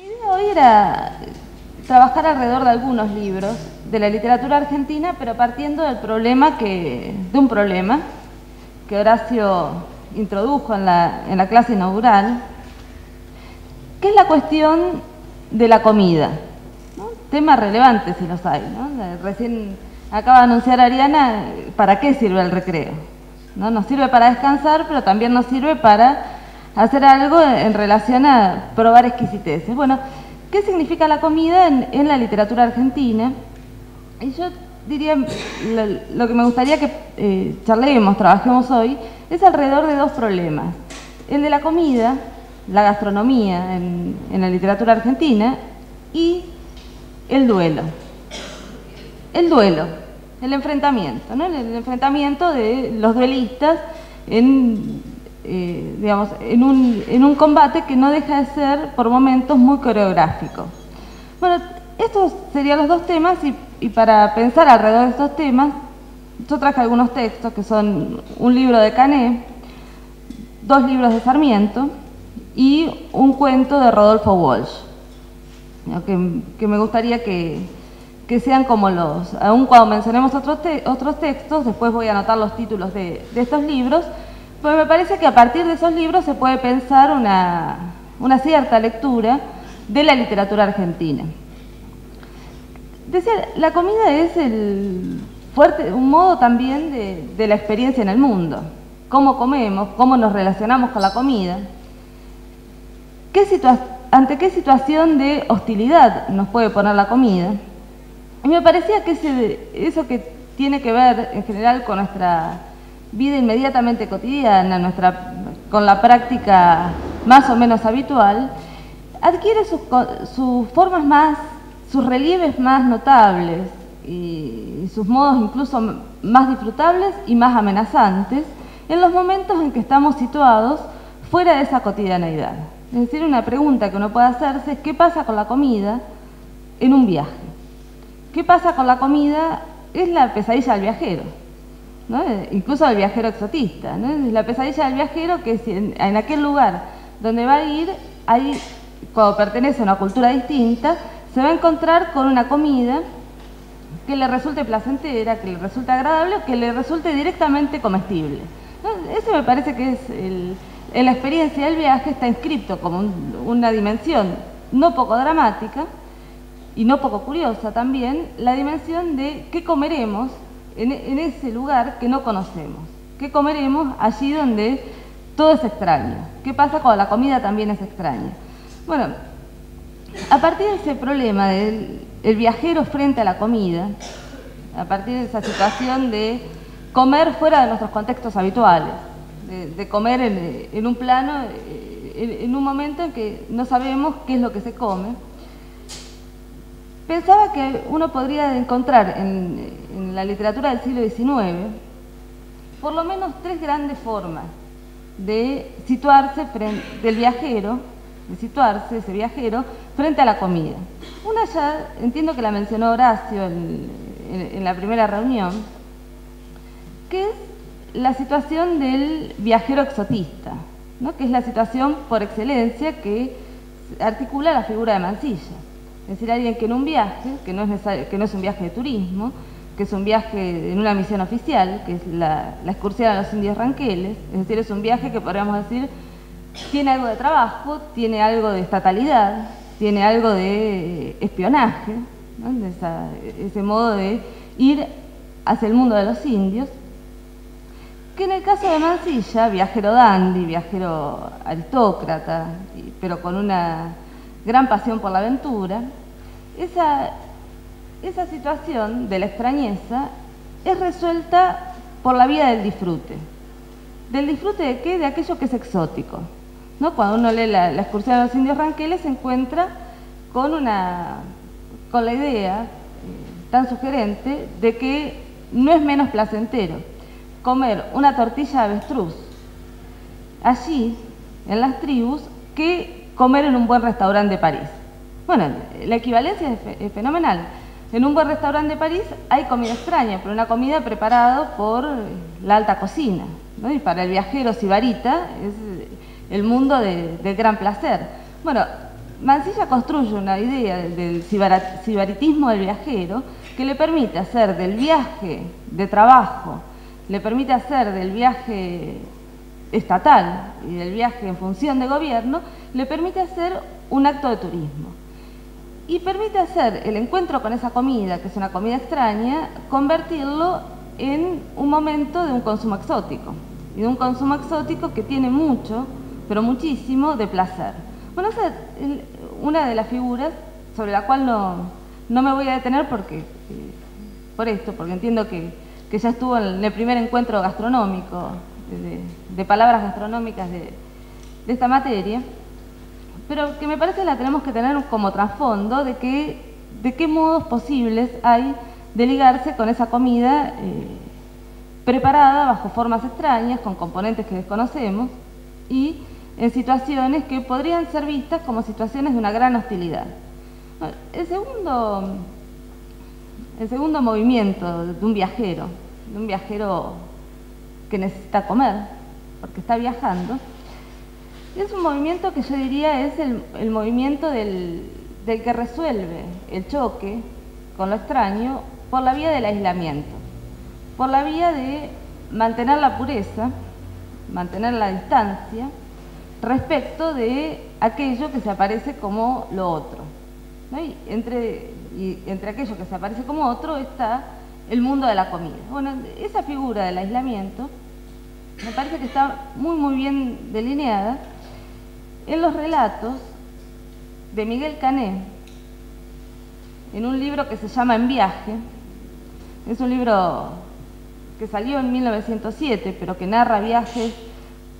Mi idea hoy era trabajar alrededor de algunos libros de la literatura argentina, pero partiendo del problema que, de un problema que Horacio introdujo en la, en la clase inaugural, que es la cuestión de la comida. Tema relevante si los hay. Recién acaba de anunciar Ariana para qué sirve el recreo. ¿no? Nos sirve para descansar, pero también nos sirve para hacer algo en relación a probar exquisiteces. Bueno, ¿qué significa la comida en, en la literatura argentina? Y yo diría, lo, que me gustaría que eh, charlemos, trabajemos hoy, es alrededor de dos problemas. El de la comida, la gastronomía en, en la literatura argentina, y el duelo. El duelo, el enfrentamiento, ¿no? el enfrentamiento de los duelistas en, eh, digamos, en, un, en un combate que no deja de ser por momentos muy coreográfico. Bueno, estos serían los dos temas y, y, para pensar alrededor de estos temas, yo traje algunos textos que son un libro de Cané, dos libros de Sarmiento y un cuento de Rodolfo Walsh, que, que me gustaría que, que, sean como los, aun cuando mencionemos otros, te, otros textos, después voy a anotar los títulos de, de estos libros, pues me parece que a partir de esos libros se puede pensar una, cierta lectura de la literatura argentina. Decía, la comida es el fuerte, un modo también de, la experiencia en el mundo. Cómo comemos, cómo nos relacionamos con la comida. ¿Qué ¿Ante qué situación de hostilidad nos puede poner la comida? Y me parecía que eso que tiene que ver en general con nuestra vida inmediatamente cotidiana, nuestra, con la práctica más o menos habitual, adquiere sus, sus formas más sus relieves más notables y, sus modos incluso más disfrutables y más amenazantes en los momentos en que estamos situados fuera de esa cotidianeidad. Es decir, una pregunta que uno puede hacerse es ¿qué pasa con la comida en un viaje? ¿Qué pasa con la comida? Es la pesadilla del viajero, incluso del viajero exotista. la pesadilla del viajero que en, en aquel lugar donde va a ir, cuando pertenece a una cultura distinta, se va a encontrar con una comida que le resulte placentera, que le resulte agradable o que le resulte directamente comestible. Ese me parece que es, el, en la experiencia del viaje está inscrito como un, una dimensión no poco dramática y no poco curiosa también, la dimensión de qué comeremos en, en ese lugar que no conocemos, qué comeremos allí donde todo es extraño, qué pasa cuando la comida también es extraña. Bueno, a partir de ese problema del el viajero frente a la comida, a partir de esa situación de comer fuera de nuestros contextos habituales, de, comer en, un plano, en, en, un momento en que no sabemos qué es lo que se come, pensaba que uno podría encontrar en, la literatura del siglo XIX por lo menos tres grandes formas de situarse del viajero de situarse ese viajero frente a la comida. Una ya, entiendo que la mencionó Horacio en, en, en la primera reunión, que es la situación del viajero exotista, ¿no? que es la situación por excelencia que articula la figura de Mansilla. Es decir, alguien que en un viaje, que no es, que no es un viaje de turismo, que es un viaje en una misión oficial, que es la, excursión a los indios ranqueles, es decir, es un viaje que podríamos decir tiene algo de trabajo, tiene algo de estatalidad, tiene algo de espionaje, ese modo de ir hacia el mundo de los indios, que en el caso de Mansilla, viajero dandy, viajero aristócrata, pero con una gran pasión por la aventura, esa, esa situación de la extrañeza es resuelta por la vía del disfrute. ¿Del disfrute de qué? De aquello que es exótico. ¿no? Cuando uno lee la, excursión de los indios ranqueles se encuentra con, una, con la idea eh, tan sugerente de que no es menos placentero comer una tortilla de avestruz allí, en las tribus, que comer en un buen restaurante de París. Bueno, la equivalencia es, fenomenal. En un buen restaurante de París hay comida extraña, pero una comida preparada por la alta cocina. ¿no? Y para el viajero sibarita es el mundo de, del gran placer. Bueno, Mansilla construye una idea del sibaritismo del viajero que le permite hacer del viaje de trabajo, le permite hacer del viaje estatal y del viaje en función de gobierno, le permite hacer un acto de turismo. Y permite hacer el encuentro con esa comida, que es una comida extraña, convertirlo en un momento de un consumo exótico. Y de un consumo exótico que tiene mucho, pero muchísimo, de placer. Bueno, esa es una de las figuras sobre la cual no, no me voy a detener porque, eh, por esto, porque entiendo que, que ya estuvo en el primer encuentro gastronómico de, palabras gastronómicas de, esta materia, pero que me parece la tenemos que tener como trasfondo de, que, de qué modos posibles hay de ligarse con esa comida eh, preparada bajo formas extrañas, con componentes que desconocemos y en situaciones que podrían ser vistas como situaciones de una gran hostilidad. El segundo, el segundo movimiento de un viajero, de un viajero que necesita comer, porque está viajando. Es un movimiento que yo diría es el, movimiento del, que resuelve el choque con lo extraño por la vía del aislamiento, por la vía de mantener la pureza, mantener la distancia respecto de aquello que se aparece como lo otro. entre, y entre aquello que se aparece como otro está el mundo de la comida. Bueno, esa figura del aislamiento me parece que está muy, muy bien delineada en los relatos de Miguel Cané, en un libro que se llama En viaje. Es un libro que salió en 1907, pero que narra viajes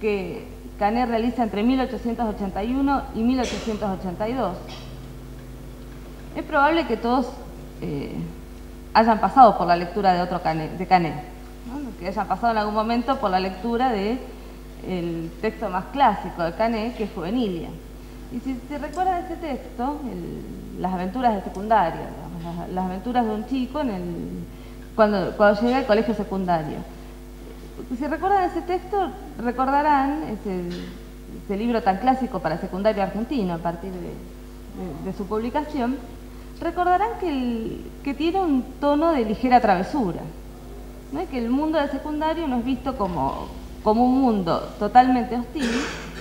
que Cané realiza entre 1881 y 1882. Es probable que todos eh, hayan pasado por la lectura de otro de Cané que hayan pasado en algún momento por la lectura del el texto más clásico de Canet, que es Juvenilia. Y si se recuerda ese texto, las aventuras de secundario, las, aventuras de un chico en el, cuando, cuando llega al colegio secundario. Si recuerdan ese texto, recordarán ese, libro tan clásico para secundario argentino a partir de, su publicación, recordarán que, que tiene un tono de ligera travesura que el mundo del secundario no es visto como, como un mundo totalmente hostil,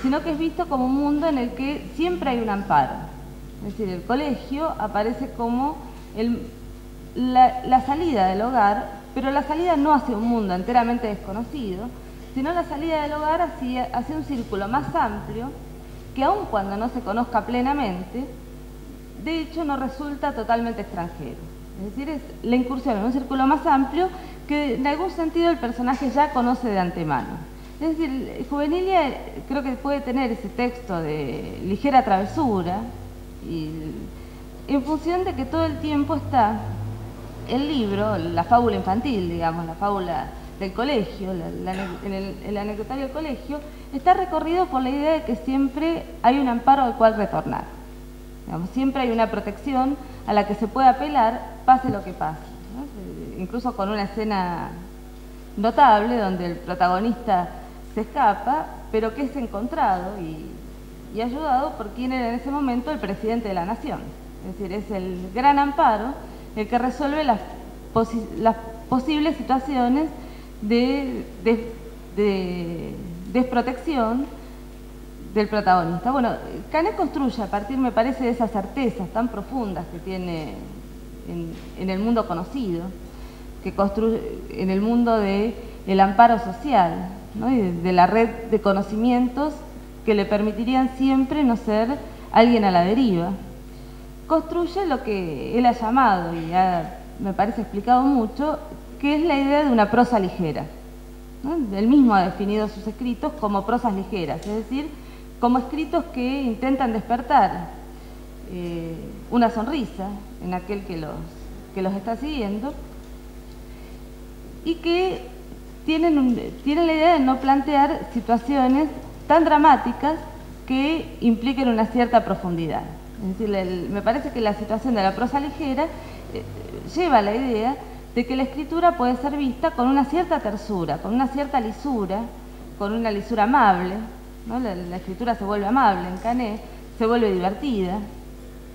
sino que es visto como un mundo en el que siempre hay un amparo. Es decir, el colegio aparece como la, salida del hogar, pero la salida no hacia un mundo enteramente desconocido, sino la salida del hogar hacia, hacia un círculo más amplio que aun cuando no se conozca plenamente, de hecho no resulta totalmente extranjero. Es decir, es la incursión en un círculo más amplio que en algún sentido el personaje ya conoce de antemano. Es decir, Juvenilia creo que puede tener ese texto de ligera travesura y en función de que todo el tiempo está el libro, la fábula infantil, digamos, la fábula del colegio, en el, anecdotario del colegio, está recorrido por la idea de que siempre hay un amparo al cual retornar. siempre hay una protección a la que se puede apelar, pase lo que pase incluso con una escena notable donde el protagonista se escapa, pero que es encontrado y, ayudado por quien era en ese momento el presidente de la nación. Es decir, es el gran amparo el que resuelve las, posibles situaciones de, desprotección del protagonista. Bueno, Canet construye a partir, me parece, de esas certezas tan profundas que tiene en el mundo conocido, que construye en el mundo del el amparo social, de, la red de conocimientos que le permitirían siempre no ser alguien a la deriva. Construye lo que él ha llamado, y me parece explicado mucho, que es la idea de una prosa ligera. Él mismo ha definido sus escritos como prosas ligeras, es decir, como escritos que intentan despertar eh, una sonrisa en aquel que los, que los está siguiendo y que tienen, la idea de no plantear situaciones tan dramáticas que impliquen una cierta profundidad. Es decir, me parece que la situación de la prosa ligera eh, lleva la idea de que la escritura puede ser vista con una cierta tersura, con una cierta lisura, con una lisura amable. La, escritura se vuelve amable en Canet, se vuelve divertida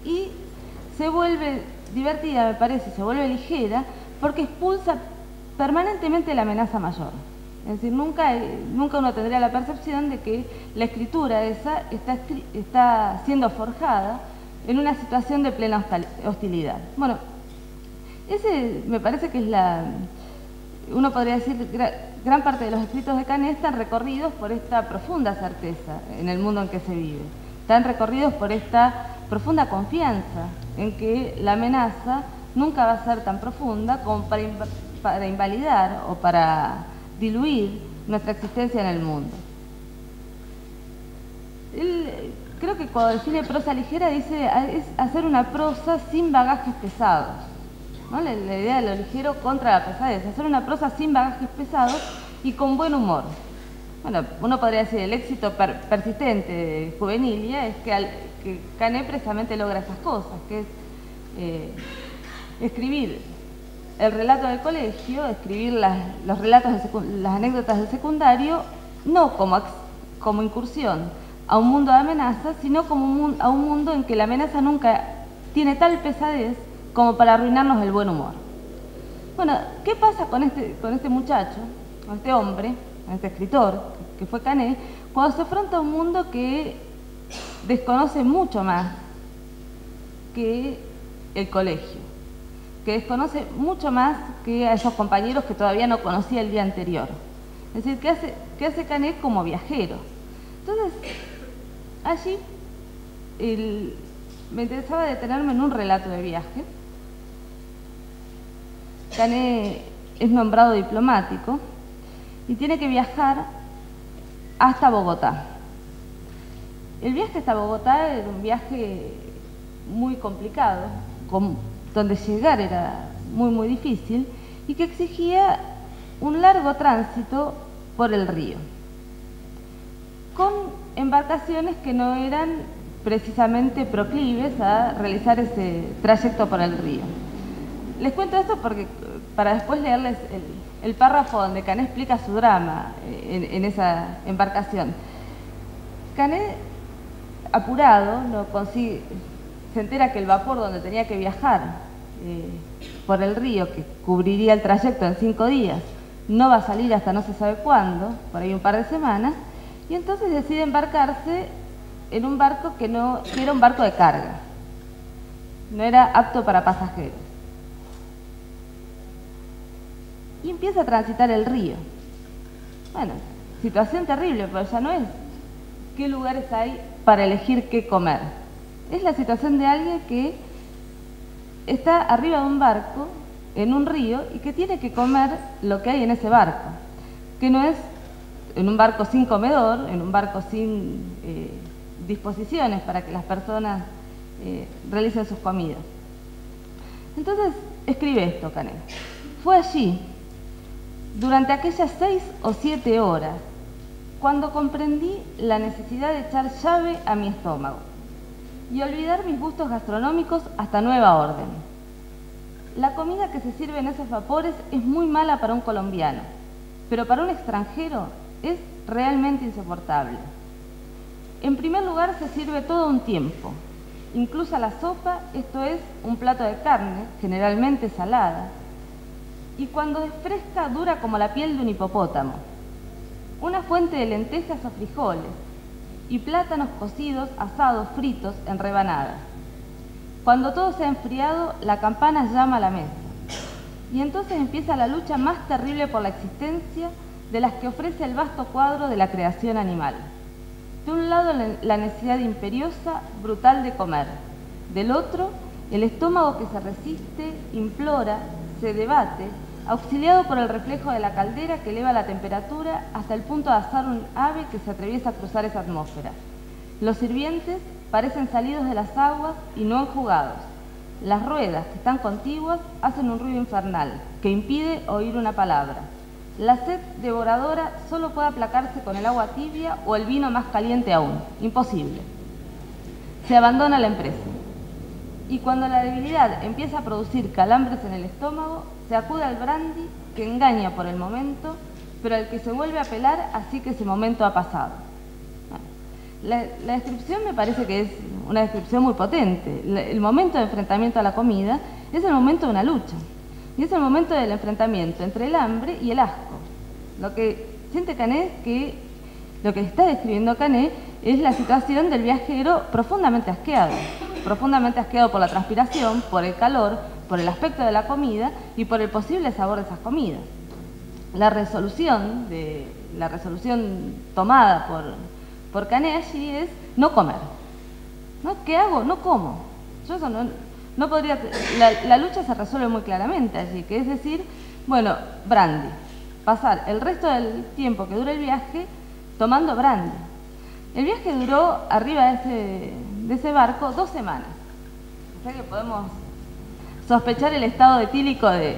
y se vuelve divertida, me parece, se vuelve ligera porque expulsa permanentemente la amenaza mayor. Es decir, nunca, nunca uno tendría la percepción de que la escritura esa está, está siendo forjada en una situación de plena hostilidad. Bueno, ese me parece que es la, uno podría decir, gran parte de los escritos de Canet están recorridos por esta profunda certeza en el mundo en que se vive. Están recorridos por esta profunda confianza en que la amenaza nunca va a ser tan profunda como para, para invalidar o para diluir nuestra existencia en el mundo. creo que cuando define prosa ligera dice es hacer una prosa sin bagajes pesados. La, idea de lo ligero contra la pesadez, hacer una prosa sin bagajes pesados y con buen humor. Bueno, uno podría decir el éxito persistente de Juvenilia es que, que Cané precisamente logra esas cosas, que es eh, escribir el relato del colegio, escribir los relatos, las anécdotas del secundario, no como, como incursión a un mundo de amenazas, sino como a un mundo en que la amenaza nunca tiene tal pesadez como para arruinarnos el buen humor. Bueno, ¿qué pasa con este, con este muchacho, con este hombre, con este escritor, que fue Canet, cuando se afronta a un mundo que desconoce mucho más que el colegio, que desconoce mucho más que a esos compañeros que todavía no conocía el día anterior? Es decir, ¿qué hace, qué hace Canet como viajero? Entonces, allí me interesaba detenerme en un relato de viaje Cané es nombrado diplomático y tiene que viajar hasta Bogotá. El viaje hasta Bogotá era un viaje muy complicado, donde llegar era muy muy difícil y que exigía un largo tránsito por el río, con embarcaciones que no eran precisamente proclives a realizar ese trayecto por el río. Les cuento esto porque para después leerles el, párrafo donde Canet explica su drama eh, en, esa embarcación. Canet, apurado, no consigue, se entera que el vapor donde tenía que viajar eh, por el río, que cubriría el trayecto en cinco días, no va a salir hasta no se sabe cuándo, por ahí un par de semanas, y entonces decide embarcarse en un barco que no que era un barco de carga, no era apto para pasajeros. y empieza a transitar el río. Bueno, situación terrible, pero ya no es qué lugares hay para elegir qué comer. Es la situación de alguien que está arriba de un barco, en un río, y que tiene que comer lo que hay en ese barco, que no es en un barco sin comedor, en un barco sin eh, disposiciones para que las personas eh, realicen sus comidas. Entonces, escribe esto, Canet. Fue allí durante aquellas seis o siete horas, cuando comprendí la necesidad de echar llave a mi estómago y olvidar mis gustos gastronómicos hasta nueva orden. La comida que se sirve en esos vapores es muy mala para un colombiano, pero para un extranjero es realmente insoportable. En primer lugar se sirve todo un tiempo, incluso la sopa, esto es un plato de carne, generalmente salada, y cuando es fresca dura como la piel de un hipopótamo. Una fuente de lentejas o frijoles y plátanos cocidos, asados, fritos en rebanadas. Cuando todo se ha enfriado, la campana llama a la mesa. Y entonces empieza la lucha más terrible por la existencia de las que ofrece el vasto cuadro de la creación animal. De un lado la necesidad imperiosa, brutal de comer. Del otro, el estómago que se resiste, implora, se debate, auxiliado por el reflejo de la caldera que eleva la temperatura hasta el punto de asar un ave que se atraviesa a cruzar esa atmósfera. Los sirvientes parecen salidos de las aguas y no enjugados. Las ruedas, que están contiguas, hacen un ruido infernal que impide oír una palabra. La sed devoradora solo puede aplacarse con el agua tibia o el vino más caliente aún. Imposible. Se abandona la empresa. Y cuando la debilidad empieza a producir calambres en el estómago, se acude al brandy que engaña por el momento, pero al que se vuelve a apelar así que ese momento ha pasado. la, descripción me parece que es una descripción muy potente. El momento de enfrentamiento a la comida es el momento de una lucha. Y es el momento del enfrentamiento entre el hambre y el asco. Lo que siente Canet que lo que está describiendo Canet es la situación del viajero profundamente asqueado, profundamente asqueado por la transpiración, por el calor, por el aspecto de la comida y por el posible sabor de esas comidas. La resolución, de, la resolución tomada por, por allí es no comer. ¿No? ¿Qué hago? No como. Yo eso no, no podría, la, lucha se resuelve muy claramente allí, que es decir, bueno, brandy, pasar el resto del tiempo que dura el viaje tomando brandy. El viaje duró arriba de ese, de ese barco dos semanas. O sea que podemos sospechar el estado etílico de,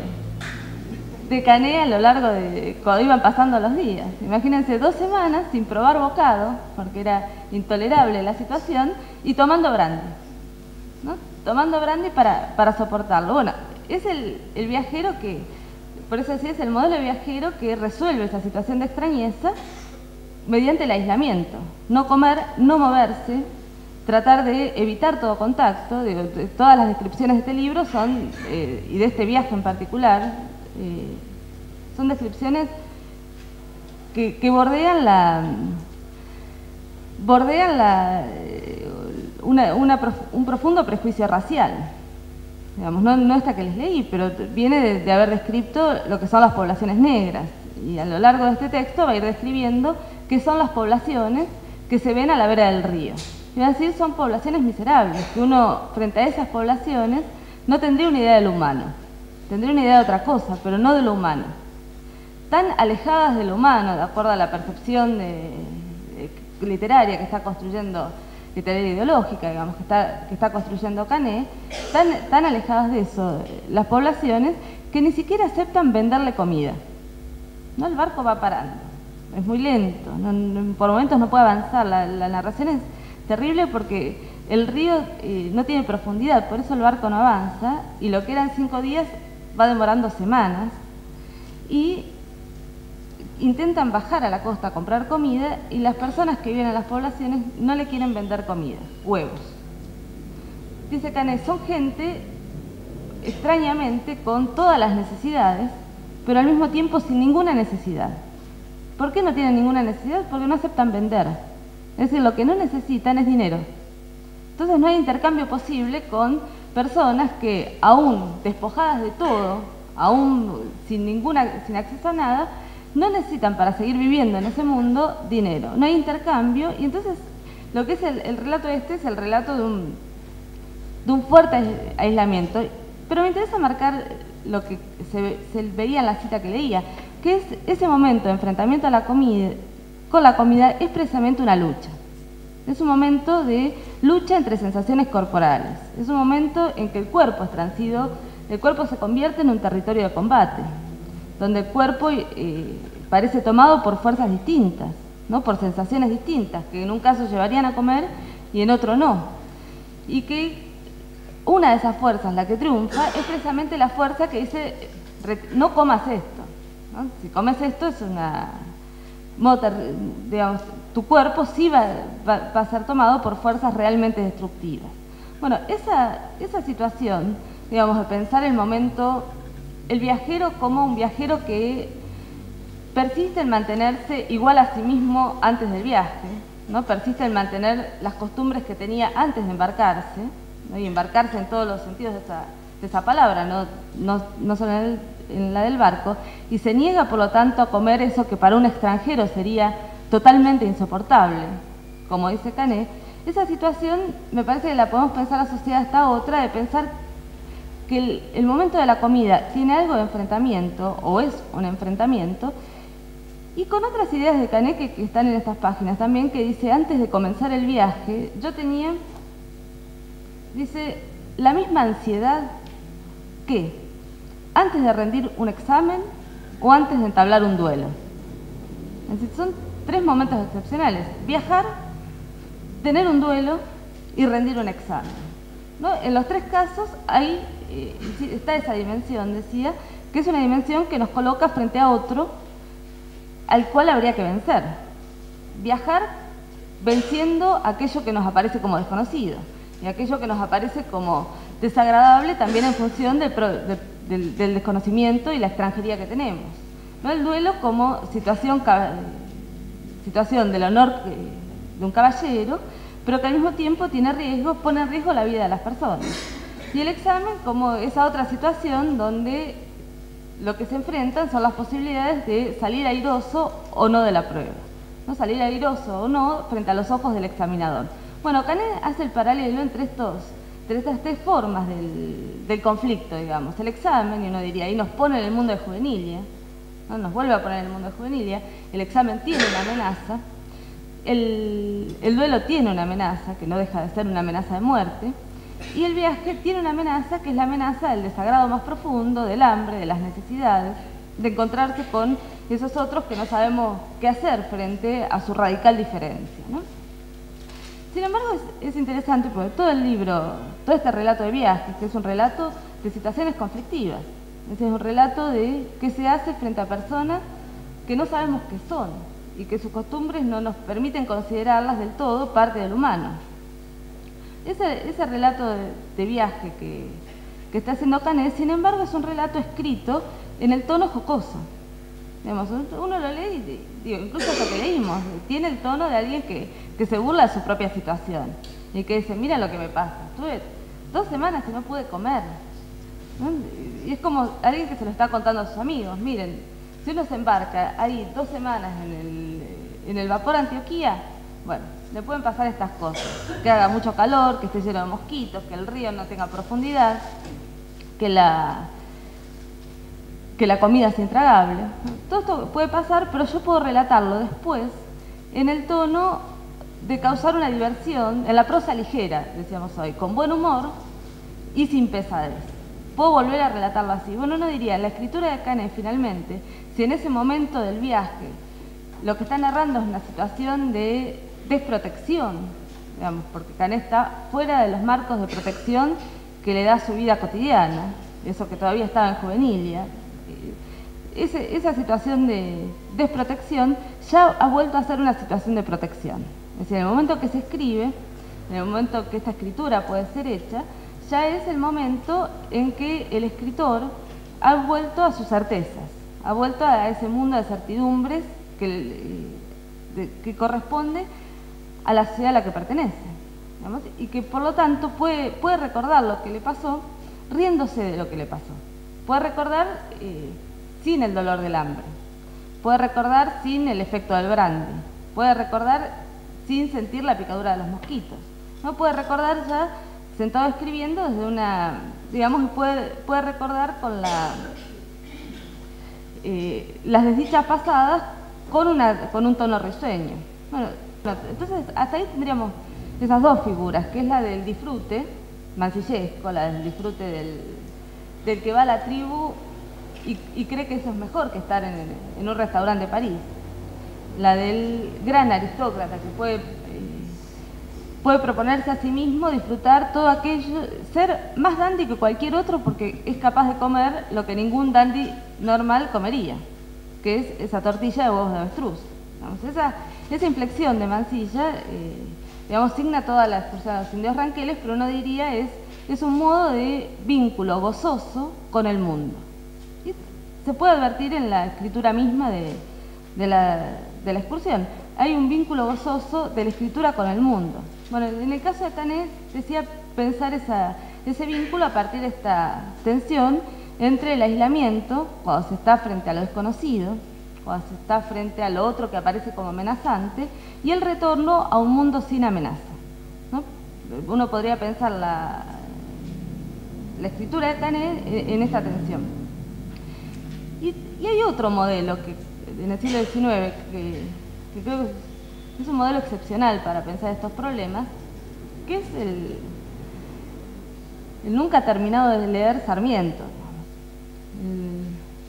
de Cané a lo largo de cuando iban pasando los días. Imagínense dos semanas sin probar bocado, porque era intolerable la situación, y tomando brandy. ¿no? tomando brandy para, para soportarlo. Bueno, es el, viajero que, por eso así es el modelo de viajero que resuelve esa situación de extrañeza mediante el aislamiento. No comer, no moverse, tratar de evitar todo contacto. todas las descripciones de este libro son, eh, y de este viaje en particular, eh, son descripciones que, bordean la bordean la, un profundo prejuicio racial. Digamos, no, esta que les leí, pero viene de, haber descrito lo que son las poblaciones negras. Y a lo largo de este texto va a ir describiendo qué son las poblaciones que se ven a la vera del río. Y a decir, son poblaciones miserables, que uno frente a esas poblaciones no tendría una idea de lo humano, tendría una idea de otra cosa, pero no de lo humano. Tan alejadas de lo humano, de acuerdo a la percepción literaria que está construyendo literaria ideológica, digamos, que está, que está construyendo Cané, tan, tan alejadas de eso las poblaciones que ni siquiera aceptan venderle comida. ¿No? El barco va parando, es muy lento, por momentos no puede avanzar, la, narración es terrible porque el río eh, no tiene profundidad, por eso el barco no avanza y lo que eran cinco días va demorando semanas y intentan bajar a la costa a comprar comida y las personas que viven en las poblaciones no le quieren vender comida, huevos. Dice Canet, son gente extrañamente con todas las necesidades, pero al mismo tiempo sin ninguna necesidad. ¿Por qué no tienen ninguna necesidad? Porque no aceptan vender. Es decir, lo que no necesitan es dinero. Entonces no hay intercambio posible con personas que, aún despojadas de todo, aún sin, ninguna, sin acceso a nada, no necesitan para seguir viviendo en ese mundo dinero, no hay intercambio y entonces lo que es el, relato este es el relato de un, de un fuerte aislamiento. Pero me interesa marcar lo que se, veía en la cita que leía, que es ese momento de enfrentamiento a la comida, con la comida es precisamente una lucha. Es un momento de lucha entre sensaciones corporales. Es un momento en que el cuerpo es transido, el cuerpo se convierte en un territorio de combate donde el cuerpo eh, parece tomado por fuerzas distintas, ¿no? por sensaciones distintas, que en un caso llevarían a comer y en otro no. Y que una de esas fuerzas, la que triunfa, es precisamente la fuerza que dice, no comas esto. Si comes esto es una... Digamos, tu cuerpo sí va, a ser tomado por fuerzas realmente destructivas. Bueno, esa, esa situación, digamos, de pensar el momento el viajero como un viajero que persiste en mantenerse igual a sí mismo antes del viaje, ¿no? persiste en mantener las costumbres que tenía antes de embarcarse, y embarcarse en todos los sentidos de esa, palabra, no, no, solo en, en, la del barco, y se niega por lo tanto a comer eso que para un extranjero sería totalmente insoportable, como dice Canet, esa situación me parece que la podemos pensar asociada a esta otra, de pensar que el, momento de la comida tiene algo de enfrentamiento, o es un enfrentamiento, y con otras ideas de Canet que, están en estas páginas también, que dice, antes de comenzar el viaje, yo tenía, dice, la misma ansiedad que antes de rendir un examen o antes de entablar un duelo. son tres momentos excepcionales. Viajar, tener un duelo y rendir un examen. ¿no? En los tres casos hay eh, está esa dimensión, decía, que es una dimensión que nos coloca frente a otro al cual habría que vencer. Viajar venciendo aquello que nos aparece como desconocido. y aquello que nos aparece como desagradable también en función del, desconocimiento y la extranjería que tenemos. ¿no? El duelo como situación, situación del honor de un caballero, pero que al mismo tiempo tiene riesgo, pone en riesgo la vida de las personas. Y el examen como esa otra situación donde lo que se enfrentan son las posibilidades de salir airoso o no de la prueba. ¿no? Salir airoso o no frente a los ojos del examinador. Bueno, Canet hace el paralelo entre, estos, estas tres formas del, conflicto, digamos. El examen, y uno diría, ahí nos pone en el mundo de juvenilia, ¿no? nos vuelve a poner en el mundo de juvenilia, el examen tiene una amenaza, el, el duelo tiene una amenaza, que no deja de ser una amenaza de muerte, y el viaje tiene una amenaza que es la amenaza del desagrado más profundo, del hambre, de las necesidades, de encontrarse con esos otros que no sabemos qué hacer frente a su radical diferencia. Sin embargo, es, interesante porque todo el libro, todo este relato de viajes, que es un relato de situaciones conflictivas, es un relato de qué se hace frente a personas que no sabemos qué son y que sus costumbres no nos permiten considerarlas del todo parte del humano. Ese, relato de, viaje que, está haciendo Canet, sin embargo, es un relato escrito en el tono jocoso. uno lo lee y, incluso lo que leímos, tiene el tono de alguien que, que se burla de su propia situación y que dice, mira lo que me pasa, estuve dos semanas y no pude comer. Y es como alguien que se lo está contando a sus amigos, miren, si uno se embarca ahí dos semanas en el, en el vapor Antioquía, bueno, le pueden pasar estas cosas, que haga mucho calor, que esté lleno de mosquitos, que el río no tenga profundidad, que la, que la comida sea intragable. Todo esto puede pasar, pero yo puedo relatarlo después en el tono de causar una diversión, en la prosa ligera, decíamos hoy, con buen humor y sin pesadez. Puedo volver a relatarlo así. Bueno, no diría, la escritura de Canet finalmente, si en ese momento del viaje lo que está narrando es una situación de desprotección, digamos, porque Canet está fuera de los marcos de protección que le da su vida cotidiana, eso que todavía estaba en juvenilia. Esa situación de desprotección ya ha vuelto a ser una situación de protección. Es decir, en el momento que se escribe, en el momento que esta escritura puede ser hecha, ya es el momento en que el escritor ha vuelto a sus certezas, ha vuelto a ese mundo de certidumbres que, corresponde a la sociedad a la que pertenece. y que por lo tanto puede, puede recordar lo que le pasó riéndose de lo que le pasó. Puede recordar eh, sin el dolor del hambre. Puede recordar sin el efecto del brandy. Puede recordar sin sentir la picadura de los mosquitos. ¿no? Puede recordar ya sentado escribiendo desde una, digamos, puede, puede recordar con la, eh, las desdichas pasadas con, una, con un tono risueño. Bueno, entonces, hasta ahí tendríamos esas dos figuras, que es la del disfrute, mancillesco, la del disfrute del, que va a la tribu y, cree que eso es mejor que estar en, un restaurante de París. La del gran aristócrata que puede, proponerse a sí mismo disfrutar todo aquello, ser más dandy que cualquier otro porque es capaz de comer lo que ningún dandy normal comería, que es esa tortilla de huevos de avestruz. esa, esa inflexión de Mansilla, eh, digamos, signa toda la excursión de los indios ranqueles, pero uno diría es, es un modo de vínculo gozoso con el mundo. Se puede advertir en la escritura misma de, la, excursión. Hay un vínculo gozoso de la escritura con el mundo. Bueno, en el caso de Canet decía pensar ese vínculo a partir de esta tensión entre el aislamiento, cuando se está frente a lo desconocido, cuando se está frente a lo otro que aparece como amenazante, y el retorno a un mundo sin amenaza. Uno podría pensar la, escritura de Canet en esta tensión. Y, hay otro modelo que en el siglo XIX que, creo que es un modelo excepcional para pensar estos problemas, que es el, el nunca terminado de leer Sarmiento,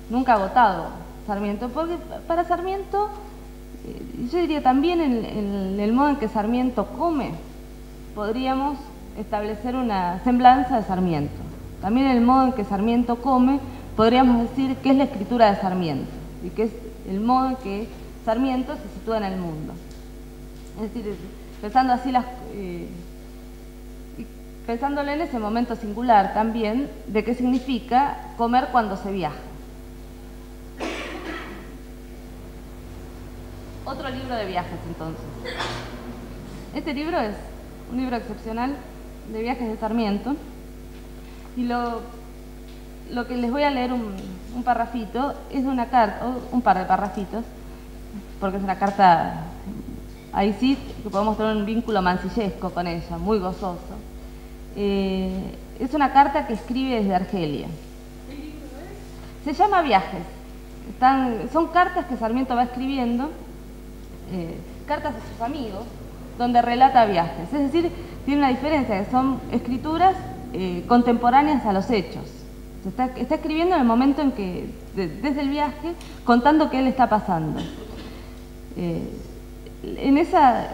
nunca agotado Sarmiento, porque para Sarmiento, eh, yo diría también en, el modo en que Sarmiento come, podríamos establecer una semblanza de Sarmiento. También el modo en que Sarmiento come, podríamos decir que es la escritura de Sarmiento y que es el modo en que Sarmiento se sitúa en el mundo. Es decir, pensando así las... Eh, pensándole en ese momento singular también de qué significa comer cuando se viaja. Otro libro de viajes entonces. Este libro es un libro excepcional de viajes de Sarmiento y lo, lo que les voy a leer un, un parrafito es una carta, un par de parrafitos, porque es una carta, ahí sí que podemos tener un vínculo mancillesco con ella, muy gozoso. Eh, es una carta que escribe desde Argelia. Se llama Viajes. Son cartas que Sarmiento va escribiendo, eh, cartas de sus amigos, donde relata viajes. Es decir, tiene una diferencia, que son escrituras eh, contemporáneas a los hechos. Está, escribiendo en el momento en que, de, desde el viaje, contando qué le está pasando. Eh, en esa,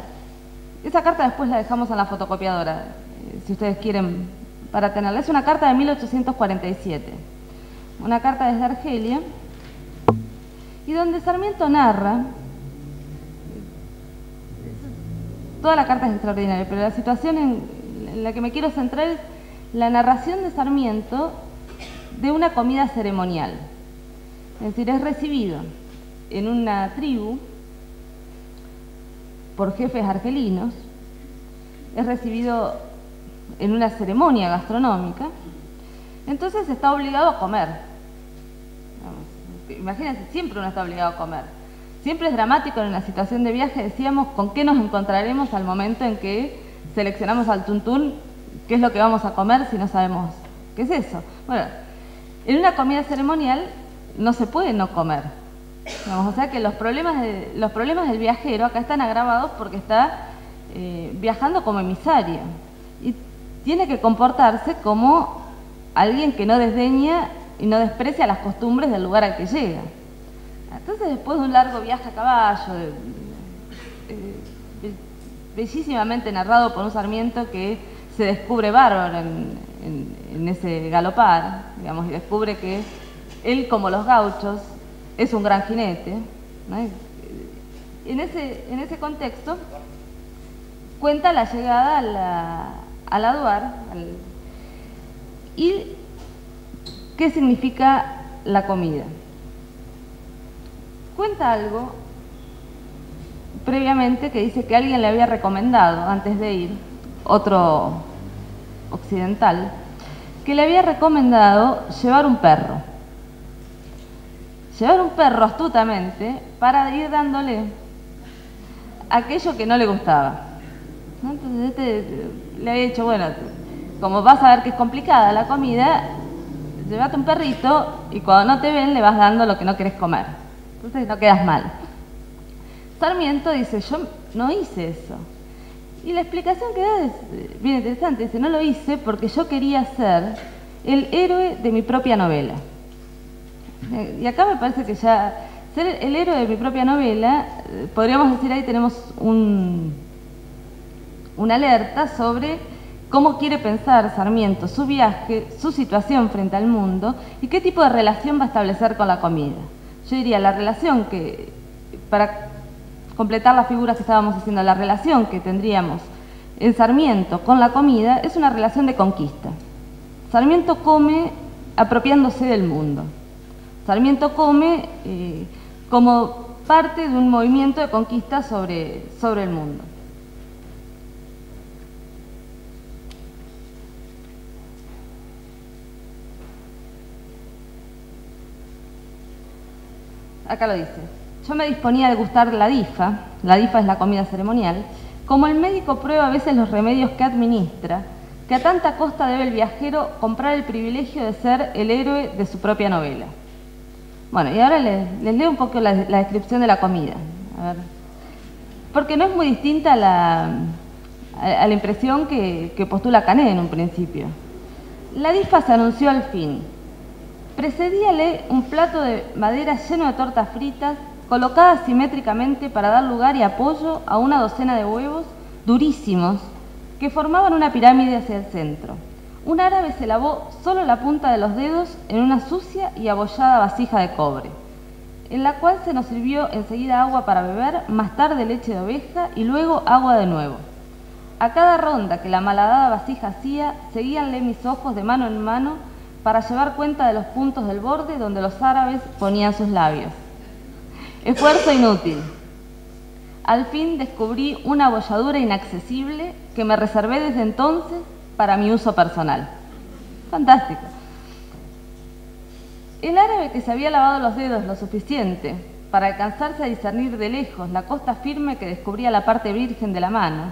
esa carta después la dejamos en la fotocopiadora, eh, si ustedes quieren, para tenerla. Es una carta de 1847, una carta desde Argelia, y donde Sarmiento narra Toda la carta es extraordinaria, pero la situación en, la que me quiero centrar es la narración de Sarmiento de una comida ceremonial. Es decir, es recibido en una tribu por jefes argelinos, es recibido en una ceremonia gastronómica, entonces está obligado a comer. imagínense, siempre uno está obligado a comer. Siempre es dramático en una situación de viaje, decíamos, con qué nos encontraremos al momento en que seleccionamos al tuntún, qué es lo que vamos a comer si no sabemos qué es eso. Bueno, en una comida ceremonial no se puede no comer. o sea que los problemas, del viajero acá están agravados porque está eh, viajando como emisario y tiene que comportarse como alguien que no desdeña y no desprecia las costumbres del lugar al que llega. Entonces, después de un largo viaje a caballo, bellísimamente narrado por un Sarmiento que se descubre bárbaro en, ese galopar, digamos, y descubre que él, como los gauchos, es un gran jinete. En, ese, en ese contexto, cuenta la llegada a la, al Aduar y qué significa la comida cuenta algo previamente que dice que alguien le había recomendado antes de ir, otro occidental, que le había recomendado llevar un perro. Llevar un perro astutamente para ir dándole aquello que no le gustaba. Entonces este le había dicho, bueno, como vas a ver que es complicada la comida, llévate un perrito y cuando no te ven le vas dando lo que no querés comer. Entonces no quedas mal. Sarmiento dice, yo no hice eso. Y la explicación que da es bien interesante. Dice, no lo hice porque yo quería ser el héroe de mi propia novela. Y acá me parece que ya ser el héroe de mi propia novela, eh, podríamos decir ahí tenemos un, una alerta sobre cómo quiere pensar Sarmiento su viaje, su situación frente al mundo y qué tipo de relación va a establecer con la comida yo diría, la relación que, para completar las figuras que estábamos haciendo, la relación que tendríamos en Sarmiento con la comida es una relación de conquista. Sarmiento come apropiándose del mundo. Sarmiento come eh, como parte de un movimiento de conquista sobre, sobre el mundo. acá lo dice, yo me disponía a degustar la difa, la difa es la comida ceremonial, como el médico prueba a veces los remedios que administra, que a tanta costa debe el viajero comprar el privilegio de ser el héroe de su propia novela. Bueno, y ahora les, leo un poco la, descripción de la comida. Porque no es muy distinta a la, a, la impresión que, que postula Canet en un principio. La difa se anunció al fin, Precedíale un plato de madera lleno de tortas fritas, colocadas simétricamente para dar lugar y apoyo a una docena de huevos durísimos que formaban una pirámide hacia el centro. Un árabe se lavó solo la punta de los dedos en una sucia y abollada vasija de cobre, en la cual se nos sirvió enseguida agua para beber, más tarde leche de oveja y luego agua de nuevo. A cada ronda que la malhadada vasija hacía, seguíanle mis ojos de mano en mano para llevar cuenta de los puntos del borde donde los árabes ponían sus labios. Esfuerzo inútil. Al fin descubrí una abolladura inaccesible que me reservé desde entonces para mi uso personal. Fantástico. El árabe que se había lavado los dedos lo suficiente para alcanzarse a discernir de lejos la costa firme que descubría la parte virgen de la mano,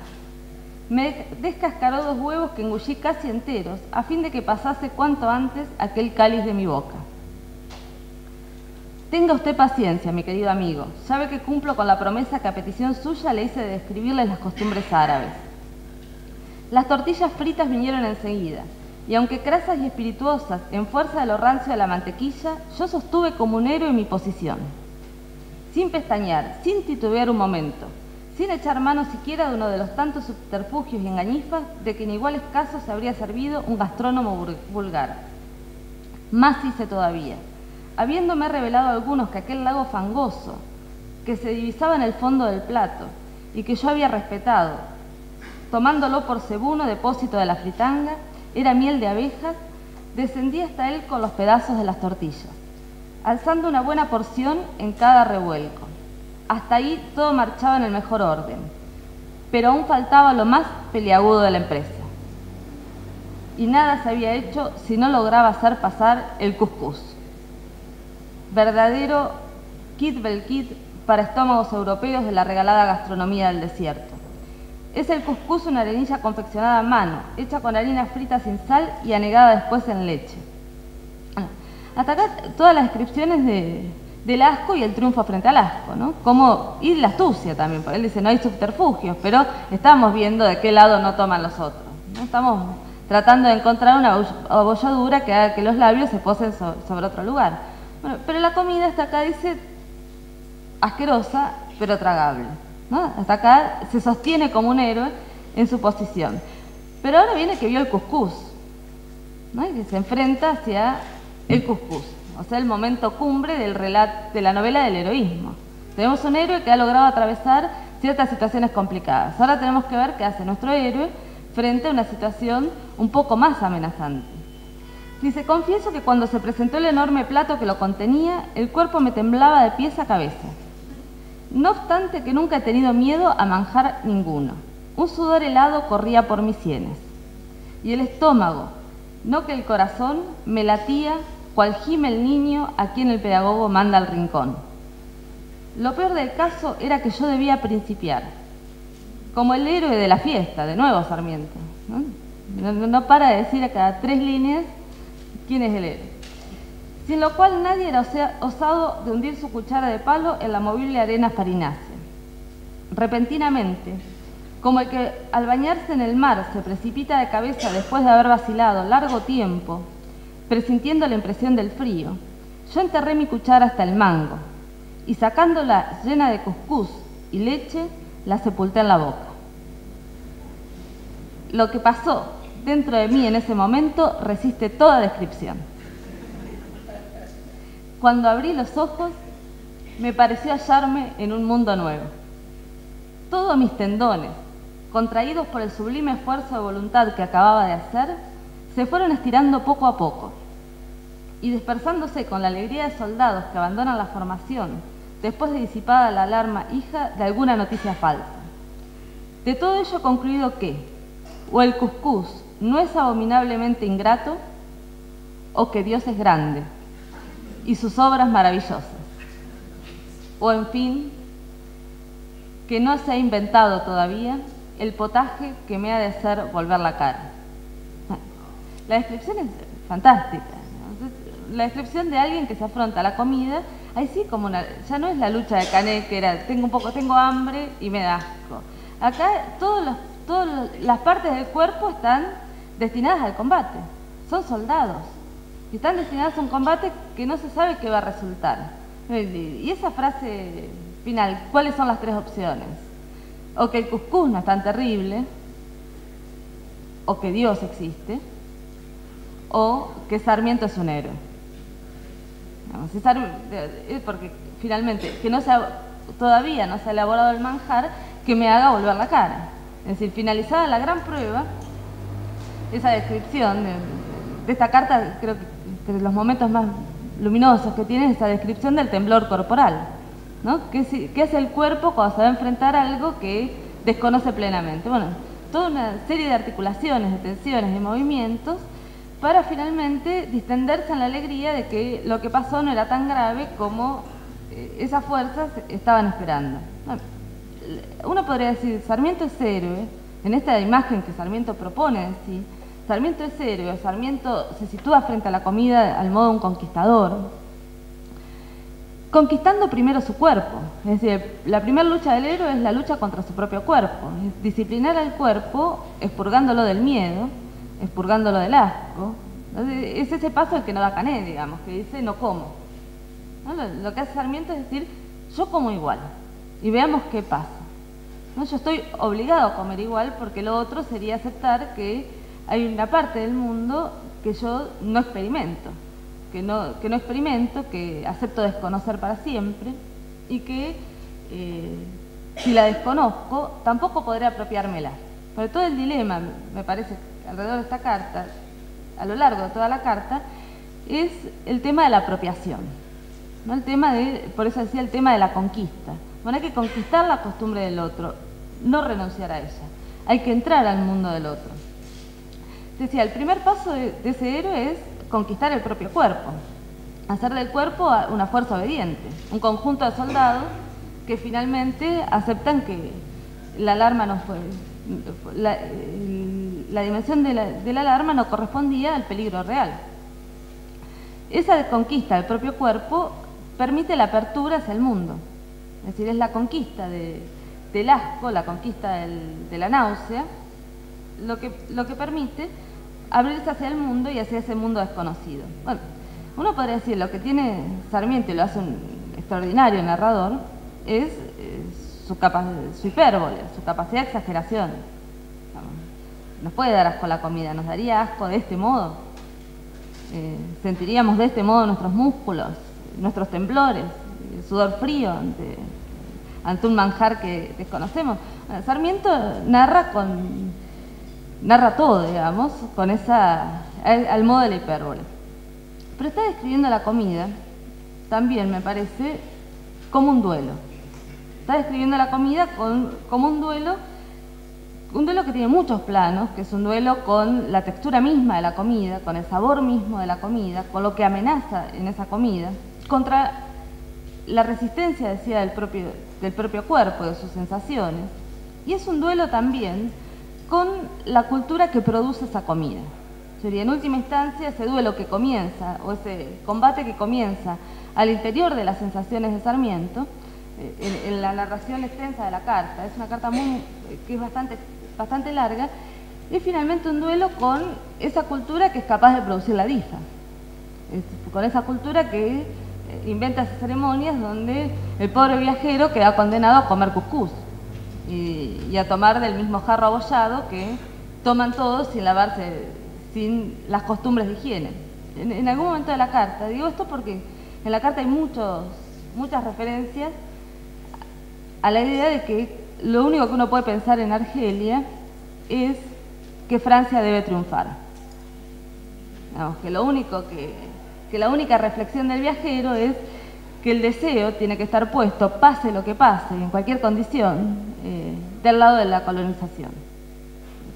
me descascaró dos huevos que engullí casi enteros a fin de que pasase cuanto antes aquel cáliz de mi boca. Tenga usted paciencia, mi querido amigo. Sabe que cumplo con la promesa que a petición suya le hice de describirles las costumbres árabes. Las tortillas fritas vinieron enseguida, y aunque crasas y espirituosas en fuerza de lo rancio de la mantequilla, yo sostuve como un héroe mi posición. Sin pestañear, sin titubear un momento, sin echar mano siquiera de uno de los tantos subterfugios y engañifas de que en iguales casos se habría servido un gastrónomo vulgar. Más hice todavía, habiéndome revelado algunos que aquel lago fangoso, que se divisaba en el fondo del plato y que yo había respetado, tomándolo por cebuno depósito de la fritanga, era miel de abejas, descendí hasta él con los pedazos de las tortillas, alzando una buena porción en cada revuelco. Hasta ahí todo marchaba en el mejor orden, pero aún faltaba lo más peliagudo de la empresa. Y nada se había hecho si no lograba hacer pasar el cuscús. Verdadero kit bel kit para estómagos europeos de la regalada gastronomía del desierto. Es el cuscús una arenilla confeccionada a mano, hecha con harina frita sin sal y anegada después en leche. Hasta acá todas las descripciones de, del asco y el triunfo frente al asco, ¿no? Como, y la astucia también, porque él dice no hay subterfugios, pero estamos viendo de qué lado no toman los otros. Estamos tratando de encontrar una abolladura que haga que los labios se posen sobre otro lugar. Bueno, pero la comida hasta acá dice asquerosa, pero tragable. Hasta acá se sostiene como un héroe en su posición. Pero ahora viene que vio el cuscús, y que se enfrenta hacia el cuscús, o sea, el momento cumbre del relato, de la novela del heroísmo. Tenemos un héroe que ha logrado atravesar ciertas situaciones complicadas. Ahora tenemos que ver qué hace nuestro héroe frente a una situación un poco más amenazante. Dice, confieso que cuando se presentó el enorme plato que lo contenía, el cuerpo me temblaba de pies a cabeza. No obstante que nunca he tenido miedo a manjar ninguno. Un sudor helado corría por mis sienes. Y el estómago, no que el corazón, me latía cual gime el niño a quien el pedagogo manda al rincón. Lo peor del caso era que yo debía principiar, como el héroe de la fiesta, de nuevo Sarmiento. No, para de decir a cada tres líneas quién es el héroe sin lo cual nadie era osado de hundir su cuchara de palo en la movible arena farinácea. Repentinamente, como el que al bañarse en el mar se precipita de cabeza después de haber vacilado largo tiempo, presintiendo la impresión del frío, yo enterré mi cuchara hasta el mango y sacándola llena de cuscús y leche, la sepulté en la boca. Lo que pasó dentro de mí en ese momento resiste toda descripción. Cuando abrí los ojos, me pareció hallarme en un mundo nuevo. Todos mis tendones, contraídos por el sublime esfuerzo de voluntad que acababa de hacer, se fueron estirando poco a poco y dispersándose con la alegría de soldados que abandonan la formación después de disipada la alarma hija de alguna noticia falsa. De todo ello concluido que o el cuscús no es abominablemente ingrato o que Dios es grande y sus obras maravillosas. O en fin, que no se ha inventado todavía el potaje que me ha de hacer volver la cara. La descripción es fantástica. La descripción de alguien que se afronta a la comida, ahí sí como una, ya no es la lucha de Canet que era tengo un poco, tengo hambre y me da asco. Acá todas las partes del cuerpo están destinadas al combate. Son soldados y están destinados a un combate que no se sabe qué va a resultar. Y esa frase final, ¿cuáles son las tres opciones? O que el Cuscús no es tan terrible, o que Dios existe, o que Sarmiento es un héroe. Eh, porque finalmente, que no todavía no se ha elaborado el manjar que me haga volver la cara. Es decir, finalizada la gran prueba, esa descripción de, esta carta, creo que, los momentos más luminosos que tiene es esa descripción del temblor corporal. ¿no? ¿Qué, ¿Qué hace el cuerpo cuando se va a enfrentar a algo que desconoce plenamente? Bueno, toda una serie de articulaciones, de tensiones, de movimientos para finalmente distenderse en la alegría de que lo que pasó no era tan grave como eh, esas fuerzas estaban esperando. Uno podría decir, Sarmiento es héroe, en esta imagen que Sarmiento propone sí, Sarmiento es héroe, Sarmiento se sitúa frente a la comida al modo de un conquistador, conquistando primero su cuerpo. Es decir, la primera lucha del héroe es la lucha contra su propio cuerpo, es disciplinar al cuerpo expurgándolo del miedo, expurgándolo del asco. Es ese paso el que no da Cané, digamos, que dice no como. Lo, que hace Sarmiento es decir, yo como igual y veamos qué pasa. ¿No? Yo estoy obligado a comer igual porque lo otro sería aceptar que hay una parte del mundo que yo no experimento, que no, experimento, que acepto desconocer para siempre y que eh, si la desconozco tampoco podré apropiármela. Pero todo el dilema, me parece, alrededor de esta carta, a lo largo de toda la carta, es el tema de la apropiación. ¿no? El tema de, por eso decía el tema de la conquista. Bueno, hay que conquistar la costumbre del otro, no renunciar a ella. Hay que entrar al mundo del otro. Decía, el primer paso de, ese héroe es conquistar el propio cuerpo, hacer del cuerpo una fuerza obediente, un conjunto de soldados que finalmente aceptan que la alarma no fue, la, dimensión de la, de la alarma no correspondía al peligro real. Esa conquista del propio cuerpo permite la apertura hacia el mundo. Es decir, es la conquista del asco, la conquista de la náusea, lo que, lo que permite abrirse hacia el mundo y hacia ese mundo desconocido. Bueno, uno podría decir, lo que tiene Sarmiento y lo hace un extraordinario narrador, es eh, su, su hipérbole, su capacidad de exageración. Nos puede dar asco la comida, nos daría asco de este modo. Eh, sentiríamos de este modo nuestros músculos, nuestros temblores, el sudor frío ante, ante un manjar que desconocemos. Sarmiento narra con narra todo, digamos, con esa al, modo de la hipérbole. Pero está describiendo la comida también, me parece, como un duelo. Está describiendo la comida como un duelo, un duelo que tiene muchos planos, que es un duelo con la textura misma de la comida, con el sabor mismo de la comida, con lo que amenaza en esa comida contra la resistencia, decía, del propio, del propio cuerpo, de sus sensaciones. Y es un duelo también con la cultura que produce esa comida. Sería en última instancia ese duelo que comienza, o ese combate que comienza al interior de las sensaciones de Sarmiento, eh, en, la narración extensa de la carta. Es una carta que es bastante, bastante larga, y finalmente un duelo con esa cultura que es capaz de producir la difa, con esa cultura que inventa esas ceremonias donde el pobre viajero queda condenado a comer cuscús y, a tomar del mismo jarro abollado que toman todos sin lavarse, sin las costumbres de higiene. En, algún momento de la carta, digo esto porque en la carta hay muchos, muchas referencias a la idea de que lo único que uno puede pensar en Argelia es que Francia debe triunfar. que lo único que que la única reflexión del viajero es que el deseo tiene que estar puesto, pase lo que pase, en cualquier condición, eh, del lado de la colonización.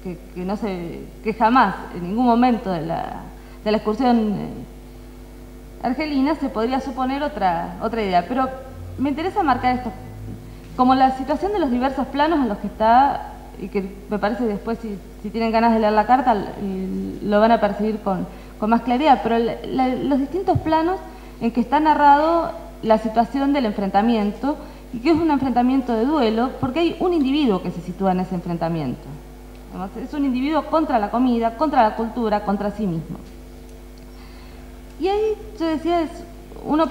Que, no se, que jamás, en ningún momento de la, de la excursión eh, argelina, se podría suponer otra, otra idea. Pero me interesa marcar esto, como la situación de los diversos planos en los que está, y que me parece después, si, si tienen ganas de leer la carta, lo van a percibir con con más claridad, pero los distintos planos en que está narrado la situación del enfrentamiento y que es un enfrentamiento de duelo porque hay un individuo que se sitúa en ese enfrentamiento. Es un individuo contra la comida, contra la cultura, contra sí mismo. Y ahí yo decía, uno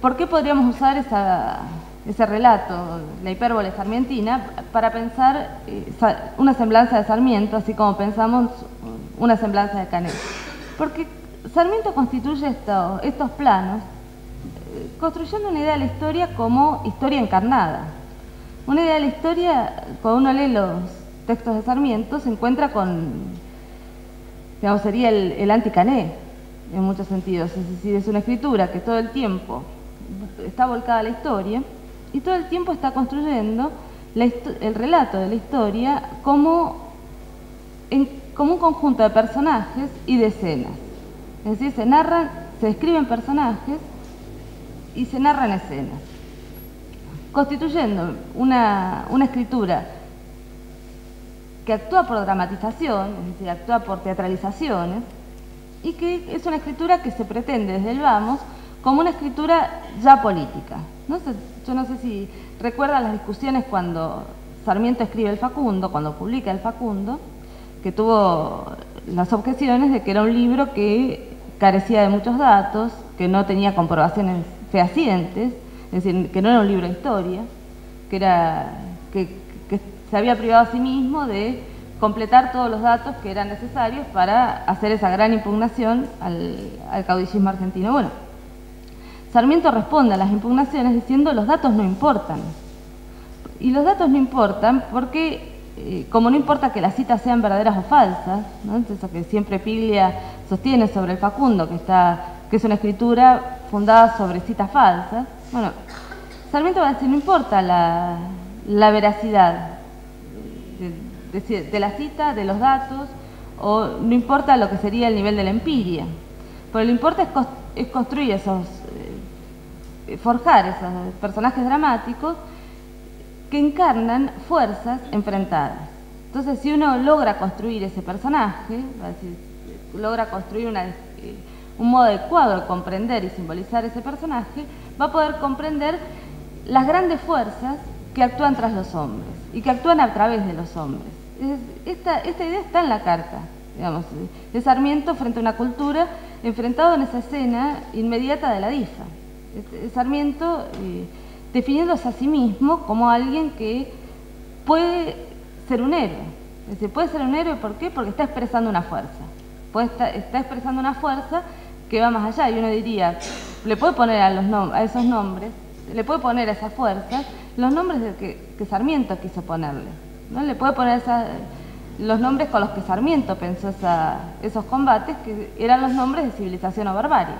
¿por qué podríamos usar ese relato, la hipérbole sarmientina, para pensar eh, una semblanza de Sarmiento, así como pensamos una semblanza de Canet? Porque Sarmiento constituye estos planos construyendo una idea de la historia como historia encarnada. Una idea de la historia, cuando uno lee los, textos de Sarmiento se encuentra con, digamos, sería el, el anticané en muchos sentidos, es decir, es una escritura que todo el tiempo está volcada a la historia y todo el tiempo está construyendo el relato de la historia como, como un conjunto de personajes y de escenas. Es decir, se narran, se escriben personajes y se narran escenas, constituyendo una, una escritura que actúa por dramatización, es decir, actúa por teatralizaciones, y que es una escritura que se pretende desde el vamos como una escritura ya política. ¿no? Yo no sé si recuerdan las discusiones cuando Sarmiento escribe el Facundo, cuando publica el Facundo, que tuvo las objeciones de que era un libro que carecía de muchos datos, que no tenía comprobaciones fehacientes, es decir, que no era un libro de historia, que, era, que, se había privado a sí mismo de completar todos los datos que eran necesarios para hacer esa gran impugnación al, al caudillismo argentino. Bueno, Sarmiento responde a las impugnaciones diciendo los datos no importan. Y los datos no importan porque, eh, como no importa que las citas sean verdaderas o falsas, ¿no? eso que siempre Piglia sostiene sobre el Facundo, que, está, que es una escritura fundada sobre citas falsas, bueno, Sarmiento va a decir, no importa la, veracidad de, la cita, de los datos, o no importa lo que sería el nivel de la empiria, pero lo que importa es construir esos eh, forjar esos personajes dramáticos que encarnan fuerzas enfrentadas. Entonces, si uno logra construir ese personaje, logra construir eh, un modo adecuado de comprender y simbolizar ese personaje, va a poder comprender las grandes fuerzas que actúan tras los hombres y que actúan a través de los hombres. Esta, esta idea está en la carta, digamos, de Sarmiento frente a una cultura enfrentado en esa escena inmediata de la DIFA. Sarmiento eh, definiéndose a sí mismo como alguien que puede ser un héroe. puede ser un héroe, ¿por qué? Porque está expresando una fuerza. está expresando una fuerza que va más allá. Y uno diría, le puede poner a, los a esos nombres, le puede poner a esa fuerza los nombres que, Sarmiento quiso ponerle. ¿no? Le puede poner los nombres con los que Sarmiento pensó esos combates, que eran los nombres de civilización o barbarie.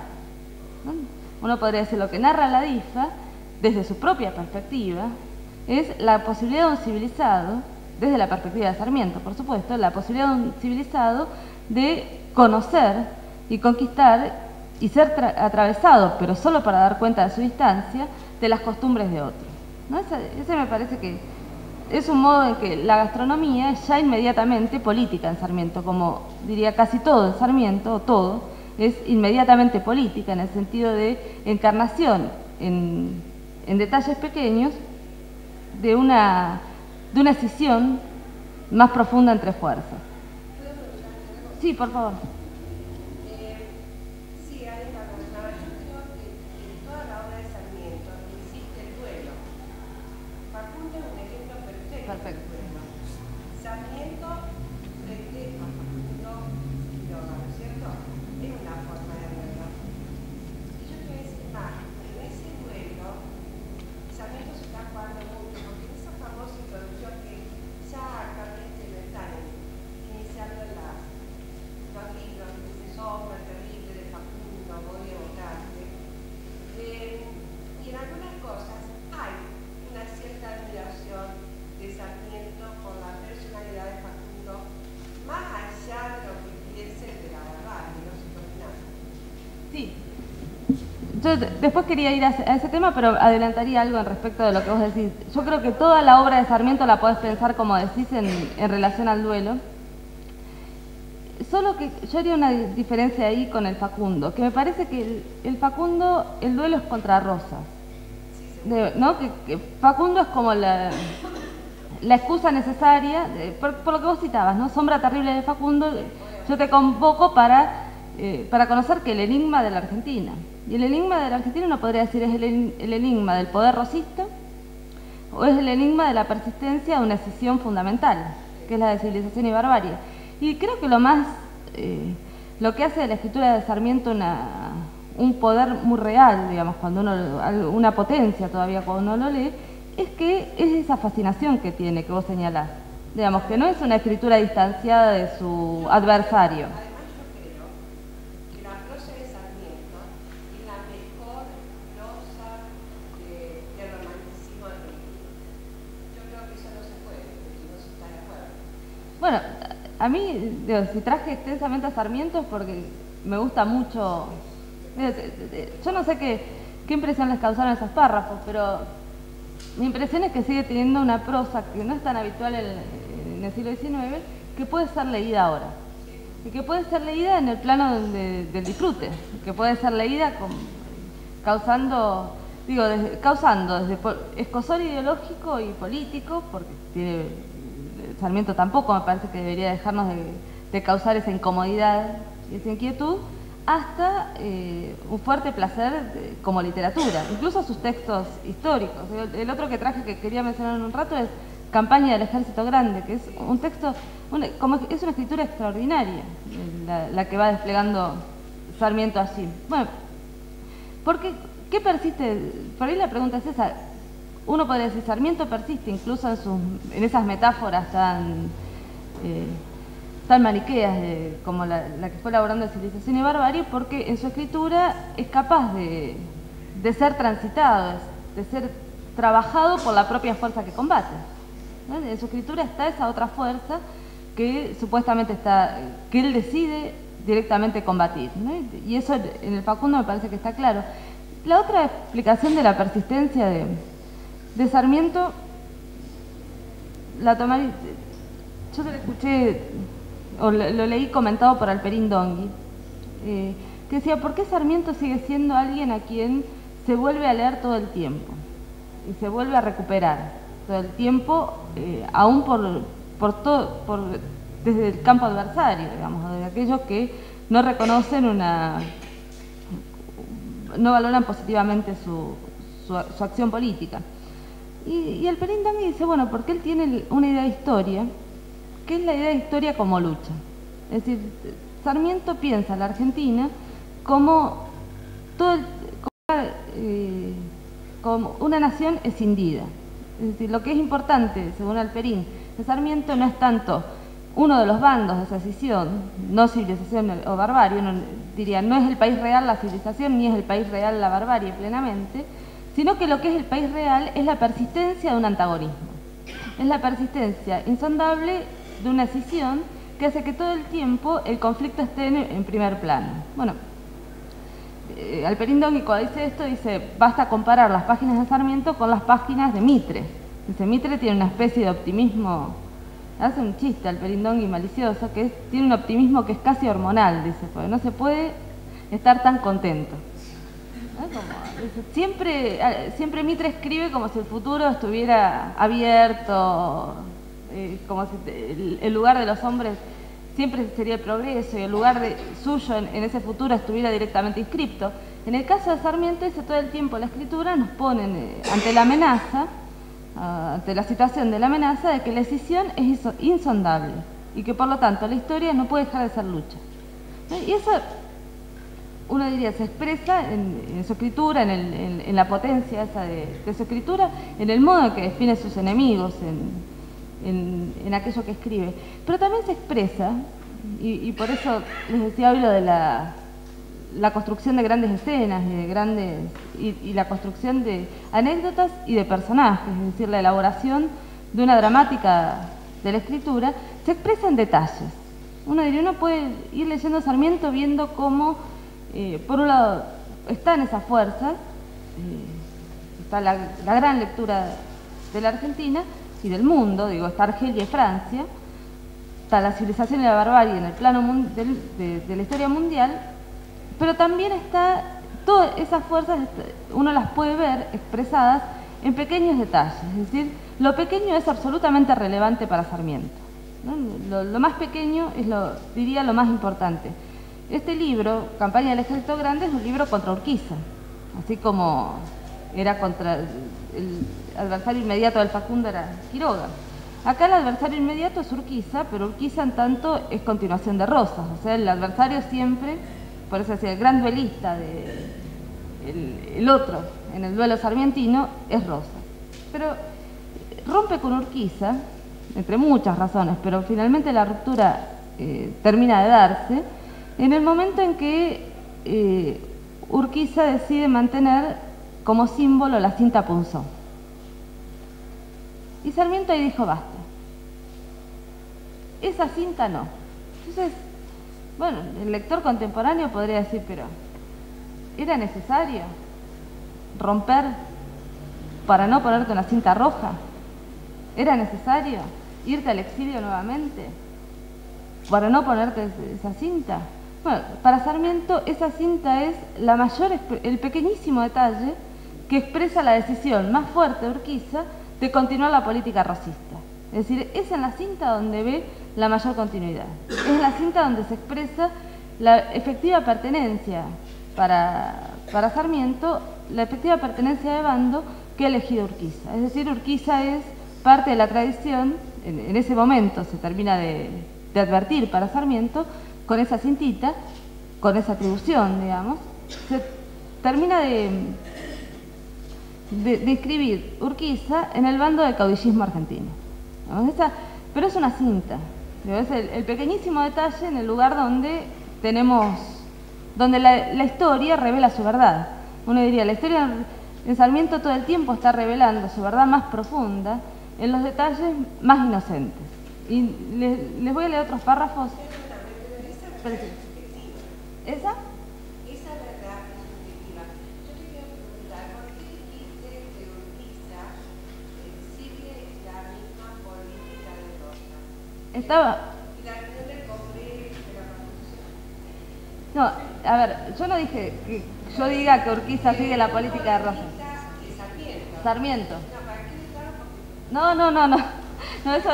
Uno podría decir lo que narra la DIFA, desde su propia perspectiva, es la posibilidad de un civilizado, desde la perspectiva de Sarmiento, por supuesto, la posibilidad de un civilizado de conocer y conquistar y ser atravesado, pero solo para dar cuenta de su distancia, de las costumbres de otros. Ese, me parece que es un modo en que la gastronomía es ya inmediatamente política en Sarmiento, como diría casi todo en Sarmiento, todo, es inmediatamente política en el sentido de encarnación en, detalles pequeños de una, de una escisión más profunda entre fuerzas. Sí, por favor. Pero adelantaría algo en respecto de lo que vos decís. Yo creo que toda la obra de Sarmiento la podés pensar, como decís, en, relación al duelo. Solo que yo haría una diferencia ahí con el Facundo, que me parece que el, Facundo, el duelo es contra Rosas. ¿no? Que, Facundo es como la, la excusa necesaria, por, lo que vos citabas, ¿no? Sombra terrible de Facundo, yo te convoco para, eh, para conocer que el enigma de la Argentina. Y el enigma de la Argentina no podría decir es el, enigma del poder rosista o es el enigma de la persistencia de una decisión fundamental, que es la de civilización y barbarie. Y creo que lo más, eh, lo que hace de la escritura de Sarmiento una, un poder muy real, digamos, cuando uno, una potencia todavía cuando uno lo lee, es que es esa fascinación que tiene, que vos señalás. Digamos que no es una escritura distanciada de su adversario. Bueno, a mí, si traje extensamente a Sarmiento es porque me gusta mucho. Yo no sé qué, qué impresión les causaron esos párrafos, pero mi impresión es que sigue teniendo una prosa que no es tan habitual en, el siglo XIX, que puede ser leída ahora. Y que puede ser leída en el plano del disfrute, que puede ser leída causando, digo, causando desde escosor ideológico y político, porque tiene Sarmiento tampoco me parece que debería dejarnos de, causar esa incomodidad y esa inquietud, hasta eh, un fuerte placer como literatura, incluso sus textos históricos. El, otro que traje que quería mencionar en un rato es Campaña del Ejército Grande, que es un texto, como, es una escritura extraordinaria la, que va desplegando Sarmiento allí. Bueno, porque, ¿qué persiste? Por ahí la pregunta es esa, uno podría decir, Sarmiento persiste incluso en, esas metáforas tan, eh, tan maniqueas como la, que fue elaborando de civilización y barbarie, porque en su escritura es capaz de, ser transitado, de ser trabajado por la propia fuerza que combate. En su escritura está esa otra fuerza que supuestamente está, que él decide directamente combatir. Y eso en el Facundo me parece que está claro. La otra explicación de la persistencia de, de Sarmiento, la tomé, yo lo escuché, o lo, leí comentado por Alperín Dongui, eh, que decía, ¿por qué Sarmiento sigue siendo alguien a quien se vuelve a leer todo el tiempo? Y se vuelve a recuperar todo el tiempo, eh, aún por, todo, desde el campo adversario, digamos, de aquellos que no reconocen una, no valoran positivamente su, su acción política. Y, el Perín también dice, bueno, porque él tiene una idea de historia, que es la idea de historia como lucha. Es decir, Sarmiento piensa la Argentina como, todo eh, como una nación escindida. Es decir, lo que es importante, según Alperín, de Sarmiento no es tanto uno de los bandos de esa decisión, no civilización o barbarie, diría, no es el país real la civilización ni es el país real la barbarie plenamente, sino que lo que es el país real es la persistencia de un antagonismo. Es la persistencia insondable de una escisión que hace que todo el tiempo el conflicto esté en, primer plano. Bueno, eh, Alperín cuando dice esto, dice, basta comparar las páginas de Sarmiento con las páginas de Mitre. Dice, Mitre tiene una especie de optimismo, hace un chiste Alperín malicioso, que tiene un optimismo que es casi hormonal, dice, porque no se puede estar tan contento. Siempre Mitre escribe como si el futuro estuviera abierto, eh, como si el, lugar de los hombres siempre sería el progreso y el lugar suyo en, ese futuro estuviera directamente inscripto. En el caso de Sarmiento, ese todo el tiempo la escritura nos pone eh, ante la amenaza, ah, ante la situación de la amenaza de que la decisión es insondable y que por lo tanto la historia no puede dejar de ser lucha. Y eso uno diría, se expresa en, su escritura, en, la potencia esa de, su escritura, en el modo en que define sus enemigos, en, aquello que escribe. Pero también se expresa, y, por eso les decía hoy lo de la, construcción de grandes escenas y, de grandes, y, la construcción de anécdotas y de personajes, es decir, la elaboración de una dramática de la escritura, se expresa en detalles. Uno diría, uno puede ir leyendo Sarmiento viendo cómo eh, por un lado, están esas fuerzas, eh, está la, gran lectura de la Argentina y del mundo, digo, está Argelia y Francia, está la civilización y la barbarie en el plano de, la historia mundial, pero también está, todas esas fuerzas uno las puede ver expresadas en pequeños detalles, es decir, lo pequeño es absolutamente relevante para Sarmiento. Lo, lo, más pequeño es, lo, diría, lo más importante. Este libro, Campaña del Ejército Grande, es un libro contra Urquiza, así como era contra el adversario inmediato del Facundo era Quiroga. Acá el adversario inmediato es Urquiza, pero Urquiza en tanto es continuación de Rosas, o sea, el adversario siempre, por eso decía, el gran duelista de el, otro en el duelo sarmientino es Rosas. Pero rompe con Urquiza entre muchas razones, pero finalmente la ruptura eh, termina de darse en el momento en que eh, Urquiza decide mantener como símbolo la cinta punzón. Y Sarmiento ahí dijo, basta. Esa cinta no. Entonces, bueno, el lector contemporáneo podría decir, pero ¿era necesario romper para no ponerte una cinta roja? ¿Era necesario irte al exilio nuevamente para no ponerte esa cinta? Para Sarmiento esa cinta es la mayor, el pequeñísimo detalle que expresa la decisión más fuerte de Urquiza de continuar la política racista. Es decir, es en la cinta donde ve la mayor continuidad. Es en la cinta donde se expresa la efectiva pertenencia para, para Sarmiento, la efectiva pertenencia de bando que ha elegido Urquiza. Es decir, Urquiza es parte de la tradición, en, ese momento se termina de, advertir para Sarmiento, con esa cintita, con esa atribución, digamos, se termina de, de, escribir Urquiza en el bando del caudillismo argentino. pero es una cinta, es el, pequeñísimo detalle en el lugar donde tenemos, donde la, historia revela su verdad. Uno diría, la historia en Sarmiento todo el tiempo está revelando su verdad más profunda, en los detalles más inocentes. Y les, voy a leer otros párrafos. ¿Esa? Esa verdad es subjetiva. Yo te quiero preguntar, ¿por qué dijiste que Urquiza sigue la misma política de Rosa? Estaba... No, a ver, yo no dije que yo diga que Urquiza sigue la política de Rosa. Sarmiento. Sarmiento. No, no, no, no. No, eso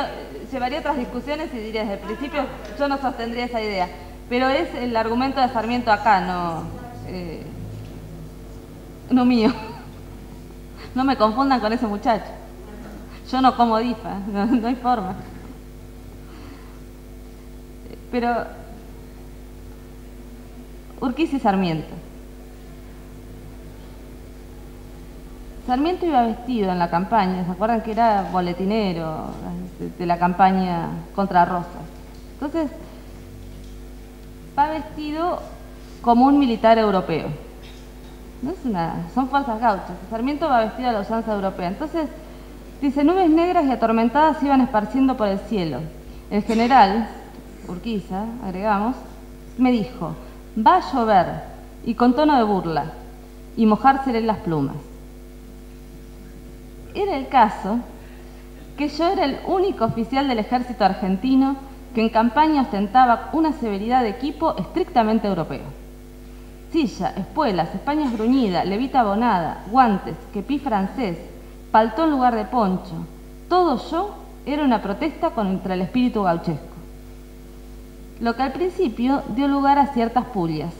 llevaría otras discusiones y diría desde el principio, yo no sostendría esa idea. Pero es el argumento de Sarmiento acá, no, eh, no mío. No me confundan con ese muchacho. Yo no como difa, no, no hay forma. Pero Urquiza y Sarmiento. Sarmiento iba vestido en la campaña, ¿se acuerdan que era boletinero de la campaña contra Rosas? Entonces, va vestido como un militar europeo. No es una, son fuerzas gauchas. Sarmiento va vestido a la usanza europea. Entonces, dice, nubes negras y atormentadas iban esparciendo por el cielo. El general, Urquiza, agregamos, me dijo, va a llover, y con tono de burla, y mojársele las plumas. Era el caso que yo era el único oficial del ejército argentino que en campaña ostentaba una severidad de equipo estrictamente europeo. Silla, espuelas, españas gruñida, levita abonada, guantes, quepí francés, paltó en lugar de poncho, todo yo era una protesta contra el espíritu gauchesco. Lo que al principio dio lugar a ciertas pulias,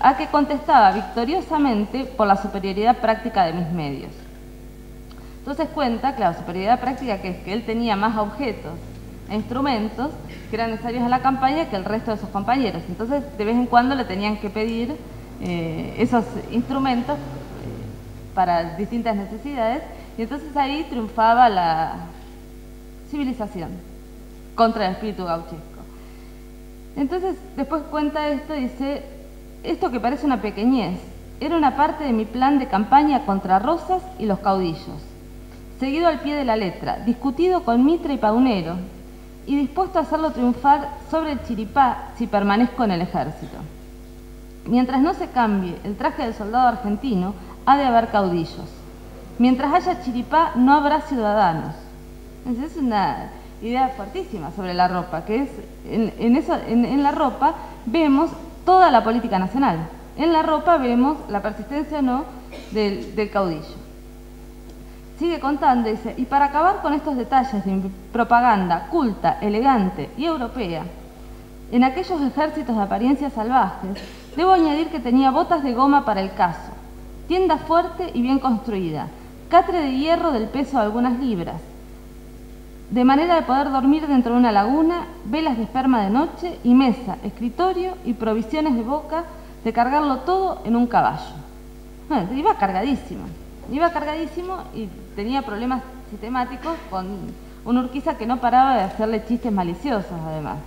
a que contestaba victoriosamente por la superioridad práctica de mis medios. Entonces cuenta, claro, superioridad práctica que es que él tenía más objetos instrumentos que eran necesarios a la campaña que el resto de sus compañeros. Entonces de vez en cuando le tenían que pedir eh, esos instrumentos eh, para distintas necesidades y entonces ahí triunfaba la civilización contra el espíritu gauchesco. Entonces después cuenta esto y dice, esto que parece una pequeñez, era una parte de mi plan de campaña contra Rosas y los caudillos seguido al pie de la letra, discutido con Mitre y Paunero, y dispuesto a hacerlo triunfar sobre el chiripá si permanezco en el ejército. Mientras no se cambie el traje del soldado argentino, ha de haber caudillos. Mientras haya chiripá, no habrá ciudadanos. Es una idea fuertísima sobre la ropa, que es, en, la ropa vemos toda la política nacional. En la ropa vemos la persistencia o no del caudillo. Sigue contando, dice, y para acabar con estos detalles de propaganda culta, elegante y europea, en aquellos ejércitos de apariencia salvajes, debo añadir que tenía botas de goma para el caso, tienda fuerte y bien construida, catre de hierro del peso de algunas libras, de manera de poder dormir dentro de una laguna, velas de esperma de noche y mesa, escritorio y provisiones de boca de cargarlo todo en un caballo. Bueno, iba cargadísima, iba cargadísimo y tenía problemas sistemáticos con, un Urquiza que no paraba de hacerle chistes maliciosos además,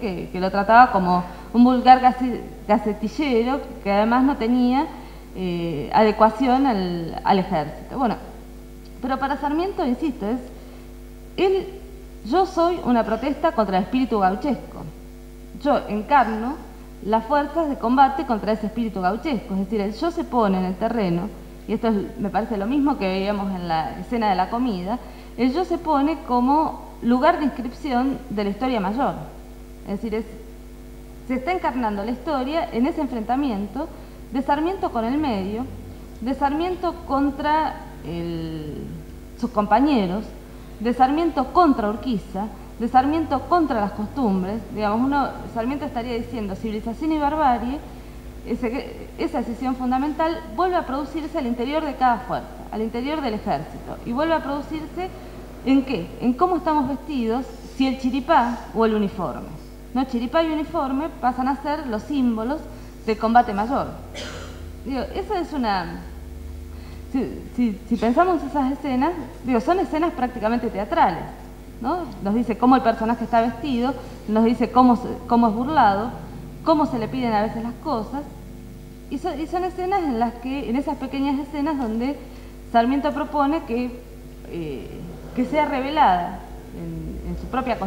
que, lo trataba como un vulgar gacetillero que además no tenía eh, adecuación al, al, ejército. Bueno, pero para Sarmiento, insisto, es él, yo soy una protesta contra el espíritu gauchesco. Yo encarno las fuerzas de combate contra ese espíritu gauchesco, es decir, el yo se pone en el terreno, y esto me parece lo mismo que veíamos en la escena de la comida, el yo se pone como lugar de inscripción de la historia mayor. Es decir, se está encarnando la historia en ese enfrentamiento de Sarmiento con el medio, de Sarmiento contra sus compañeros, de Sarmiento contra Urquiza, de Sarmiento contra las costumbres, digamos, uno, Sarmiento estaría diciendo civilización y barbarie, esa decisión fundamental vuelve a producirse al interior de cada fuerza, al interior del ejército, y vuelve a producirse en qué, en cómo estamos vestidos, si el chiripá o el uniforme. ¿no? Chiripá y uniforme pasan a ser los símbolos de combate mayor. Digo, esa es una... Si, si pensamos esas escenas, digo, son escenas prácticamente teatrales. Nos dice cómo el personaje está vestido, nos dice cómo, cómo es burlado, cómo se le piden a veces las cosas. Y, son escenas en las que, en esas pequeñas escenas donde Sarmiento propone que, eh, que sea revelada en, su propia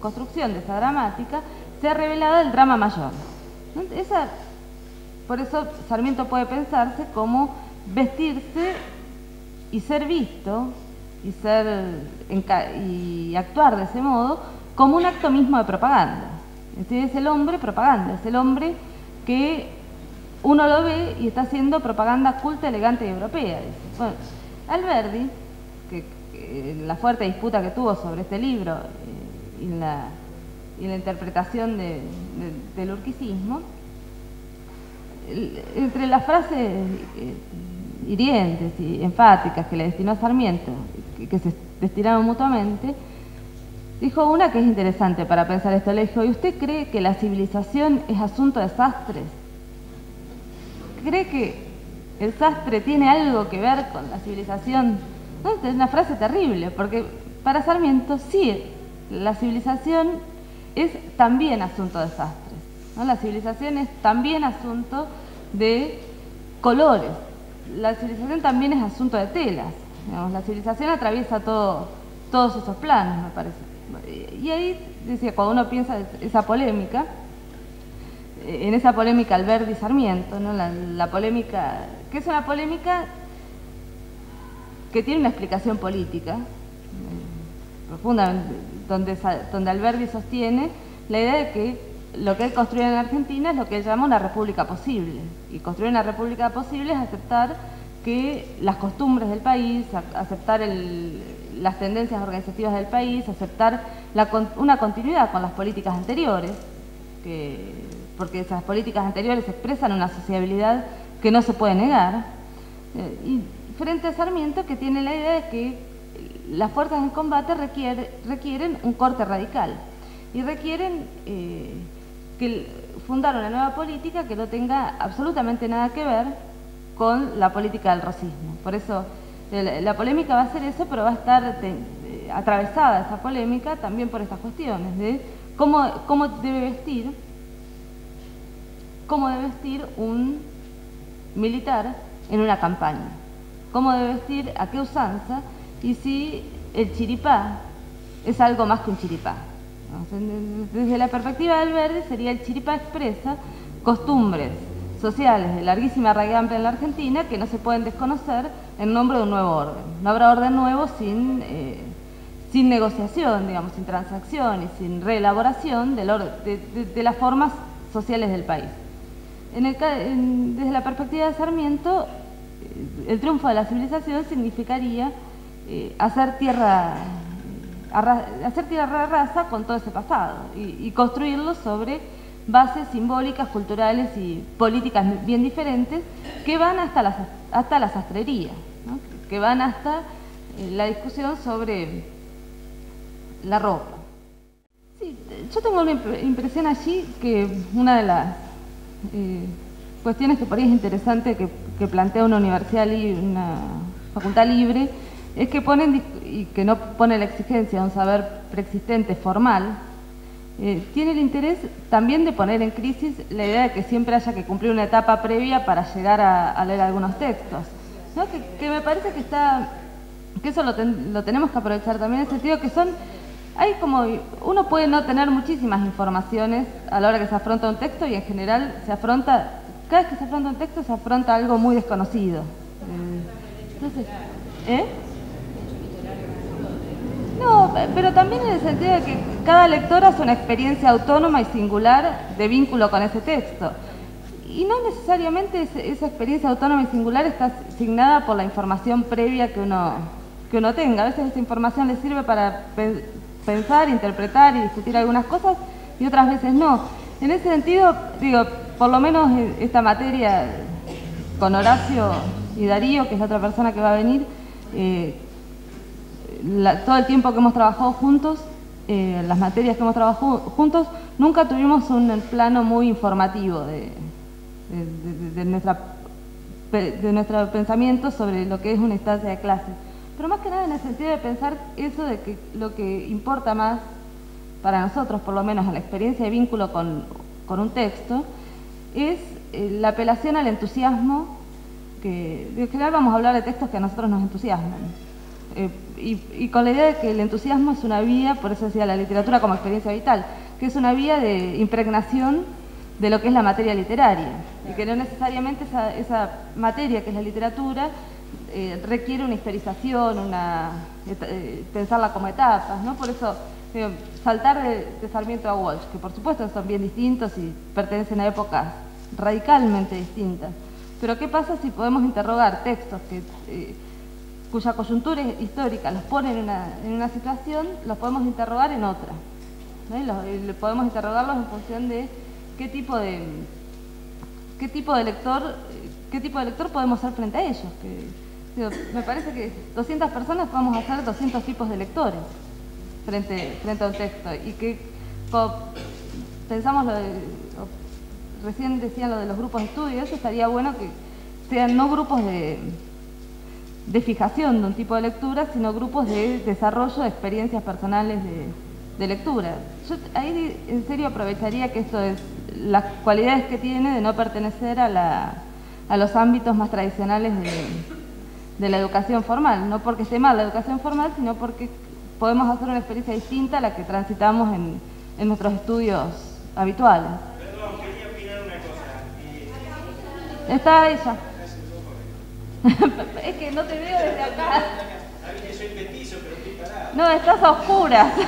construcción de esa dramática, sea revelada el drama mayor. Por eso Sarmiento puede pensarse como vestirse y ser visto y, ser, y actuar de ese modo como un acto mismo de propaganda. Es el hombre propaganda, es el hombre que uno lo ve y está haciendo propaganda culta, elegante y europea. Bueno, Alberdi, que, la fuerte disputa que tuvo sobre este libro eh, y, la, interpretación del urquicismo, entre las frases eh, hirientes y enfáticas que le destinó a Sarmiento, que, se destinaron mutuamente, dijo una que es interesante para pensar esto. Le dijo, ¿y usted cree que la civilización es asunto de sastres? ¿Cree que el sastre tiene algo que ver con la civilización? Es una frase terrible, porque para Sarmiento sí, la civilización es también asunto de sastres. La civilización es también asunto de colores, la civilización también es asunto de telas. la civilización atraviesa todo, todos esos planos, me parece. Y ahí, decía, cuando uno piensa esa polémica, eh, en esa polémica Alberti Sarmiento, ¿no? la, polémica, que es una polémica que tiene una explicación política eh, profunda, donde, donde Alberti sostiene la idea de que lo que él construye en Argentina es lo que él llama una república posible. Y construir una república posible es aceptar que las costumbres del país, aceptar las tendencias organizativas del país, aceptar una continuidad con las políticas anteriores, porque esas políticas anteriores expresan una sociabilidad que no se puede negar. Eh, y frente a Sarmiento, que tiene la idea de que las fuerzas en combate requieren un corte radical y requieren eh, que fundar una nueva política que no tenga absolutamente nada que ver con la política del racismo. Por eso la, polémica va a ser eso, pero va a estar eh, atravesada esa polémica también por estas cuestiones de cómo, cómo debe vestir, cómo debe vestir un militar en una campaña, cómo debe vestir, a qué usanza y si el chiripá es algo más que un chiripá. Desde la perspectiva del verde sería el chiripa expresa costumbres sociales de larguísima raigambre en la Argentina que no se pueden desconocer en nombre de un nuevo orden. No habrá orden nuevo sin, eh, sin negociación, digamos, sin transacción y sin reelaboración de, de, las formas sociales del país. desde la perspectiva de Sarmiento, el triunfo de la civilización significaría eh, hacer tierra hacer tierra raza con todo ese pasado y, construirlo sobre bases simbólicas, culturales y políticas bien diferentes que van hasta la, hasta la sastrería, que van hasta eh, la discusión sobre la ropa. yo tengo una impresión allí que una de las eh, cuestiones que por ahí es interesante que, plantea una universidad libre, una facultad libre, es que ponen y que no pone la exigencia de un saber preexistente formal, eh, tiene el interés también de poner en crisis la idea de que siempre haya que cumplir una etapa previa para llegar a, leer algunos textos. Que, me parece que está, que eso lo, lo, tenemos que aprovechar también en el sentido que son, hay como, uno puede no tener muchísimas informaciones a la hora que se afronta un texto y en general se afronta, cada vez que se afronta un texto se afronta algo muy desconocido. Eh, entonces, ¿eh? No, pero también en el sentido de que cada lector hace una experiencia autónoma y singular de vínculo con ese texto. Y no necesariamente esa experiencia autónoma y singular está asignada por la información previa que uno, que uno tenga. A veces esa información le sirve para pensar, interpretar y discutir algunas cosas y otras veces no. En ese sentido, digo, por lo menos esta materia con Horacio y Darío, que es la otra persona que va a venir, eh, todo el tiempo que hemos trabajado juntos, eh, las materias que hemos trabajado juntos, nunca tuvimos un plano muy informativo de, de, nuestra, de nuestro pensamiento sobre lo que es una instancia de clase. Pero más que nada en el sentido de pensar eso de que lo que importa más para nosotros, por lo menos en la experiencia de vínculo con, con un texto, es eh, la apelación al entusiasmo, que en general vamos a hablar de textos que a nosotros nos entusiasman. Eh, y, con la idea de que el entusiasmo es una vía, por eso decía la literatura como experiencia vital, que es una vía de impregnación de lo que es la materia literaria, y que no necesariamente esa, materia que es la literatura eh, requiere una historización, una, eh, pensarla como etapas, ¿no? Por eso saltar de, Sarmiento a Walsh, que por supuesto son bien distintos y pertenecen a épocas radicalmente distintas, pero ¿qué pasa si podemos interrogar textos que cuya coyuntura histórica los pone en una, situación, los podemos interrogar en otra. Y, podemos interrogarlos en función de qué tipo de qué tipo de lector qué tipo de lector podemos ser frente a ellos. me parece que 200 personas podemos hacer 200 tipos de lectores frente, frente a un texto y que pensamos lo recién decían lo de los grupos de estudio, eso estaría bueno que sean no grupos de de fijación de un tipo de lectura, sino grupos de desarrollo de experiencias personales de, lectura. Yo ahí en serio aprovecharía que esto es las cualidades que tiene de no pertenecer a, la, a los ámbitos más tradicionales de, la educación formal, no porque esté mal la educación formal, sino porque podemos hacer una experiencia distinta a la que transitamos en, en nuestros estudios habituales. Perdón, quería opinar una cosa. Está ella. es que no te veo desde acá. que soy petizo, pero estoy parado. No, estás a oscuras.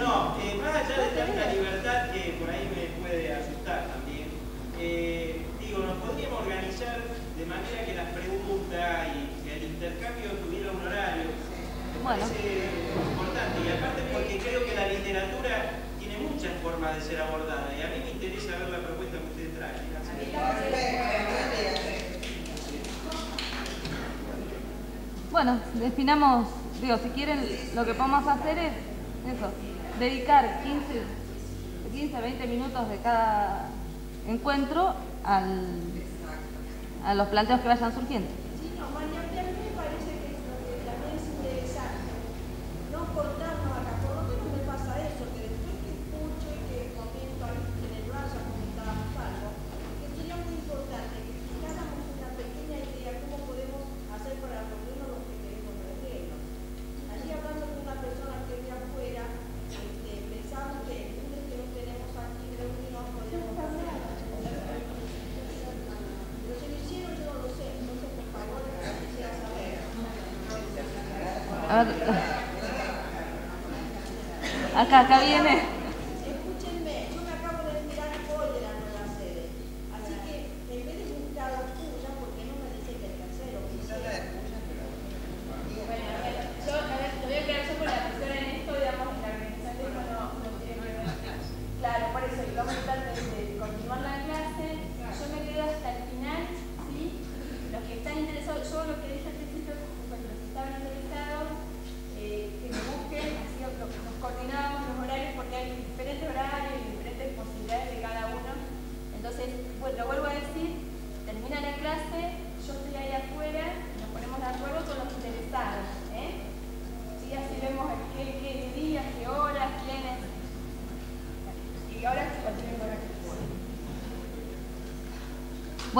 No, eh, más allá de tanta libertad que por ahí me puede asustar también, eh, digo, nos podríamos organizar de manera que las preguntas y, el intercambio tuviera un horario. Me bueno. parece importante y aparte porque creo que la literatura tiene muchas formas de ser abordada y a mí me interesa ver la propuesta que usted trae. Bueno, definamos, digo, si quieren, lo que podemos hacer es eso, dedicar 15, 15 20 minutos de cada encuentro al, a los planteos que vayan surgiendo.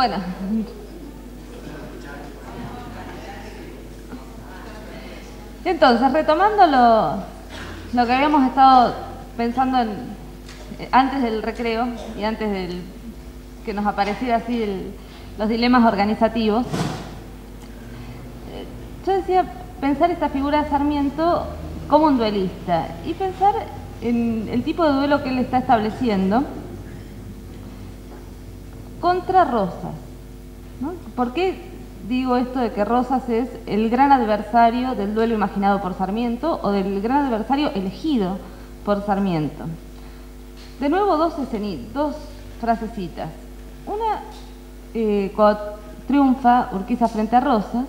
Bueno. Entonces, retomando lo, lo que habíamos estado pensando en- eh, antes del recreo y antes del que nos apareciera así los dilemas organizativos, eh, yo decía pensar esta figura de Sarmiento como un duelista y pensar en el tipo de duelo que él está estableciendo contra Rosas. ¿no? ¿Por qué digo esto de que Rosas es el gran adversario del duelo imaginado por Sarmiento o del gran adversario elegido por Sarmiento? De nuevo, dos, dos frasecitas. Una, eh, triunfa Urquiza frente a Rosas,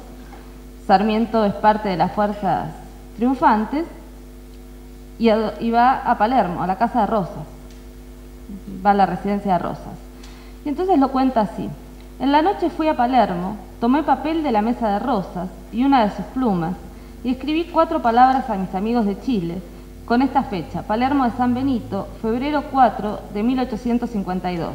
Sarmiento es parte de las fuerzas triunfantes y va a Palermo, a la casa de Rosas. Va a la residencia de Rosas. Y entonces lo cuenta así. En la noche fui a Palermo, tomé papel de la mesa de Rosas y una de sus plumas y escribí cuatro palabras a mis amigos de Chile con esta fecha, Palermo de San Benito, febrero 4 de 1852.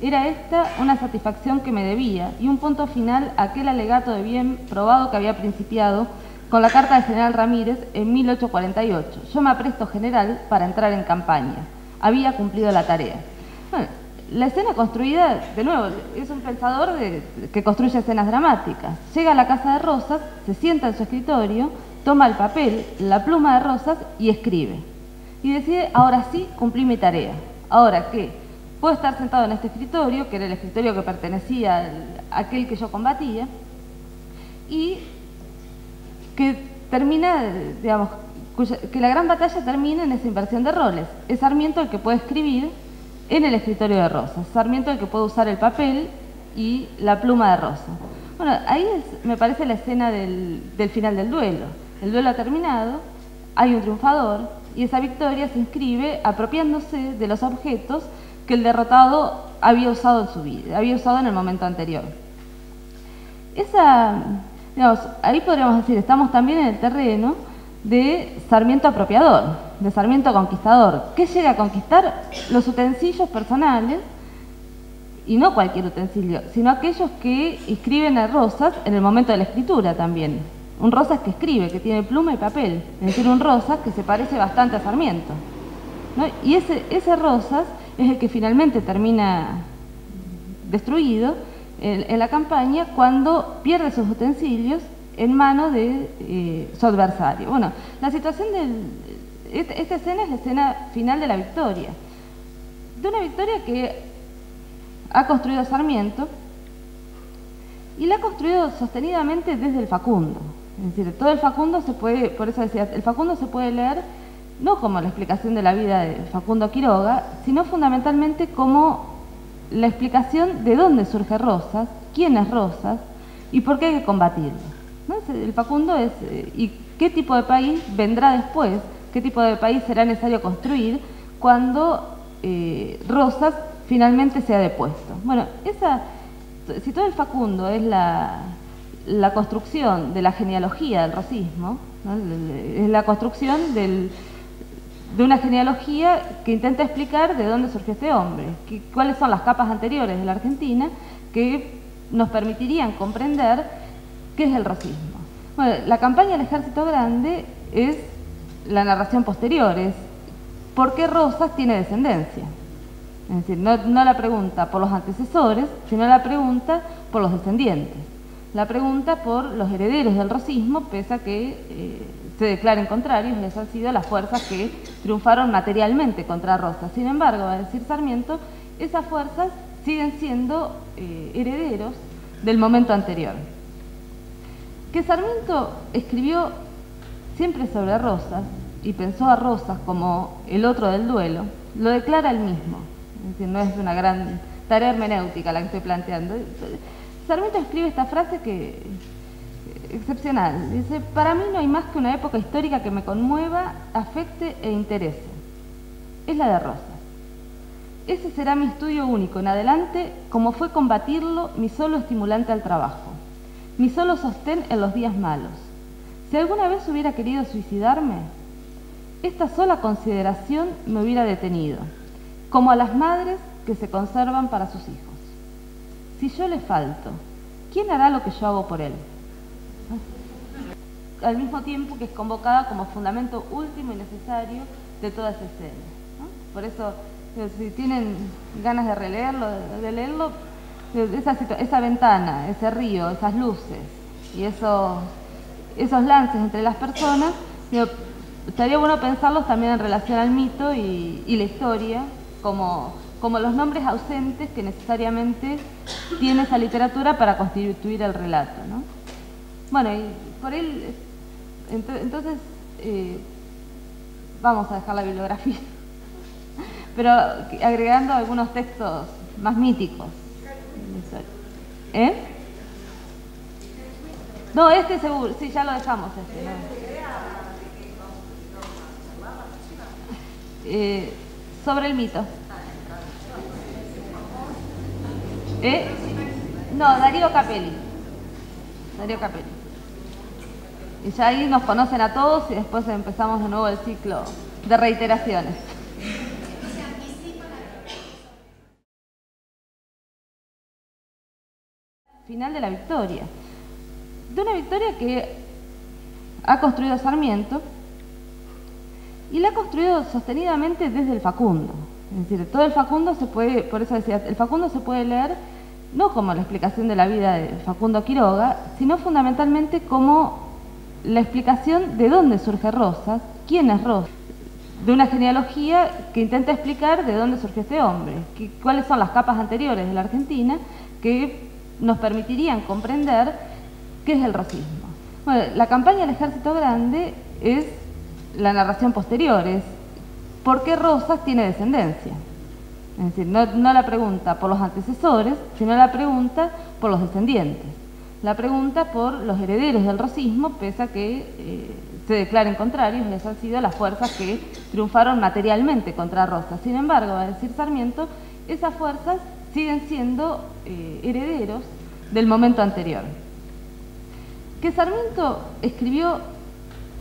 Era esta una satisfacción que me debía y un punto final a aquel alegato de bien probado que había principiado con la carta del general Ramírez en 1848. Yo me apresto general para entrar en campaña. Había cumplido la tarea. Bueno, la escena construida, de nuevo, es un pensador de- que construye escenas dramáticas. Llega a la casa de Rosas, se sienta en su escritorio, toma el papel, la pluma de Rosas y escribe. Y decide, ahora sí, cumplí mi tarea. Ahora que puedo estar sentado en este escritorio, que era el escritorio que pertenecía a aquel que yo combatía, y que termina, digamos, cuya- que la gran batalla termina en esa inversión de roles. Es Sarmiento el que puede escribir en el escritorio de Rosas, Sarmiento el que puede usar el papel y la pluma de Rosa. Bueno, ahí me parece la escena del, del final del duelo. El duelo ha terminado, hay un triunfador y esa victoria se inscribe apropiándose de los objetos que el derrotado había usado en su vida, había usado en el momento anterior. Esa, digamos, ahí podríamos decir, estamos también en el terreno de Sarmiento apropiador, de Sarmiento conquistador. ¿Qué llega a conquistar? Los utensilios personales, y no cualquier utensilio, sino aquellos que escriben a Rosas en el momento de la escritura también. Un Rosas que escribe, que tiene pluma y papel, es decir, un Rosas que se parece bastante a Sarmiento. Y ese, ese Rosas es el que finalmente termina destruido en, en la campaña cuando pierde sus utensilios en mano de eh, su adversario. Bueno, la situación del... Esta escena es la escena final de la victoria. De una victoria que ha construido Sarmiento y la ha construido sostenidamente desde el Facundo. Es decir, todo el Facundo se puede, por eso decía, el Facundo se puede leer no como la explicación de la vida de Facundo Quiroga, sino fundamentalmente como la explicación de dónde surge Rosas, quién es Rosas y por qué hay que combatirlo. El Facundo es, eh, y qué tipo de país vendrá después, qué tipo de país será necesario construir cuando eh, Rosas finalmente sea depuesto. Bueno, esa, si todo el Facundo es la, construcción de la genealogía del rosismo, ¿no? es la construcción de una genealogía que intenta explicar de dónde surgió este hombre, que- cuáles son las capas anteriores de la Argentina que nos permitirían comprender qué es el racismo. Bueno, la campaña del Ejército Grande es la narración posterior, es por qué Rosas tiene descendencia. Es decir, no, no la pregunta por los antecesores, sino la pregunta por los descendientes. La pregunta por los herederos del rosismo, pese a que eh, se declaren contrarios, esas han sido las fuerzas que triunfaron materialmente contra Rosas. Sin embargo, va a decir Sarmiento, esas fuerzas siguen siendo eh, herederos del momento anterior. Que Sarmiento escribió siempre sobre Rosas y pensó a Rosas como el otro del duelo, lo declara él mismo. Es decir, no es una gran tarea hermenéutica la que estoy planteando. Sarmiento escribe esta frase que excepcional. Dice, para mí no hay más que una época histórica que me conmueva, afecte e interese. Es la de Rosas. Ese será mi estudio único en adelante, como fue combatirlo mi solo estimulante al trabajo, mi solo sostén en los días malos. Si alguna vez hubiera querido suicidarme, esta sola consideración me hubiera detenido, como a las madres que se conservan para sus hijos. si yo le falto, ¿quién hará lo que yo hago por él? Al mismo tiempo que es convocada como fundamento último y necesario de toda esa escena. Por eso, eh, si tienen ganas de releerlo, de leerlo, eh, esa, esa ventana, ese río, esas luces y esos, esos lances entre las personas, estaría bueno pensarlos también en relación al mito y, la historia, como, como los nombres ausentes que necesariamente tiene esa literatura para constituir el relato. ¿no? Bueno, y por él, entonces, eh, vamos a dejar la bibliografía, pero agregando algunos textos más míticos. ¿Eh? No, este seguro, sí, ya lo dejamos. Este, ¿no? Eh, sobre el mito. ¿Eh? No, Darío Capelli. Darío Capelli. Y ya ahí nos conocen a todos y después empezamos de nuevo el ciclo de reiteraciones. Final de la victoria. De una victoria que ha construido Sarmiento y la ha construido sostenidamente desde el Facundo. Es decir, todo el Facundo se puede, por eso decía, el Facundo se puede leer no como la explicación de la vida de Facundo Quiroga, sino fundamentalmente como la explicación de dónde surge Rosas, quién es Rosas, de una genealogía que intenta explicar de dónde surge este hombre, cuáles son las capas anteriores de la Argentina que nos permitirían comprender qué es el racismo. Bueno, la campaña del Ejército Grande es la narración posterior, es por qué Rosas tiene descendencia. Es decir, no, la pregunta por los antecesores, sino la pregunta por los descendientes. La pregunta por los herederos del racismo, pese a que eh, se declaren contrarios, y esas han sido las fuerzas que triunfaron materialmente contra Rosas. Sin embargo, va a decir Sarmiento, esas fuerzas siguen siendo eh, herederos del momento anterior. Que Sarmiento escribió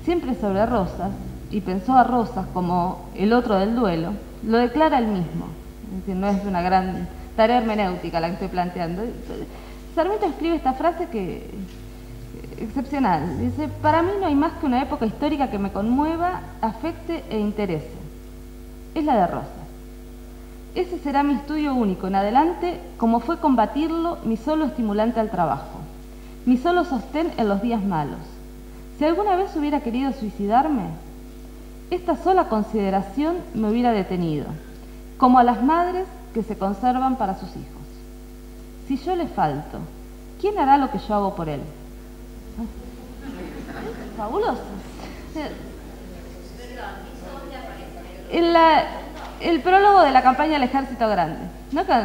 siempre sobre Rosas y pensó a Rosas como el otro del duelo, lo declara él mismo. Es decir, no es una gran tarea hermenéutica la que estoy planteando. Sarmiento escribe esta frase que excepcional. Dice, para mí no hay más que una época histórica que me conmueva, afecte e interese. Es la de Rosas. Ese será mi estudio único en adelante, como fue combatirlo mi solo estimulante al trabajo, mi solo sostén en los días malos. Si alguna vez hubiera querido suicidarme, esta sola consideración me hubiera detenido, como a las madres que se conservan para sus hijos. Si yo le falto, ¿quién hará lo que yo hago por él? Fabuloso. En el prólogo de la campaña del Ejército Grande,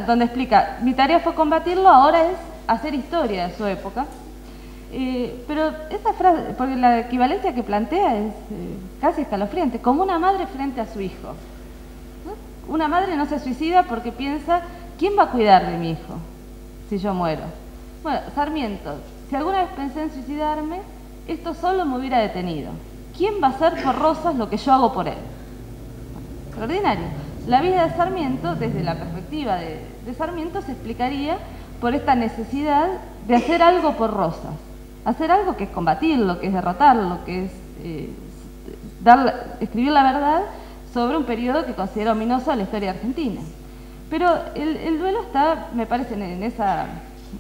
donde explica, mi tarea fue combatirlo, ahora es hacer historia de su época. Eh, pero esa frase, porque la equivalencia que plantea es eh, casi escalofriante, como una madre frente a su hijo. Una madre no se suicida porque piensa, ¿quién va a cuidar de mi hijo si yo muero? Bueno, Sarmiento, si alguna vez pensé en suicidarme, esto solo me hubiera detenido. ¿Quién va a hacer por Rosas lo que yo hago por él? extraordinario. La vida de Sarmiento, desde la perspectiva de Sarmiento, se explicaría por esta necesidad de hacer algo por Rosas hacer algo que es combatirlo, que es derrotarlo, que es eh, dar, escribir la verdad sobre un periodo que considera ominoso a la historia argentina. Pero el, duelo está, me parece, en, esa,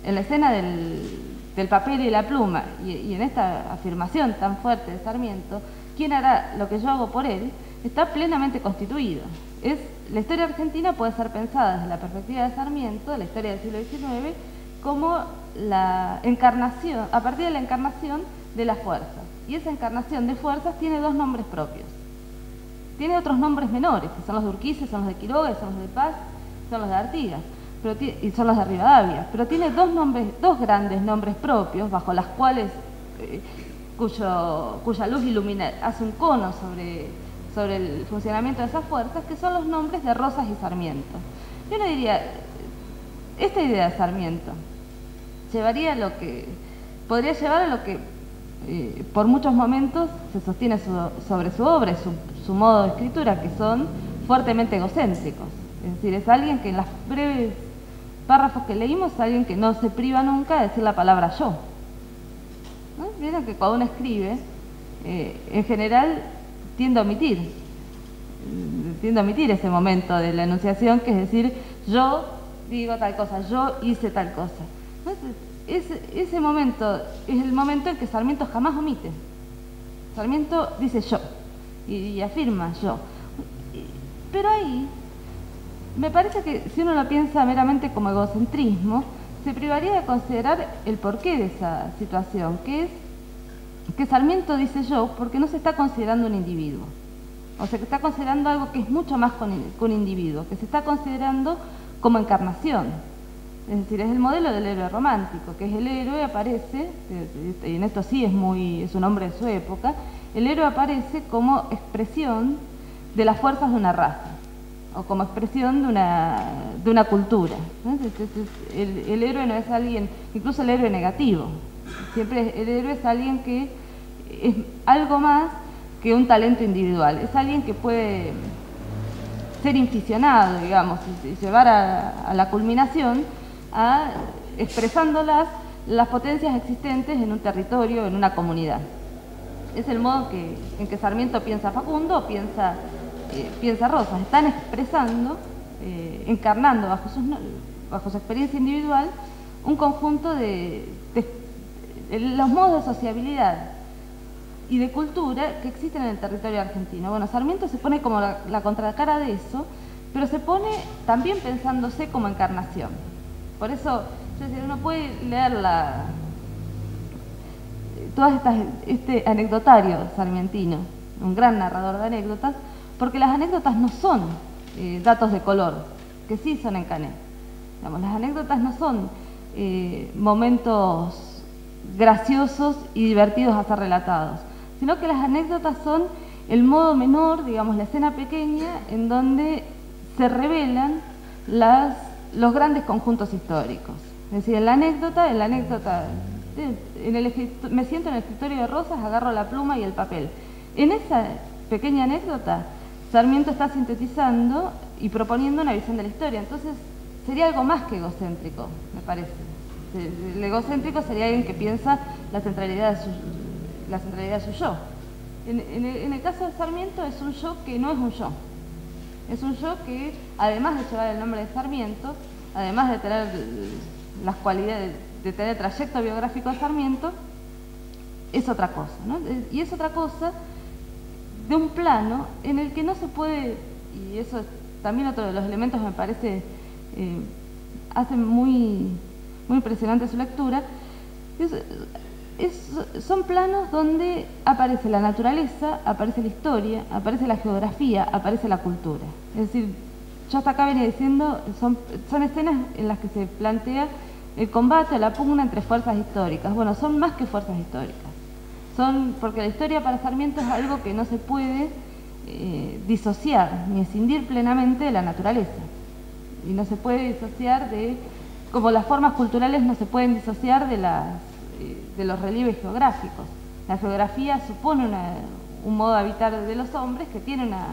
en la escena del, papel y la pluma y, en esta afirmación tan fuerte de Sarmiento, ¿quién hará lo que yo hago por él? Está plenamente constituido. Es, la historia argentina puede ser pensada desde la perspectiva de Sarmiento, la historia del siglo XIX, como la encarnación, a partir de la encarnación de las fuerzas. Y esa encarnación de fuerzas tiene dos nombres propios. Tiene otros nombres menores, que son los de Urquiza, son los de Quiroga, son los de Paz, son los de Artigas pero y son los de Rivadavia. Pero tiene dos, nombres, dos grandes nombres propios, bajo las cuales, eh, cuyo, cuya luz ilumina, hace un cono sobre, sobre el funcionamiento de esas fuerzas, que son los nombres de Rosas y Sarmiento. Yo le diría, esta idea de Sarmiento, llevaría lo que, podría llevar a lo que eh, por muchos momentos se sostiene sobre su obra, su, su modo de escritura, que son fuertemente egocéntricos. Es decir, es alguien que en las breves párrafos que leímos, alguien que no se priva nunca de decir la palabra yo. ¿No? Vieron que cuando uno escribe, eh, en general tiende a omitir, mm, tiende a omitir ese momento de la enunciación, que es decir, yo digo tal cosa, yo hice tal cosa. Ese, ese momento es el momento en que Sarmiento jamás omite. Sarmiento dice yo y, y afirma yo. Pero ahí, me parece que si uno lo piensa meramente como egocentrismo, se privaría de considerar el porqué de esa situación, que es que Sarmiento dice yo porque no se está considerando un individuo. O sea, que está considerando algo que es mucho más que un individuo, que se está considerando como encarnación. Es decir, es el modelo del héroe romántico, que es el héroe aparece, y en esto sí es muy, es un hombre de su época, el héroe aparece como expresión de las fuerzas de una raza, o como expresión de una, de una cultura. El, el héroe no es alguien, incluso el héroe negativo, siempre el héroe es alguien que es algo más que un talento individual, es alguien que puede ser inficionado, digamos, y llevar a la culminación a expresándolas las potencias existentes en un territorio, en una comunidad. Es el modo que, en que Sarmiento piensa Facundo piensa, eh, piensa Rosas. Están expresando, eh, encarnando bajo, sus, bajo su experiencia individual un conjunto de, los modos de sociabilidad y de cultura que existen en el territorio argentino. Bueno, Sarmiento se pone como la contracara de eso, pero se pone también pensándose como encarnación. Por eso, yo decía, uno puede leer la, todas estas, este anecdotario sarmientino, un gran narrador de anécdotas, porque las anécdotas no son eh, datos de color, que sí son en Canet. Digamos, las anécdotas no son eh, momentos graciosos y divertidos a ser relatados, sino que las anécdotas son el modo menor, digamos, la escena pequeña, en donde se revelan las, los grandes conjuntos históricos. Es decir, en la anécdota, la anécdota, en el, me siento en el escritorio de Rosas, agarro la pluma y el papel. En esa pequeña anécdota, Sarmiento está sintetizando y proponiendo una visión de la historia. Entonces, sería algo más que egocéntrico, me parece. El egocéntrico sería alguien que piensa la centralidad de su, yo. En, el, en, el, caso de Sarmiento es un yo que no es un yo. Es un yo que, además de llevar el nombre de Sarmiento, además de tener las cualidades, de tener el trayecto biográfico de Sarmiento, es otra cosa. ¿no? Y es otra cosa de un plano en el que no se puede, y eso es también otro de los elementos me parece eh, hace muy, muy impresionante su lectura, es, son planos donde aparece la naturaleza, aparece la historia, aparece la geografía, aparece la cultura. Es decir, yo hasta acá venía diciendo, son, escenas en las que se plantea el combate la pugna entre fuerzas históricas. Bueno, son más que fuerzas históricas. Son, porque la historia para Sarmiento es algo que no se puede eh, disociar ni escindir plenamente de la naturaleza. Y no se puede disociar de, como las formas culturales no se pueden disociar de, las, de los relieves geográficos. La geografía supone un modo de habitar de los hombres que tiene una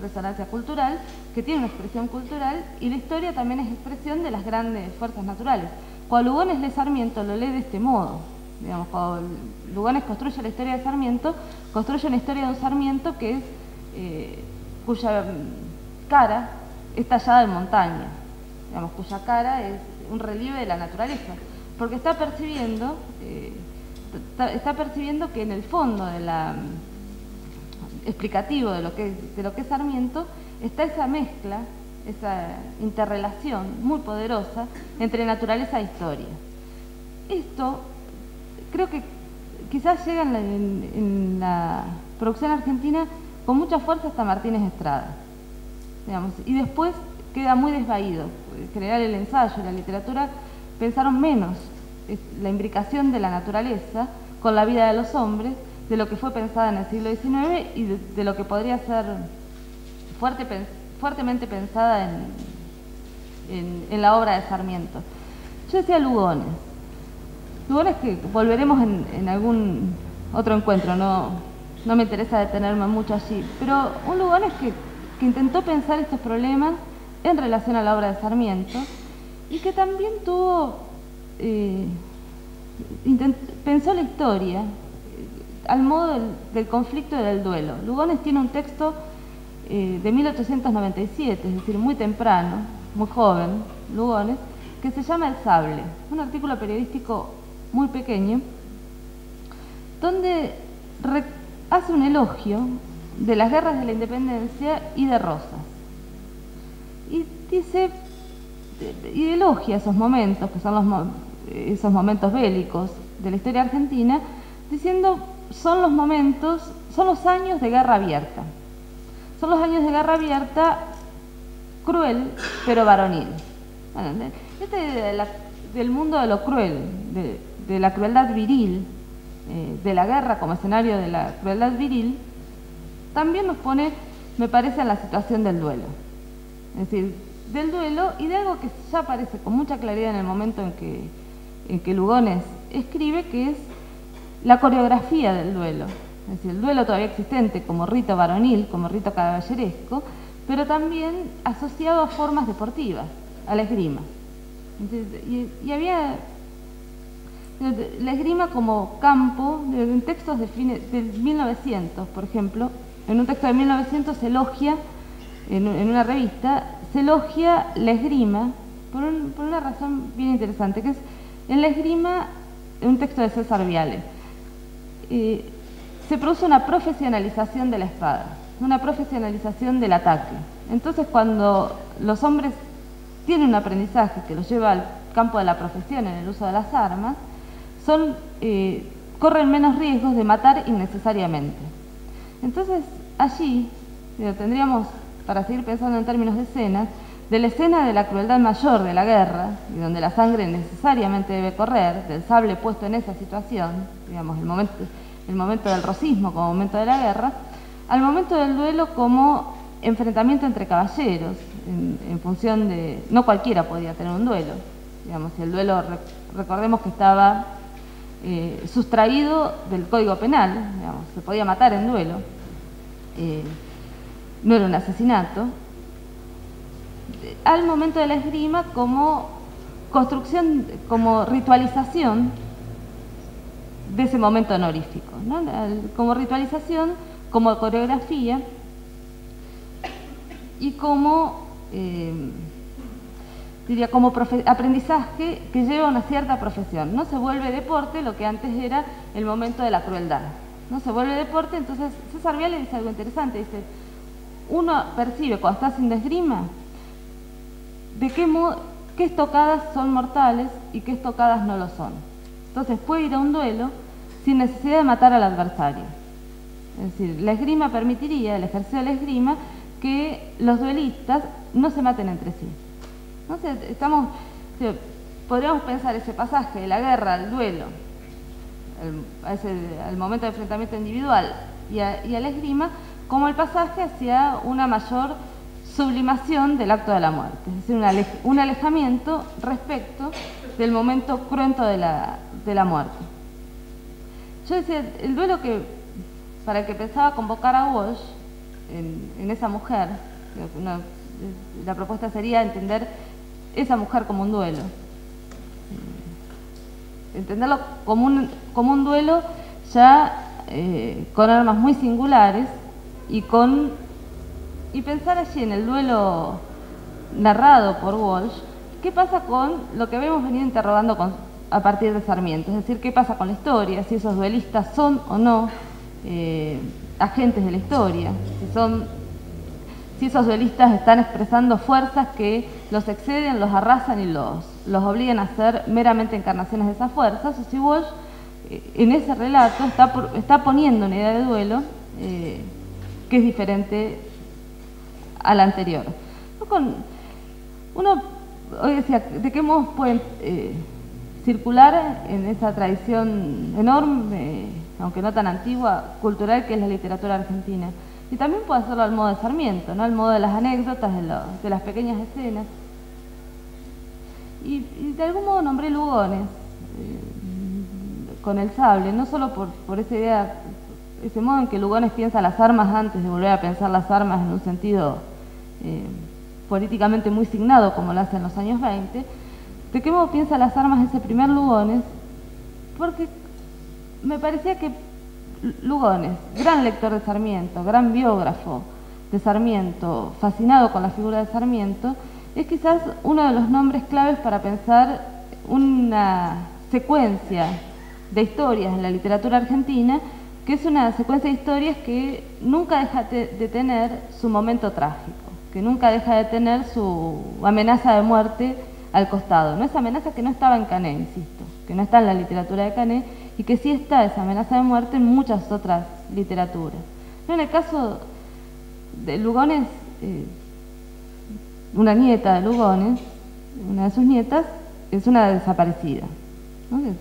resonancia cultural, que tiene una expresión cultural, y la historia también es expresión de las grandes fuerzas naturales. Cuando Lugones lee Sarmiento, lo lee de este modo. Digamos, cuando Lugones construye la historia de Sarmiento, construye una historia de un Sarmiento que es, eh, cuya cara es tallada en montaña, digamos, cuya cara es un relieve de la naturaleza, porque está percibiendo, eh, está, percibiendo que en el fondo de la explicativo de lo que de lo que es Sarmiento está esa mezcla esa interrelación muy poderosa entre naturaleza e historia. Esto creo que quizás llega en la, en, la producción argentina con mucha fuerza hasta Martínez Estrada, digamos, y después queda muy desvaído. En general el ensayo la literatura pensaron menos la imbricación de la naturaleza con la vida de los hombres de lo que fue pensada en el siglo XIX y de, lo que podría ser fuerte fuertemente pensada en, en, en, la obra de Sarmiento. Yo decía Lugones. Lugones que volveremos en, en algún otro encuentro, no, no, me interesa detenerme mucho allí, pero un Lugones que, que, intentó pensar estos problemas en relación a la obra de Sarmiento y que también tuvo, eh, pensó la historia eh, al modo del, conflicto y del duelo. Lugones tiene un texto eh, de 1897, es decir, muy temprano, muy joven, Lugones, que se llama El Sable, un artículo periodístico muy pequeño, donde hace un elogio de las guerras de la independencia y de Rosas. Y dice, y elogia esos momentos, que son los, esos momentos bélicos de la historia argentina, diciendo, son los momentos, son los años de guerra abierta. Son los años de guerra abierta cruel, pero varonil. este del mundo de lo cruel, de, la crueldad viril, eh, de la guerra como escenario de la crueldad viril, también nos pone, me parece, en la situación del duelo. Es decir, del duelo y de algo que ya aparece con mucha claridad en el momento en que, en que Lugones escribe, que es la coreografía del duelo. Es decir, el duelo todavía existente como rito varonil, como rito caballeresco, pero también asociado a formas deportivas, a la esgrima. y, había la esgrima como campo, en textos de fines, del 1900, por ejemplo, en un texto de 1900 se elogia, en, una revista, se elogia la esgrima por, una razón bien interesante, que es en la esgrima, un texto de César Viale, eh, se produce una profesionalización de la espada, una profesionalización del ataque. Entonces cuando los hombres tienen un aprendizaje que los lleva al campo de la profesión en el uso de las armas, eh, corren menos riesgos de matar innecesariamente. Entonces, allí tendríamos, para seguir pensando en términos de escenas, de la escena de la crueldad mayor de la guerra, y donde la sangre necesariamente debe correr, del sable puesto en esa situación, digamos, el momento, el momento del rosismo como momento de la guerra, al momento del duelo como enfrentamiento entre caballeros, en, función de... No cualquiera podía tener un duelo, digamos, el duelo, recordemos que estaba eh, sustraído del Código Penal, digamos, se podía matar en duelo, eh, no era un asesinato, al momento de la esgrima como construcción, como ritualización de ese momento honorífico, como ritualización, como coreografía y como eh, diría, como aprendizaje que lleva a una cierta profesión. No se vuelve deporte lo que antes era el momento de la crueldad. No se vuelve deporte, entonces César Viale dice algo interesante, dice, uno percibe cuando está sin esgrima de qué, qué estocadas son mortales y qué estocadas no lo son. Entonces puede ir a un duelo sin necesidad de matar al adversario. Es decir, la esgrima permitiría, el ejercicio de la esgrima, que los duelistas no se maten entre sí. ¿no? estamos, podríamos pensar ese pasaje de la guerra al duelo, al, momento de enfrentamiento individual y, a, al esgrima, como el pasaje hacia una mayor sublimación del acto de la muerte, es decir, un, alejamiento respecto del momento cruento de la, de la muerte. Yo decía, el duelo que, para el que pensaba convocar a Walsh en, esa mujer, la propuesta sería entender esa mujer como un duelo. Entenderlo como un, como un duelo ya eh, con armas muy singulares y pensar allí en el duelo narrado por Walsh, ¿qué pasa con lo que habíamos venido interrogando a partir de Sarmiento? Es decir, ¿qué pasa con la historia? Si esos duelistas son o no eh, agentes de la historia, si esos duelistas están expresando fuerzas que los exceden, los arrasan y los, los obligan a ser meramente encarnaciones de esas fuerzas, o si Walsh eh, en ese relato está, está poniendo una idea de duelo eh, que es diferente a la anterior. uno hoy decía, ¿de qué modo pueden eh, circular en esa tradición enorme, aunque no tan antigua, cultural que es la literatura argentina? Y también puede hacerlo al modo de Sarmiento, ¿no? al modo de las anécdotas, de, las pequeñas escenas. Y, de algún modo nombré Lugones eh, con el sable, no solo por, esa idea, ese modo en que Lugones piensa las armas antes de volver a pensar las armas en un sentido eh, políticamente muy signado como lo hace en los años 20, de qué modo piensa las armas ese primer Lugones, porque me parecía que Lugones, gran lector de Sarmiento, gran biógrafo de Sarmiento, fascinado con la figura de Sarmiento, es quizás uno de los nombres claves para pensar una secuencia de historias en la literatura argentina, que es una secuencia de historias que nunca deja de tener su momento trágico, que nunca deja de tener su amenaza de muerte al costado. No esa amenaza que no estaba en Cané, insisto, que no está en la literatura de Cané y que sí está esa amenaza de muerte en muchas otras literaturas. En el caso de Lugones, eh, una nieta de Lugones, una de sus nietas, es una desaparecida,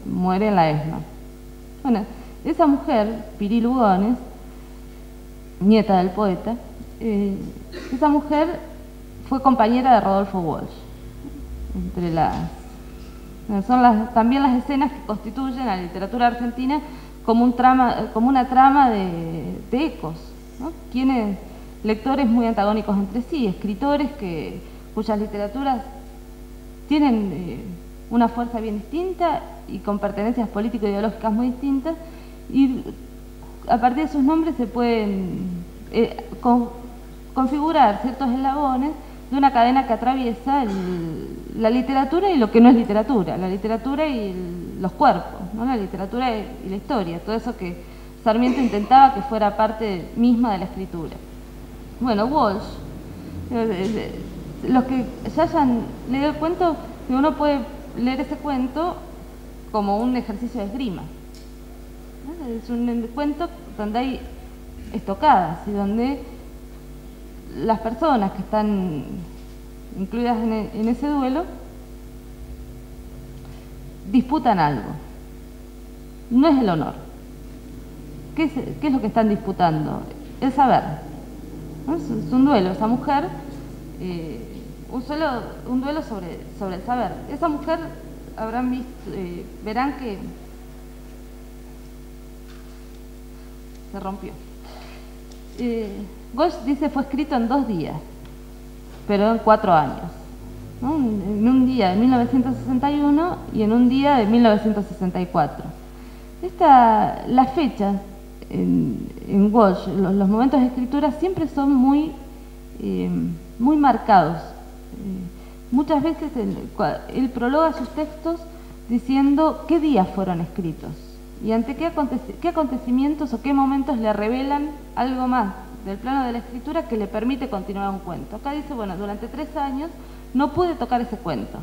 muere en la ESMA. Bueno, esa mujer, Piri Lugones, nieta del poeta, eh, esa mujer fue compañera de Rodolfo Walsh. Son las, también las escenas que constituyen a la literatura argentina como, una trama de, ecos. ¿no? Lectores muy antagónicos entre sí, escritores cuyas literaturas tienen eh, una fuerza bien distinta y con pertenencias político-ideológicas muy distintas, y a partir de sus nombres se pueden eh, configurar ciertos eslabones de una cadena que atraviesa la literatura y lo que no es literatura, la literatura y los cuerpos, ¿no? la literatura y, la historia, todo eso que Sarmiento intentaba que fuera parte misma de la escritura. Bueno, Walsh, eh, eh, los que ya hayan leído el cuento, uno puede leer ese cuento como un ejercicio de esgrima. Es un cuento donde hay estocadas y donde las personas que están incluidas e, en, ese duelo disputan algo. No es el honor. ¿Qué es, lo que están disputando? El saber. Es, un duelo. Esa mujer, eh, un, duelo sobre, sobre el saber. Esa mujer habrán visto, eh, verán que se rompió. Eh, Gosh dice fue escrito en dos días, pero en cuatro años. En un día de 1961 y en un día de 1964. Esta, las fechas en, en los, momentos de escritura siempre son muy, eh, muy marcados. Eh, muchas veces él prologa sus textos diciendo qué días fueron escritos y ante qué, acontecimientos o qué momentos le revelan algo más del plano de la escritura que le permite continuar un cuento. Acá dice, bueno, durante tres años no pude tocar ese cuento.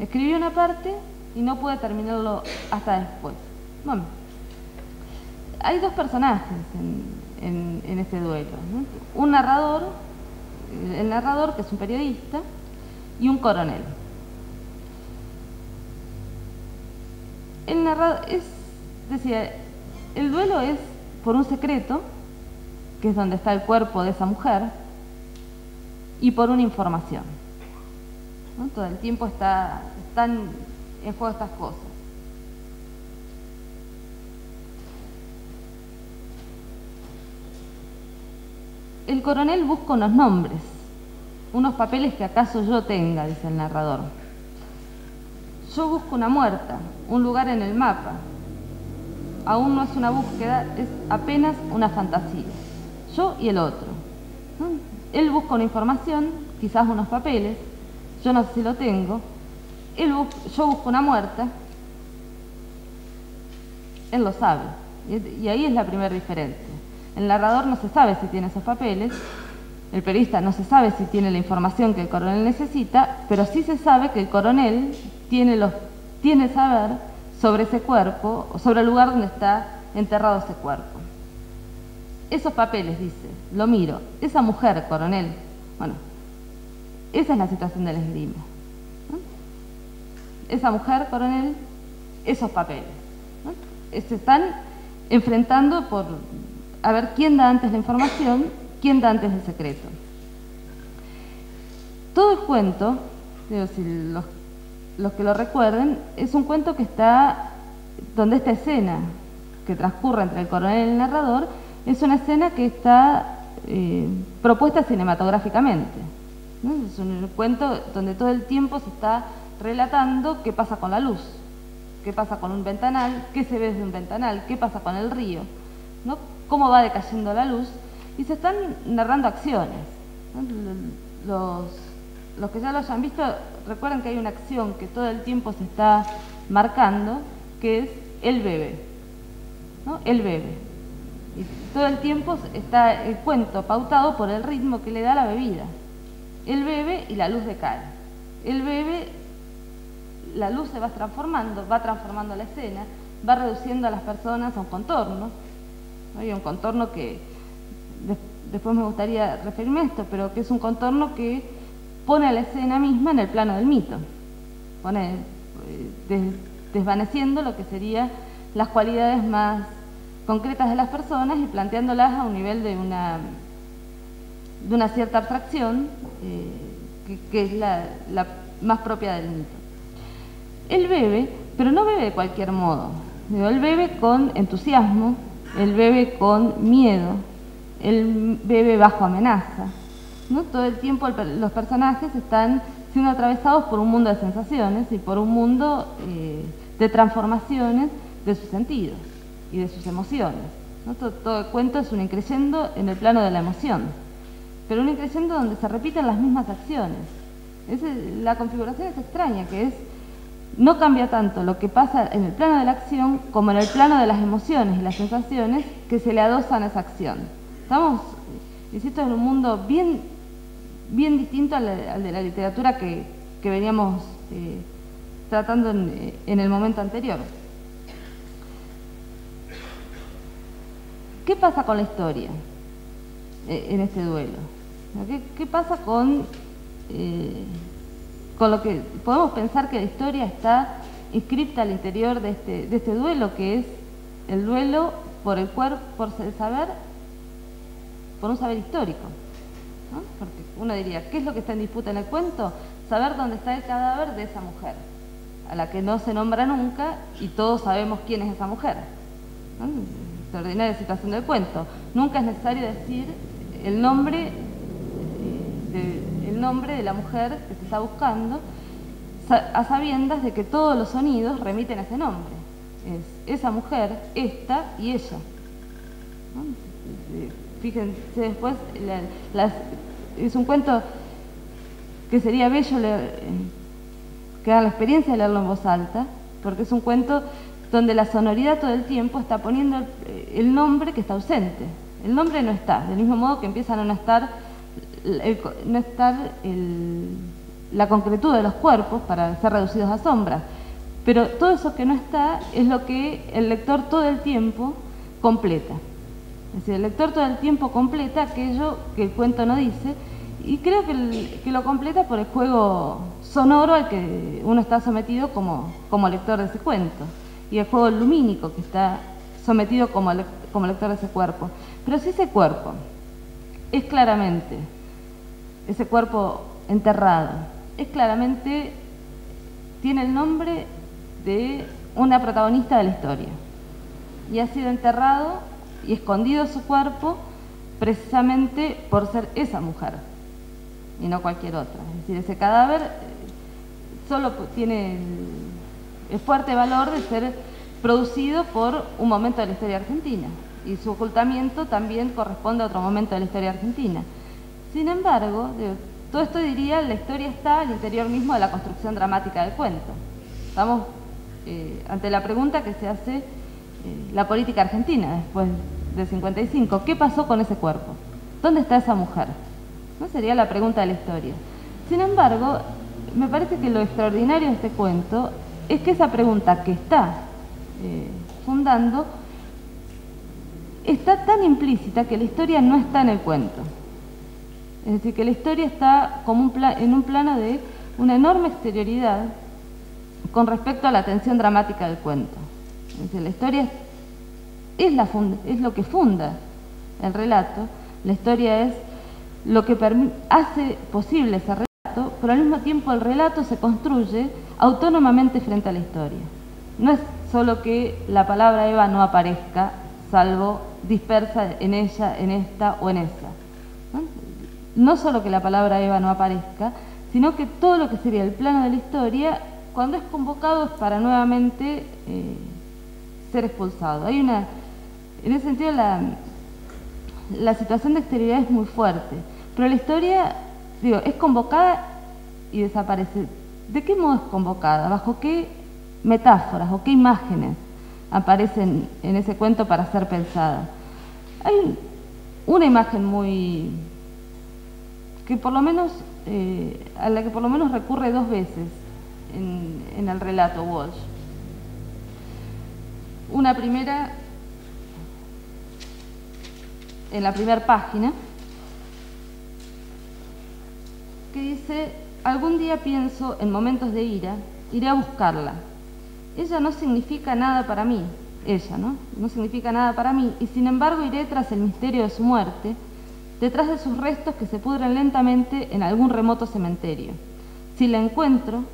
Escribí una parte y no pude terminarlo hasta después. Bueno, hay dos personajes en, este duelo. Un narrador, el narrador que es un periodista, y un coronel. El narrador es, decía, el duelo es por un secreto que es donde está el cuerpo de esa mujer, y por una información. Todo el tiempo está, están en juego estas cosas. El coronel busca unos nombres, unos papeles que acaso yo tenga, dice el narrador. Yo busco una muerta, un lugar en el mapa. Aún no es una búsqueda, es apenas una fantasía yo y el otro. Él busca una información, quizás unos papeles, yo no sé si lo tengo, yo busco una muerta, él lo sabe. Y, ahí es la primera diferencia. El narrador no se sabe si tiene esos papeles, el periodista no se sabe si tiene la información que el coronel necesita, pero sí se sabe que el coronel tiene, los, tiene saber sobre ese cuerpo, o sobre el lugar donde está enterrado ese cuerpo. Esos papeles, dice, lo miro. Esa mujer, coronel. Bueno, esa es la situación del esgrima. Esa mujer, coronel, esos papeles. Se están enfrentando por a ver quién da antes la información, quién da antes el secreto. Todo el cuento, digo, si los, los que lo recuerden, es un cuento que está donde esta escena que transcurre entre el coronel y el narrador es una escena que está eh, propuesta cinematográficamente. Es un cuento donde todo el tiempo se está relatando qué pasa con la luz, qué pasa con un ventanal, qué se ve desde un ventanal, qué pasa con el río, ¿no? cómo va decayendo la luz, y se están narrando acciones. Los, los que ya lo hayan visto, recuerden que hay una acción que todo el tiempo se está marcando, que es el bebé. ¿no? El bebé. Y todo el tiempo está el cuento pautado por el ritmo que le da la bebida. El bebe y la luz decae. El bebe, la luz se va transformando, va transformando la escena, va reduciendo a las personas a un contorno. Hay un contorno que después me gustaría referirme a esto, pero que es un contorno que pone la escena misma en el plano del mito, pone eh, desvaneciendo lo que serían las cualidades más concretas de las personas y planteándolas a un nivel de una, de una cierta abstracción eh, que, es la, la, más propia del mito. Él bebe, pero no bebe de cualquier modo. Él bebe con entusiasmo, él bebe con miedo, él bebe bajo amenaza. Todo el tiempo los personajes están siendo atravesados por un mundo de sensaciones y por un mundo eh, de transformaciones de sus sentidos y de sus emociones. Todo, el cuento es un increyendo en el plano de la emoción, pero un increyendo donde se repiten las mismas acciones. la configuración es extraña, que es no cambia tanto lo que pasa en el plano de la acción como en el plano de las emociones y las sensaciones que se le adosan a esa acción. Estamos, insisto, en un mundo bien, bien distinto al, de la literatura que, veníamos eh, tratando en el momento anterior. ¿Qué pasa con la historia eh, en este duelo? ¿Qué, pasa con, eh, con lo que podemos pensar que la historia está inscripta al interior de este, de este duelo, que es el duelo por el cuerpo, por el saber, por un saber histórico? Uno diría, ¿qué es lo que está en disputa en el cuento? Saber dónde está el cadáver de esa mujer, a la que no se nombra nunca y todos sabemos quién es esa mujer extraordinaria situación del cuento. Nunca es necesario decir el nombre, eh, de, el nombre de la mujer que se está buscando, a sabiendas de que todos los sonidos remiten a ese nombre. Es esa mujer, esta y ella. Fíjense después, es un cuento que sería bello leer, que da la experiencia de leerlo en voz alta, porque es un cuento donde la sonoridad todo el tiempo está poniendo el, nombre que está ausente. El nombre no está, del mismo modo que empiezan a no estar, no estar la concretud de los cuerpos para ser reducidos a sombras. Pero todo eso que no está es lo que el lector todo el tiempo completa. Es decir, el lector todo el tiempo completa aquello que el cuento no dice y creo que, lo completa por el juego sonoro al que uno está sometido como, como lector de ese cuento y el juego lumínico que está sometido como, como lector de ese cuerpo. Pero si ese cuerpo es claramente, ese cuerpo enterrado, es claramente, tiene el nombre de una protagonista de la historia. Y ha sido enterrado y escondido su cuerpo precisamente por ser esa mujer y no cualquier otra. Es decir, ese cadáver eh, solo tiene el fuerte valor de ser producido por un momento de la historia argentina y su ocultamiento también corresponde a otro momento de la historia argentina. Sin embargo, todo esto diría, la historia está al interior mismo de la construcción dramática del cuento. Estamos eh, ante la pregunta que se hace la política argentina después del 55. ¿Qué pasó con ese cuerpo? ¿Dónde está esa mujer? ¿No? Sería la pregunta de la historia. Sin embargo, me parece que lo extraordinario de este cuento es que esa pregunta que está eh, fundando está tan implícita que la historia no está en el cuento. Es decir, que la historia está como un en un plano de una enorme exterioridad con respecto a la tensión dramática del cuento. Es decir, la historia es, lo que funda el relato, la historia es lo que hace posible ese relato, pero al mismo tiempo el relato se construye autónomamente frente a la historia. No es solo que la palabra Eva no aparezca, salvo dispersa en ella, en esta o en esa. ¿no? solo que la palabra Eva no aparezca, sino que todo lo que sería el plano de la historia cuando es convocado es para nuevamente eh, ser expulsado. Hay una, en ese sentido la, la situación de exterioridad es muy fuerte, pero la historia, digo, es convocada y desaparece. ¿De qué modo es convocada? ¿Bajo qué metáforas o qué imágenes aparecen en ese cuento para ser pensada? Hay una imagen muy que por lo menos eh, a la que por lo menos recurre dos veces en, en el relato Walsh. Una primera en la primera página que dice, algún día pienso en momentos de ira, iré a buscarla. Ella no significa nada para mí, ella, ¿no? No significa nada para mí, y sin embargo iré tras el misterio de su muerte, detrás de sus restos que se pudren lentamente en algún remoto cementerio. Si la encuentro,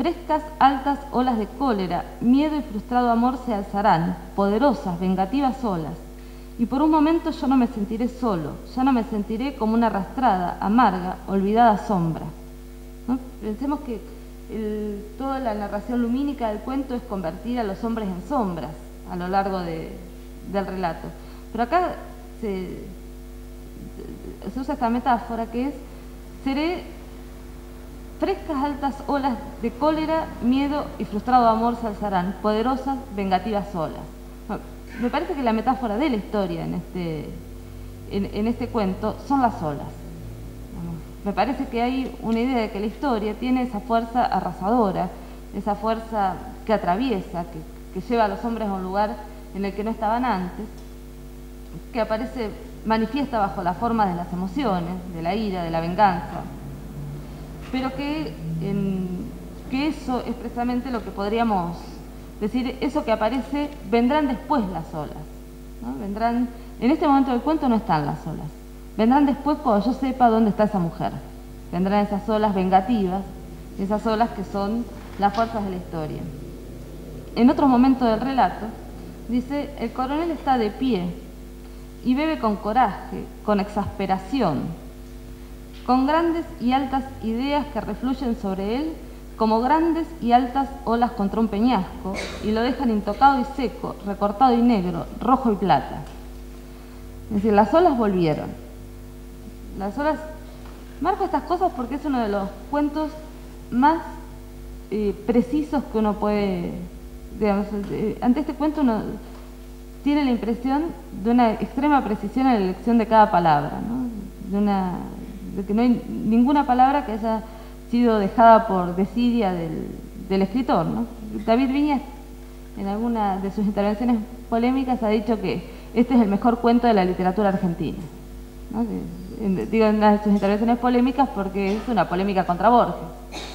frescas, altas olas de cólera, miedo y frustrado amor se alzarán, poderosas, vengativas olas. Y por un momento yo no me sentiré solo, ya no me sentiré como una arrastrada, amarga, olvidada sombra. Pensemos que toda la narración lumínica del cuento es convertir a los hombres en sombras a lo largo de- del relato. Pero acá se, se usa esta metáfora que es, seré frescas altas olas de cólera, miedo y frustrado amor se alzarán, poderosas, vengativas olas. Bueno, me parece que la metáfora de la historia en este, en, este cuento son las olas. Me parece que hay una idea de que la historia tiene esa fuerza arrasadora, esa fuerza que atraviesa, que lleva a los hombres a un lugar en el que no estaban antes, que aparece, manifiesta bajo la forma de las emociones, de la ira, de la venganza, pero que, que eso es precisamente lo que podríamos decir, eso que aparece, vendrán después las olas. ¿no? Vendrán, en este momento del cuento no están las olas, vendrán después cuando yo sepa dónde está esa mujer. Vendrán esas olas vengativas, esas olas que son las fuerzas de la historia. En otro momento del relato, dice, el coronel está de pie y bebe con coraje, con exasperación, con grandes y altas ideas que refluyen sobre él como grandes y altas olas contra un peñasco y lo dejan intocado y seco, recortado y negro, rojo y plata. Es decir, las olas volvieron. Las olas... Marco estas cosas porque es uno de los cuentos más eh, precisos que uno puede... Digamos, eh, ante este cuento uno tiene la impresión de una extrema precisión en la elección de cada palabra, ¿no? de, una, de que no hay ninguna palabra que haya sido dejada por desidia del, escritor. ¿no? David Viñas, en alguna de sus intervenciones polémicas, ha dicho que este es el mejor cuento de la literatura argentina. ¿no? Digo en una de sus intervenciones polémicas porque es una polémica contra Borges.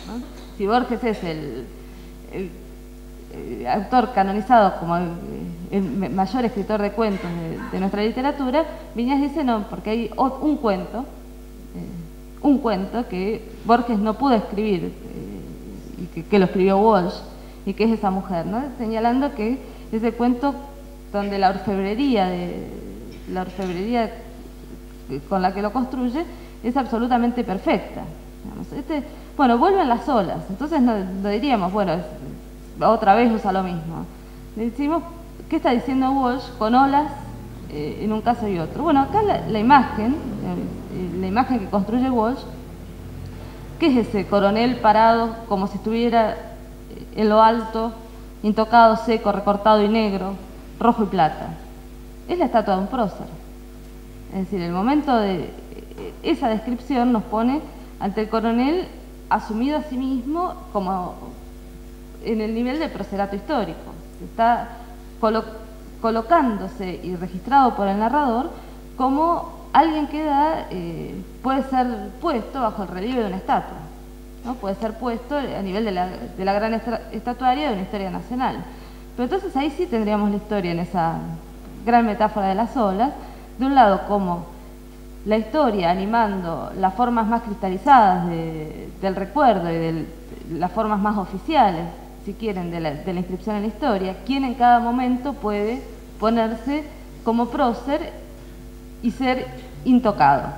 ¿no? Si Borges es el, el autor canonizado como el, mayor escritor de cuentos de, de nuestra literatura, Viñas dice no, porque hay un cuento, un cuento que Borges no pudo escribir eh, y que, lo escribió Walsh y que es esa mujer, ¿no? señalando que ese cuento donde la orfebrería de la orfebrería con la que lo construye es absolutamente perfecta. Este, bueno, vuelven las olas, entonces no, diríamos, bueno, otra vez usa lo mismo. Decimos, ¿qué está diciendo Walsh con olas eh, en un caso y otro? Bueno, acá la, imagen, eh, la imagen que construye Walsh, ¿qué es ese coronel parado como si estuviera eh, en lo alto, intocado, seco, recortado y negro, rojo y plata? Es la estatua de un prócer. Es decir, el momento de eh, esa descripción nos pone ante el coronel asumido a sí mismo como en el nivel de procerato histórico. Está colo- colocándose y registrado por el narrador como alguien que da, eh, puede ser puesto bajo el relieve de una estatua, ¿no? puede ser puesto a nivel de la, de la gran estatuaria de una historia nacional. Pero entonces ahí sí tendríamos la historia en esa gran metáfora de las olas, de un lado como la historia animando las formas más cristalizadas de- del recuerdo y de las formas más oficiales, si quieren, de la, de la inscripción en la historia, quién en cada momento puede ponerse como prócer y ser intocado.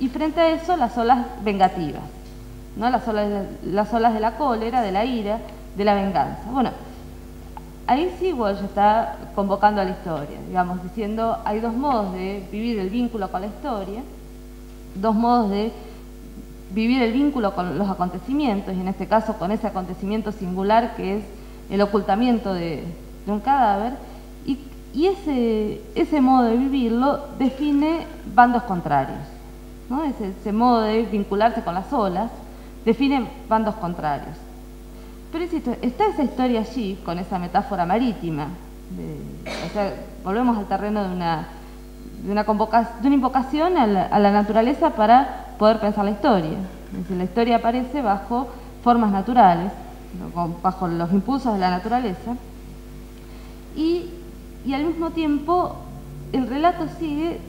Y frente a eso, las olas vengativas. ¿no? Las olas, las olas de la cólera, de la ira, de la venganza. Bueno, ahí sí Walsh está convocando a la historia, digamos, diciendo hay dos modos de vivir el vínculo con la historia, dos modos de vivir el vínculo con los acontecimientos, y en este caso con ese acontecimiento singular que es el ocultamiento de un cadáver, y, ese, ese modo de vivirlo define bandos contrarios. ¿no? Ese, modo de vincularse con las olas define bandos contrarios. Pero insisto, está esa historia allí, con esa metáfora marítima. volvemos al terreno de una, de una, convoca- de una invocación a la, naturaleza para poder pensar la historia. La historia aparece bajo formas naturales, bajo los impulsos de la naturaleza. Y, y al mismo tiempo, el relato sigue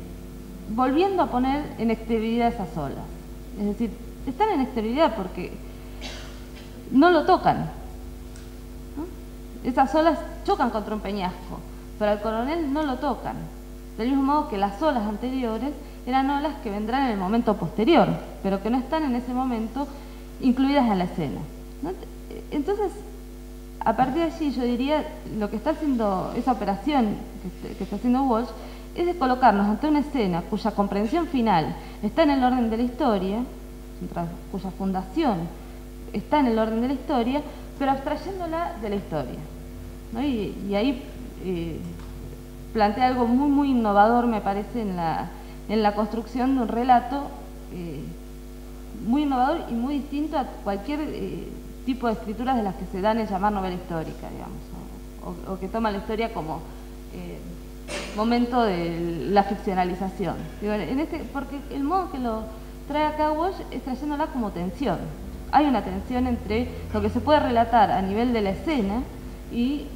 volviendo a poner en exterioridad esas olas. Es decir, están en exterioridad porque no lo tocan. Esas olas chocan contra un peñasco, pero al coronel no lo tocan. Del mismo modo que las olas anteriores eran olas que vendrán en el momento posterior, pero que no están en ese momento incluidas en la escena. Entonces, a partir de allí yo diría lo que está haciendo esa operación que, est- que está haciendo Walsh es de colocarnos ante una escena cuya comprensión final está en el orden de la historia, cuya fundación está en el orden de la historia, pero abstrayéndola de la historia. y ahí eh, plantea algo muy, muy innovador, me parece, en la, en la construcción de un relato eh, muy innovador y muy distinto a cualquier eh, tipo de escrituras de las que se dan en llamar novela histórica, digamos, o, que toma la historia como eh, momento de la ficcionalización. Este, porque el modo que lo trae acá Walsh es trayéndola como tensión. Hay una tensión entre lo que se puede relatar a nivel de la escena y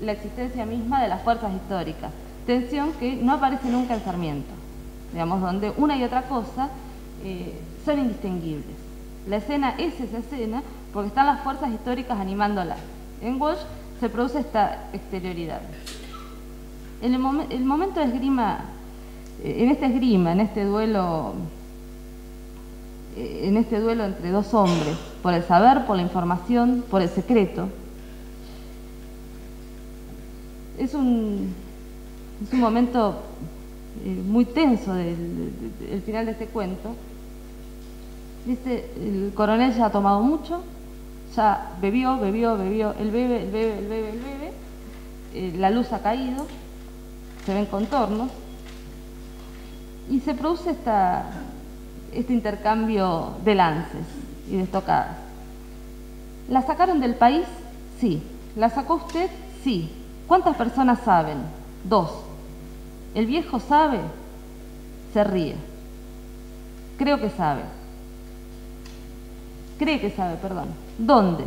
la existencia misma de las fuerzas históricas. Tensión que no aparece nunca en Sarmiento, digamos, donde una y otra cosa eh, son indistinguibles. La escena es esa escena porque están las fuerzas históricas animándola. En Walsh se produce esta exterioridad. En el, momen- el momento de esgrima, eh, en este esgrima, en este duelo, eh, en este duelo entre dos hombres, por el saber, por la información, por el secreto, es un, momento eh, muy tenso del- del final de este cuento. Dice, el coronel ya ha tomado mucho, ya bebió, bebió, bebió, él bebe, él bebe, él bebe, él bebe, eh, la luz ha caído, se ven contornos, y se produce esta, este intercambio de lances y de estocadas. ¿La sacaron del país? Sí. ¿La sacó usted? Sí. ¿Cuántas personas saben? Dos. ¿El viejo sabe? Se ríe. Creo que sabe. Cree que sabe, perdón. ¿Dónde?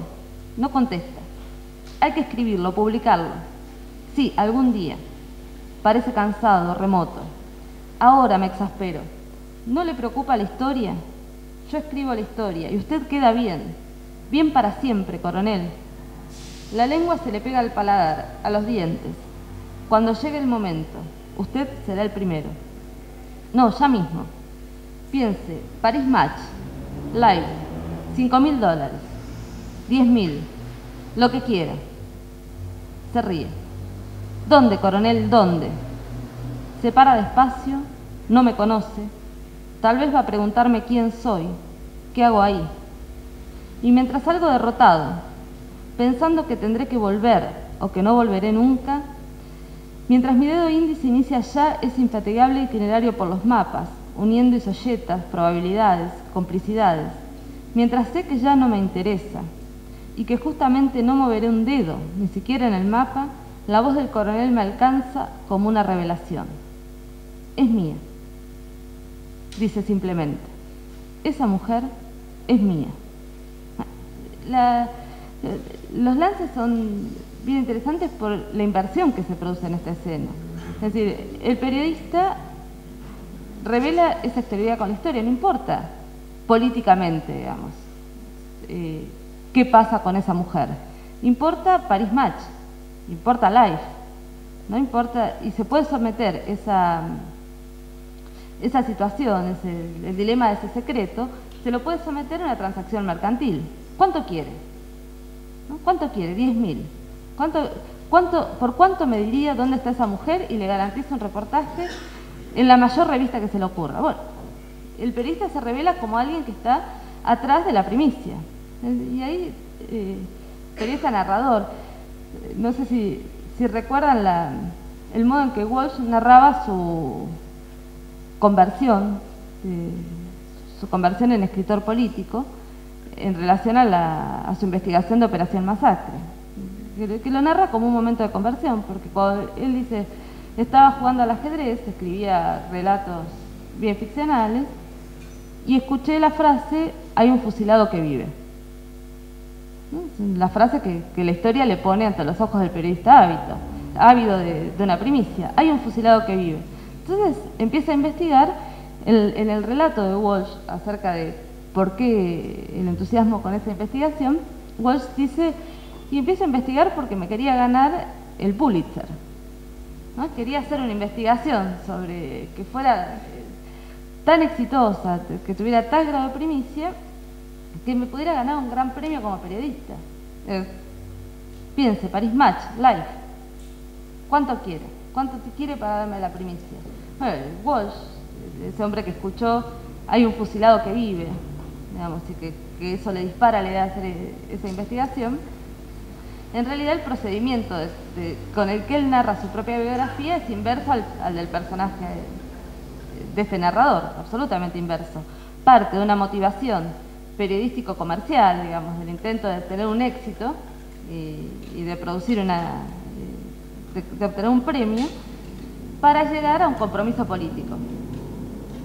No contesta. Hay que escribirlo, publicarlo. Sí, algún día. Parece cansado, remoto. Ahora me exaspero. ¿No le preocupa la historia? Yo escribo la historia y usted queda bien. Bien para siempre, coronel. La lengua se le pega al paladar, a los dientes. Cuando llegue el momento, usted será el primero. No, ya mismo. Piense, Paris Match, Live, cinco mil dólares, diez mil, lo que quiera. Se ríe. ¿Dónde, coronel? ¿Dónde? Se para despacio, no me conoce. Tal vez va a preguntarme quién soy, qué hago ahí. Y mientras salgo derrotado, pensando que tendré que volver o que no volveré nunca, mientras mi dedo índice inicia ya ese infatigable itinerario por los mapas, uniendo isolletas, probabilidades, complicidades, mientras sé que ya no me interesa y que justamente no moveré un dedo, ni siquiera en el mapa, la voz del coronel me alcanza como una revelación. Es mía, dice simplemente. Esa mujer es mía. Los lances son bien interesantes por la inversión que se produce en esta escena. Es decir, el periodista revela esa exterioridad con la historia, no importa políticamente, digamos, eh, qué pasa con esa mujer. Importa Paris Match, importa Life, no importa, y se puede someter esa, esa situación, ese, el dilema de ese secreto, se lo puede someter a una transacción mercantil. ¿Cuánto quiere? ¿Cuánto quiere? 10.000. ¿Cuánto, cuánto, ¿Por cuánto me diría dónde está esa mujer y le garantizo un reportaje en la mayor revista que se le ocurra? Bueno, el periodista se revela como alguien que está atrás de la primicia. Y ahí, eh, periodista narrador, no sé si, recuerdan la, el modo en que Walsh narraba su conversión, eh, su conversión en escritor político, en relación a, la, a su investigación de Operación Masacre, que, que, lo narra como un momento de conversión, porque cuando él dice, estaba jugando al ajedrez, escribía relatos bien ficcionales, y escuché la frase, hay un fusilado que vive. La frase que, la historia le pone ante los ojos del periodista ávido, ávido de, una primicia. Hay un fusilado que vive. Entonces empieza a investigar en el relato de Walsh acerca de por qué el entusiasmo con esa investigación. Walsh dice, y empieza a investigar porque me quería ganar el Pulitzer. Quería hacer una investigación sobre que fuera tan exitosa, que tuviera tal grado de primicia, que me pudiera ganar un gran premio como periodista. Eh, piense, Paris Match, Life. ¿Cuánto quiere? ¿Cuánto te quiere para darme la primicia? Bueno, Walsh, ese hombre que escuchó, hay un fusilado que vive, digamos, y que, eso le dispara idea de hacer esa investigación. En realidad el procedimiento con el que él narra su propia biografía es inverso al, al del personaje de, de este narrador, absolutamente inverso. Parte de una motivación periodístico-comercial, digamos, del intento de tener un éxito y, y de producir una, de, obtener un premio para llegar a un compromiso político.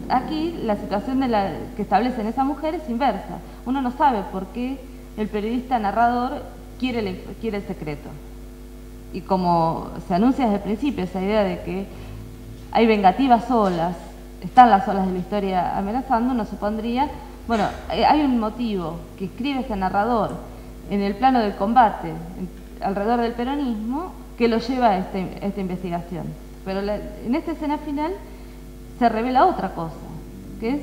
Aquí la situación de la, que establecen esa mujer es inversa. Uno no sabe por qué el periodista narrador quiere el, quiere el secreto. Y como se anuncia desde el principio esa idea de que hay vengativas olas, están las olas de la historia amenazando, uno supondría bueno, hay un motivo que escribe ese narrador en el plano del combate alrededor del peronismo que lo lleva a, este, esta investigación. Pero en esta escena final se revela otra cosa, que es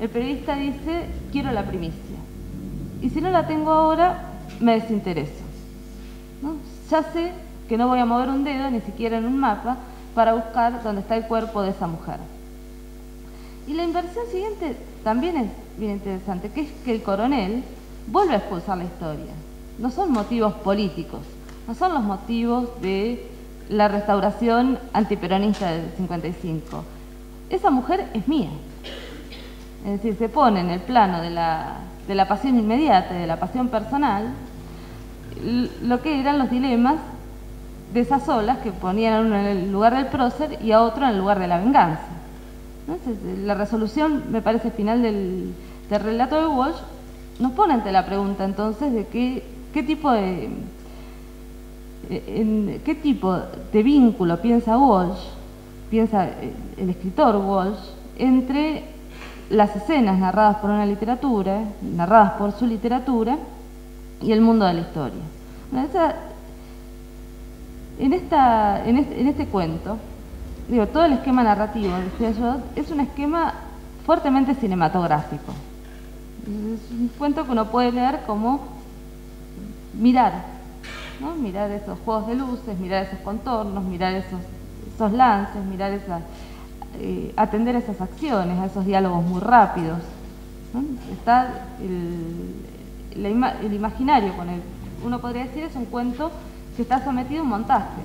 el periodista dice, quiero la primicia. Y si no la tengo ahora, me desintereso. ¿no? Ya sé que no voy a mover un dedo, ni siquiera en un mapa, para buscar dónde está el cuerpo de esa mujer. Y la inversión siguiente también es bien interesante, que es que el coronel vuelve a expulsar la historia. No son motivos políticos, no son los motivos de la restauración antiperonista del 55. Esa mujer es mía. Es decir, se pone en el plano de la, de la pasión inmediata, de la pasión personal, lo que eran los dilemas de esas olas que ponían a uno en el lugar del prócer y a otro en el lugar de la venganza. Entonces, la resolución, me parece, final del, relato de Walsh nos pone ante la pregunta entonces de qué, tipo de en qué tipo de vínculo piensa Walsh, piensa el escritor Walsh, entre las escenas narradas por una literatura, narradas por su literatura, y el mundo de la historia. En, esta, en, este, en este cuento, digo, todo el esquema narrativo, decía yo, es un esquema fuertemente cinematográfico. Es un cuento que uno puede leer como mirar, ¿no? mirar esos juegos de luces, mirar esos contornos, mirar esos, lances, mirar esas, eh, atender esas acciones, a esos diálogos muy rápidos. Está el, el imaginario con el uno podría decir es un cuento que está sometido a un montaje,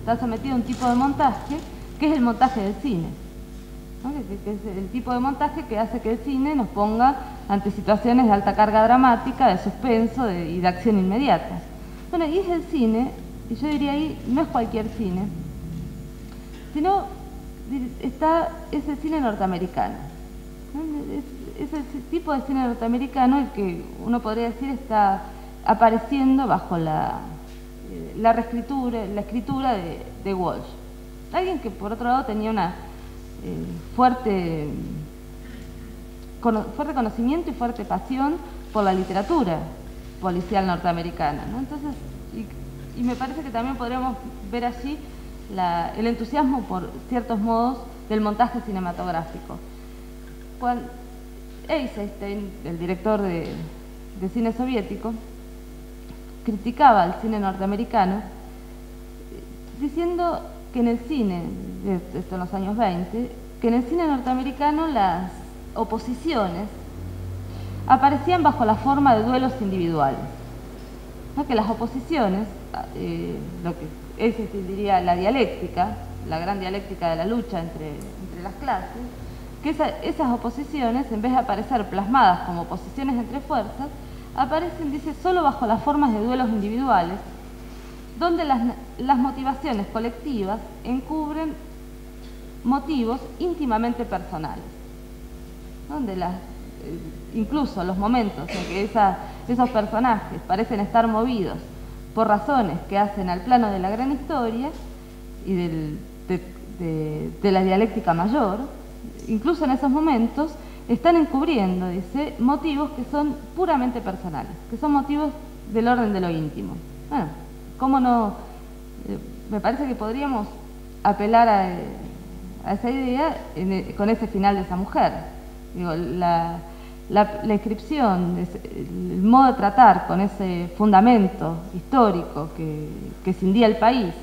está sometido a un tipo de montaje que es el montaje del cine. Que, es el tipo de montaje que hace que el cine nos ponga ante situaciones de alta carga dramática, de suspenso y de acción inmediata. Bueno, y es el cine, y yo diría ahí, no es cualquier cine, sino está ese cine norteamericano. Es, es, el tipo de cine norteamericano el que uno podría decir está apareciendo bajo la, la reescritura, la escritura de Walsh. Alguien que por otro lado tenía una eh, fuerte, fuerte conocimiento y fuerte pasión por la literatura policial norteamericana. ¿no? Entonces, y, me parece que también podríamos ver allí el entusiasmo por ciertos modos del montaje cinematográfico. Cuando, Eisenstein, el director de, de cine soviético, criticaba al cine norteamericano eh, diciendo que en el cine, de- esto en los años 20, que en el cine norteamericano las oposiciones aparecían bajo la forma de duelos individuales. ¿no? Que las oposiciones, eh, lo que Eisenstein diría la dialéctica, la gran dialéctica de la lucha entre, entre las clases, que esa- esas oposiciones, en vez de aparecer plasmadas como oposiciones entre fuerzas, aparecen, dice, solo bajo las formas de duelos individuales, donde las, las motivaciones colectivas encubren motivos íntimamente personales donde las, eh, incluso los momentos en que esos personajes parecen estar movidos por razones que hacen al plano de la gran historia y del- de, de- de la dialéctica mayor, incluso en esos momentos están encubriendo, dice, motivos que son puramente personales, que son motivos del orden de lo íntimo. Bueno, ¿cómo no? eh, me parece que podríamos apelar a, esa idea e- con ese final de esa mujer. Digo, la, inscripción, el modo de tratar con ese fundamento histórico que, que cindía el país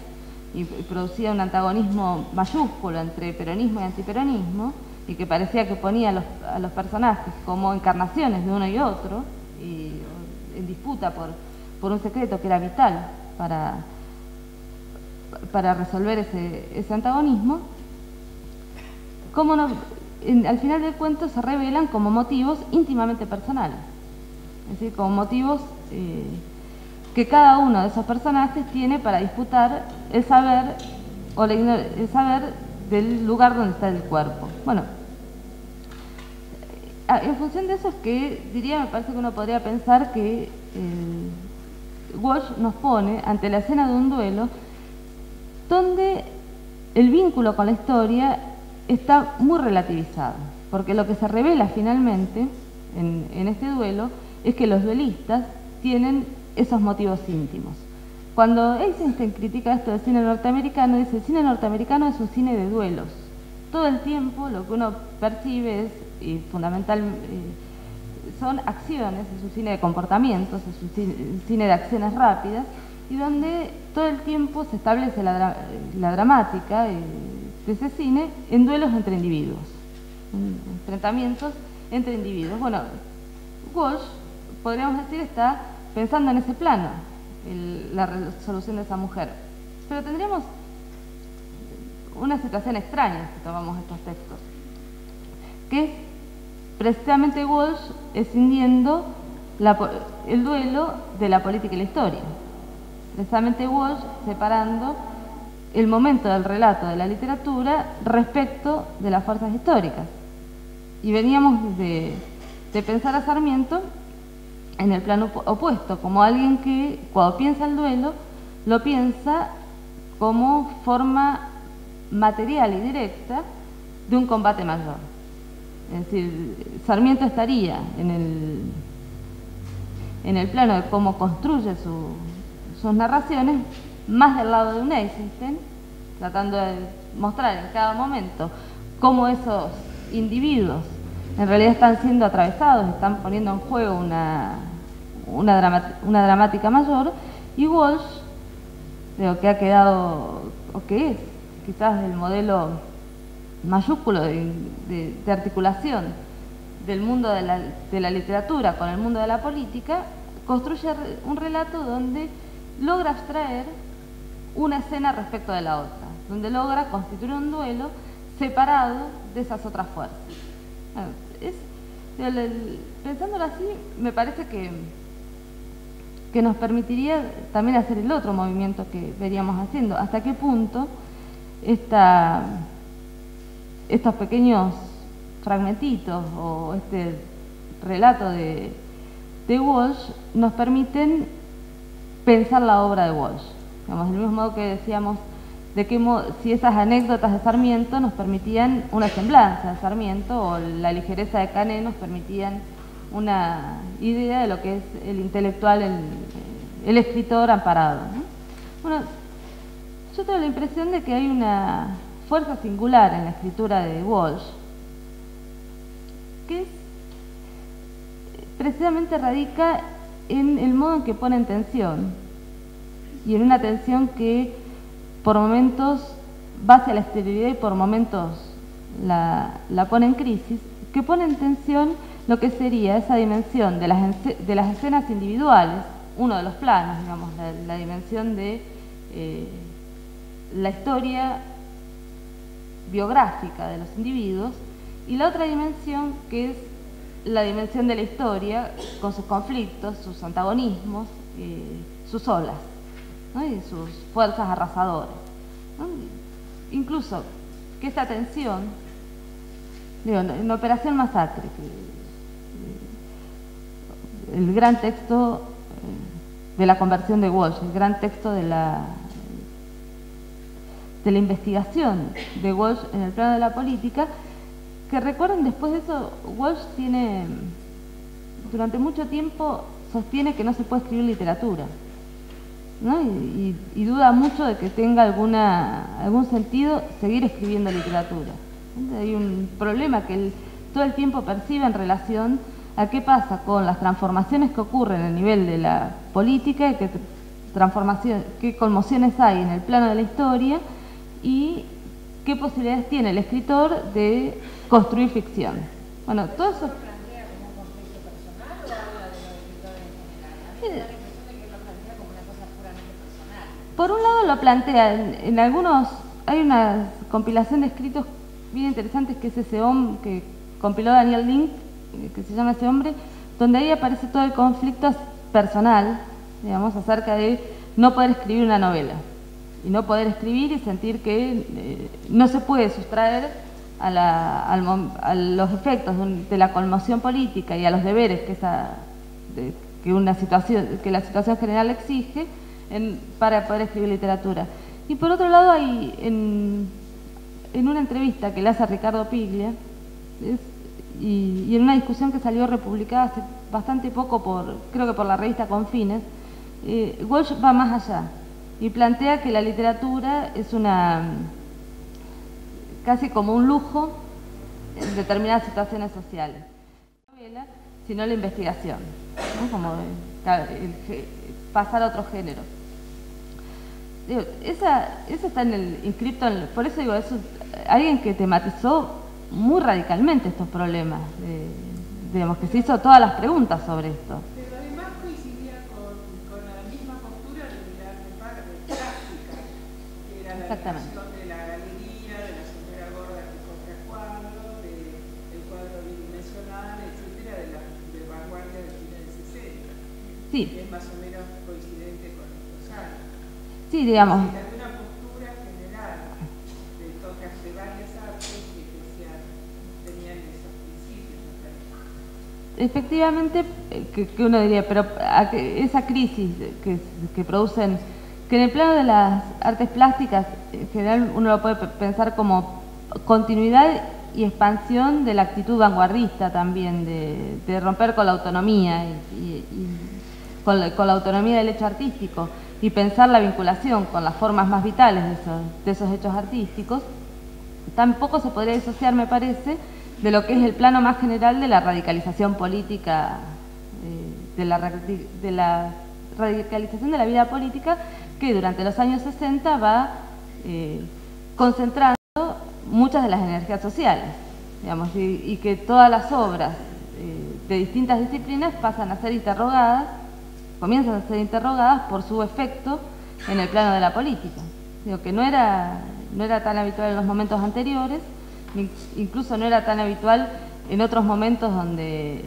y, producía un antagonismo mayúsculo entre peronismo y antiperonismo, y que parecía que ponía a los, personajes como encarnaciones de uno y otro, y en disputa por un secreto que era vital para, para resolver ese, antagonismo, cómo no, al final del cuento se revelan como motivos íntimamente personales, es decir, como motivos eh, que cada uno de esos personajes tiene para disputar el saber o el saber del lugar donde está el cuerpo. Bueno, Ah, En función de eso es que diría, me parece que uno podría pensar que eh, Walsh nos pone ante la escena de un duelo donde el vínculo con la historia está muy relativizado, porque lo que se revela finalmente en, este duelo es que los duelistas tienen esos motivos íntimos. Cuando Eisenstein critica esto del cine norteamericano, dice, el cine norteamericano es un cine de duelos. Todo el tiempo lo que uno percibe es, y fundamental, eh, son acciones, es un cine de comportamientos, es un cine, de acciones rápidas, y donde todo el tiempo se establece la, dra- la dramática de ese cine en duelos entre individuos, en enfrentamientos entre individuos. Bueno, Walsh, podríamos decir, está pensando en ese plano, la resolución de esa mujer. Pero tendríamos una situación extraña si tomamos estos textos, que es precisamente Walsh escindiendo el duelo de la política y la historia. Precisamente Walsh separando el momento del relato de la literatura respecto de las fuerzas históricas. Y veníamos de, de pensar a Sarmiento en el plano opu- opuesto, como alguien que cuando piensa el duelo, lo piensa como forma material y directa de un combate mayor. Es decir, Sarmiento estaría en el, en el plano de cómo construye su- sus narraciones, más del lado de un Eisenstein, tratando de mostrar en cada momento cómo esos individuos en realidad están siendo atravesados, están poniendo en juego una, una, dramática mayor, y Walsh, lo que ha quedado, o que es, quizás el modelo mayúsculo de, articulación del mundo de la, literatura con el mundo de la política, construye un relato donde logra abstraer una escena respecto de la otra, donde logra constituir un duelo separado de esas otras fuerzas. El- pensándolo así, me parece que, que nos permitiría también hacer el otro movimiento que veríamos haciendo. ¿Hasta qué punto esta, estos pequeños fragmentitos o este relato de, de Walsh nos permiten pensar la obra de Walsh? Digamos, del mismo modo que decíamos de mo- si esas anécdotas de Sarmiento nos permitían una semblanza de Sarmiento o la ligereza de Canet nos permitían una idea de lo que es el intelectual, el, escritor amparado. ¿no? Bueno, yo tengo la impresión de que hay una fuerza singular en la escritura de Walsh, que precisamente radica en el modo en que pone en tensión y en una tensión que por momentos va hacia la esterilidad y por momentos la, pone en crisis, que pone en tensión lo que sería esa dimensión de las, de las escenas individuales, uno de los planos, digamos, la, dimensión de eh, la historia biográfica de los individuos, y la otra dimensión que es la dimensión de la historia con sus conflictos, sus antagonismos, eh, sus olas y sus fuerzas arrasadoras. Incluso que esta tensión, digo, en Operación Masacre, eh, el gran texto eh, de la conversión de Walsh, el gran texto de la, de la investigación de Walsh en el plano de la política, que recuerden después de eso, Walsh tiene, durante mucho tiempo sostiene que no se puede escribir literatura. Y, duda mucho de que tenga alguna, algún sentido seguir escribiendo literatura. Hay un problema que él todo el tiempo percibe en relación a qué pasa con las transformaciones que ocurren a nivel de la política, qué, transformación, qué conmociones hay en el plano de la historia y qué posibilidades tiene el escritor de construir ficción. Bueno, todo eso... Por un lado lo plantea, en, algunos, hay una compilación de escritos bien interesantes que es ese hombre que compiló Daniel Link, eh, que se llama ese hombre, donde ahí aparece todo el conflicto personal, digamos, acerca de no poder escribir una novela y no poder escribir y sentir que eh, no se puede sustraer a, los efectos de la conmoción política y a los deberes que, esa, que, una situación, que la situación general exige para poder escribir literatura. Y por otro lado, hay en, una entrevista que le hace a Ricardo Piglia, y, en una discusión que salió republicada hace bastante poco, por creo que por la revista Confines, eh, Walsh va más allá y plantea que la literatura es una casi como un lujo en determinadas situaciones sociales. No sino la investigación, como pasar a otro género esa, eso está en el inscripto, por eso digo, es alguien que tematizó muy radicalmente estos problemas, digamos, que se hizo todas las preguntas sobre esto. Era la de la galería, de la señora gorda que compra cuadros, de, del cuadro bidimensional, etcétera, de la de vanguardia del cine del 60. Sí. Que es más o menos coincidente con estos años. Sí, digamos. una postura general de todas de varias artes que tenían esos principios. Efectivamente, que, que, uno diría, pero esa crisis que, que producen, que en el plano de las artes plásticas, en general uno lo puede pensar como continuidad y expansión de la actitud vanguardista también, de, romper con la autonomía y, con, la, autonomía del hecho artístico y pensar la vinculación con las formas más vitales de esos, hechos artísticos, tampoco se podría disociar, me parece, de lo que es el plano más general de la radicalización política, eh, de, la, radicalización de la vida política que durante los años 60 va eh, concentrando muchas de las energías sociales, digamos, y, que todas las obras eh, de distintas disciplinas pasan a ser interrogadas comienzan a ser interrogadas por su efecto en el plano de la política. Digo que no era, no era tan habitual en los momentos anteriores, incluso no era tan habitual en otros momentos donde,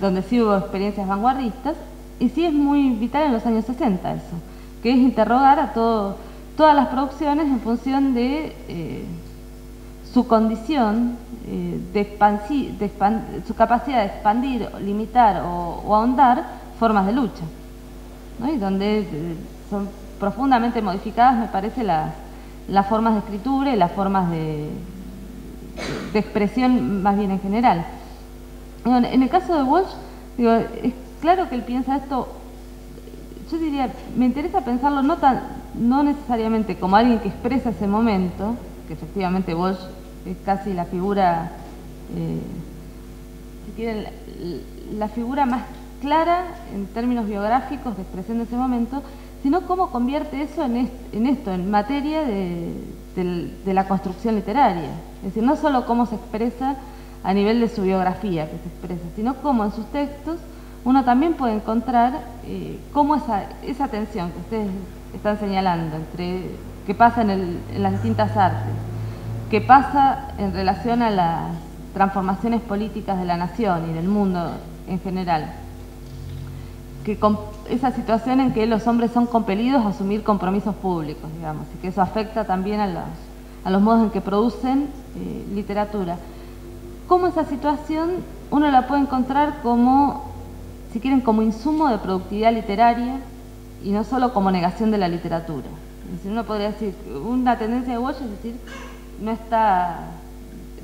donde sí hubo experiencias vanguardistas, y sí es muy vital en los años 60 eso, que es interrogar a todas las producciones en función de eh, su condición, eh, de, su capacidad de expandir, limitar o ahondar formas de lucha donde eh, son profundamente modificadas, me parece, las, formas de escritura y las formas de, expresión más bien en general. En el caso de Walsh, digo, es claro que él piensa esto, yo diría, me interesa pensarlo no, tan, no necesariamente como alguien que expresa ese momento, que efectivamente Walsh es casi la figura, eh, si quieren, la figura más clara en términos biográficos de expresión de ese momento, sino cómo convierte eso en, esto, en materia de, la construcción literaria. Es decir, no solo cómo se expresa a nivel de su biografía que se expresa, sino cómo en sus textos uno también puede encontrar eh, cómo esa, esa tensión que ustedes están señalando entre qué pasa en, las distintas artes, qué pasa en relación a las transformaciones políticas de la nación y del mundo en general, que esa situación en que los hombres son compelidos a asumir compromisos públicos, digamos, y que eso afecta también a los, a los modos en que producen eh, literatura. Cómo esa situación uno la puede encontrar como, si quieren, como insumo de productividad literaria y no solo como negación de la literatura. Decir, uno podría decir, una tendencia de Walsh es decir, no está,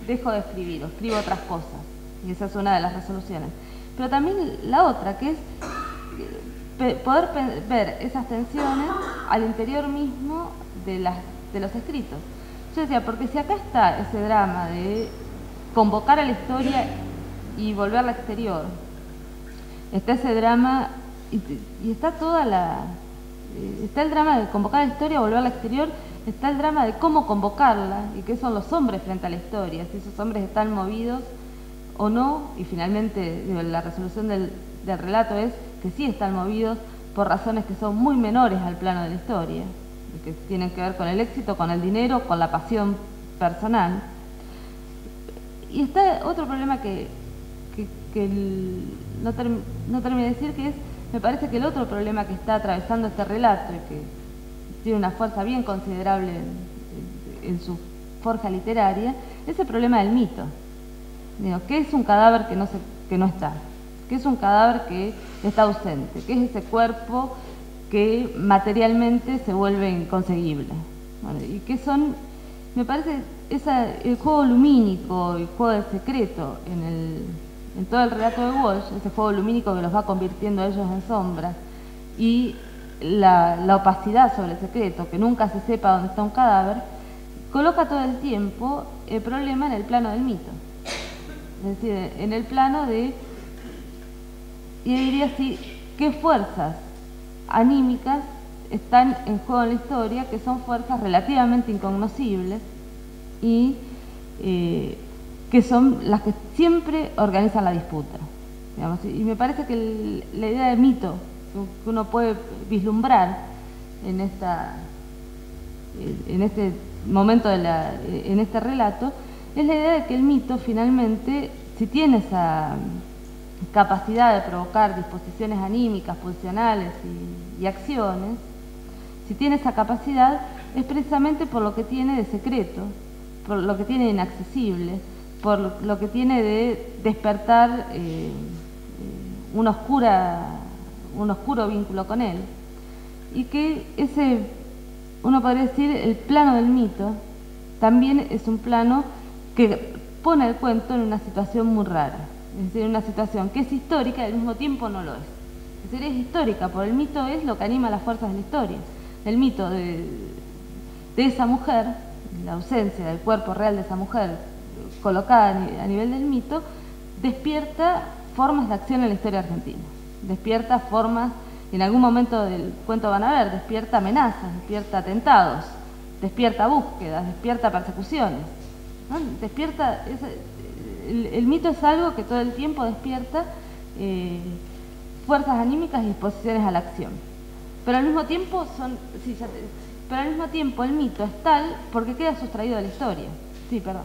dejo de escribir o escribo otras cosas. Y esa es una de las resoluciones. Pero también la otra, que es poder ver esas tensiones al interior mismo de, las, de los escritos. Yo decía, porque si acá está ese drama de convocar a la historia y volverla exterior, está ese drama y, está toda la... Eh, está el drama de convocar la historia, volverla exterior, está el drama de cómo convocarla y qué son los hombres frente a la historia, si esos hombres están movidos o no, y finalmente la resolución del, del relato es que sí están movidos por razones que son muy menores al plano de la historia, que tienen que ver con el éxito, con el dinero, con la pasión personal. Y está otro problema que, no, no termino de decir, que es, me parece que el otro problema que está atravesando este relato y que tiene una fuerza bien considerable en, su forja literaria, es el problema del mito. ¿qué es un cadáver que no, se, que no está? ¿Qué es un cadáver que está ausente? ¿Qué es ese cuerpo que materialmente se vuelve inconseguible? ¿Y qué son? Me parece el juego lumínico, el juego del secreto en, el, en todo el relato de Walsh, ese juego lumínico que los va convirtiendo a ellos en sombras, y la, la, opacidad sobre el secreto, que nunca se sepa dónde está un cadáver, coloca todo el tiempo el problema en el plano del mito. Es decir, en el plano de y diría así, ¿qué fuerzas anímicas están en juego en la historia, que son fuerzas relativamente incognoscibles y eh, que son las que siempre organizan la disputa. y me parece que la idea de mito que uno puede vislumbrar en, esta, en este momento, de la, en este relato, es la idea de que el mito finalmente, si tiene esa capacidad de provocar disposiciones anímicas, funcionales y, acciones, si tiene esa capacidad es precisamente por lo que tiene de secreto, por lo que tiene de inaccesible, por lo que tiene de despertar eh, eh, una oscura, un oscuro vínculo con él. Y que ese, uno podría decir, el plano del mito también es un plano que pone el cuento en una situación muy rara es decir, una situación que es histórica y al mismo tiempo no lo es. Es decir, es histórica, por el mito es lo que anima las fuerzas de la historia. El mito de, esa mujer, la ausencia del cuerpo real de esa mujer colocada a nivel del mito, despierta formas de acción en la historia argentina. Despierta formas, en algún momento del cuento van a ver, despierta amenazas, despierta atentados, despierta búsquedas, despierta persecuciones. Despierta el, mito es algo que todo el tiempo despierta eh, fuerzas anímicas y disposiciones a la acción. Pero al mismo tiempo son, sí, pero al mismo tiempo el mito es tal porque queda sustraído de la historia. Sí, perdón.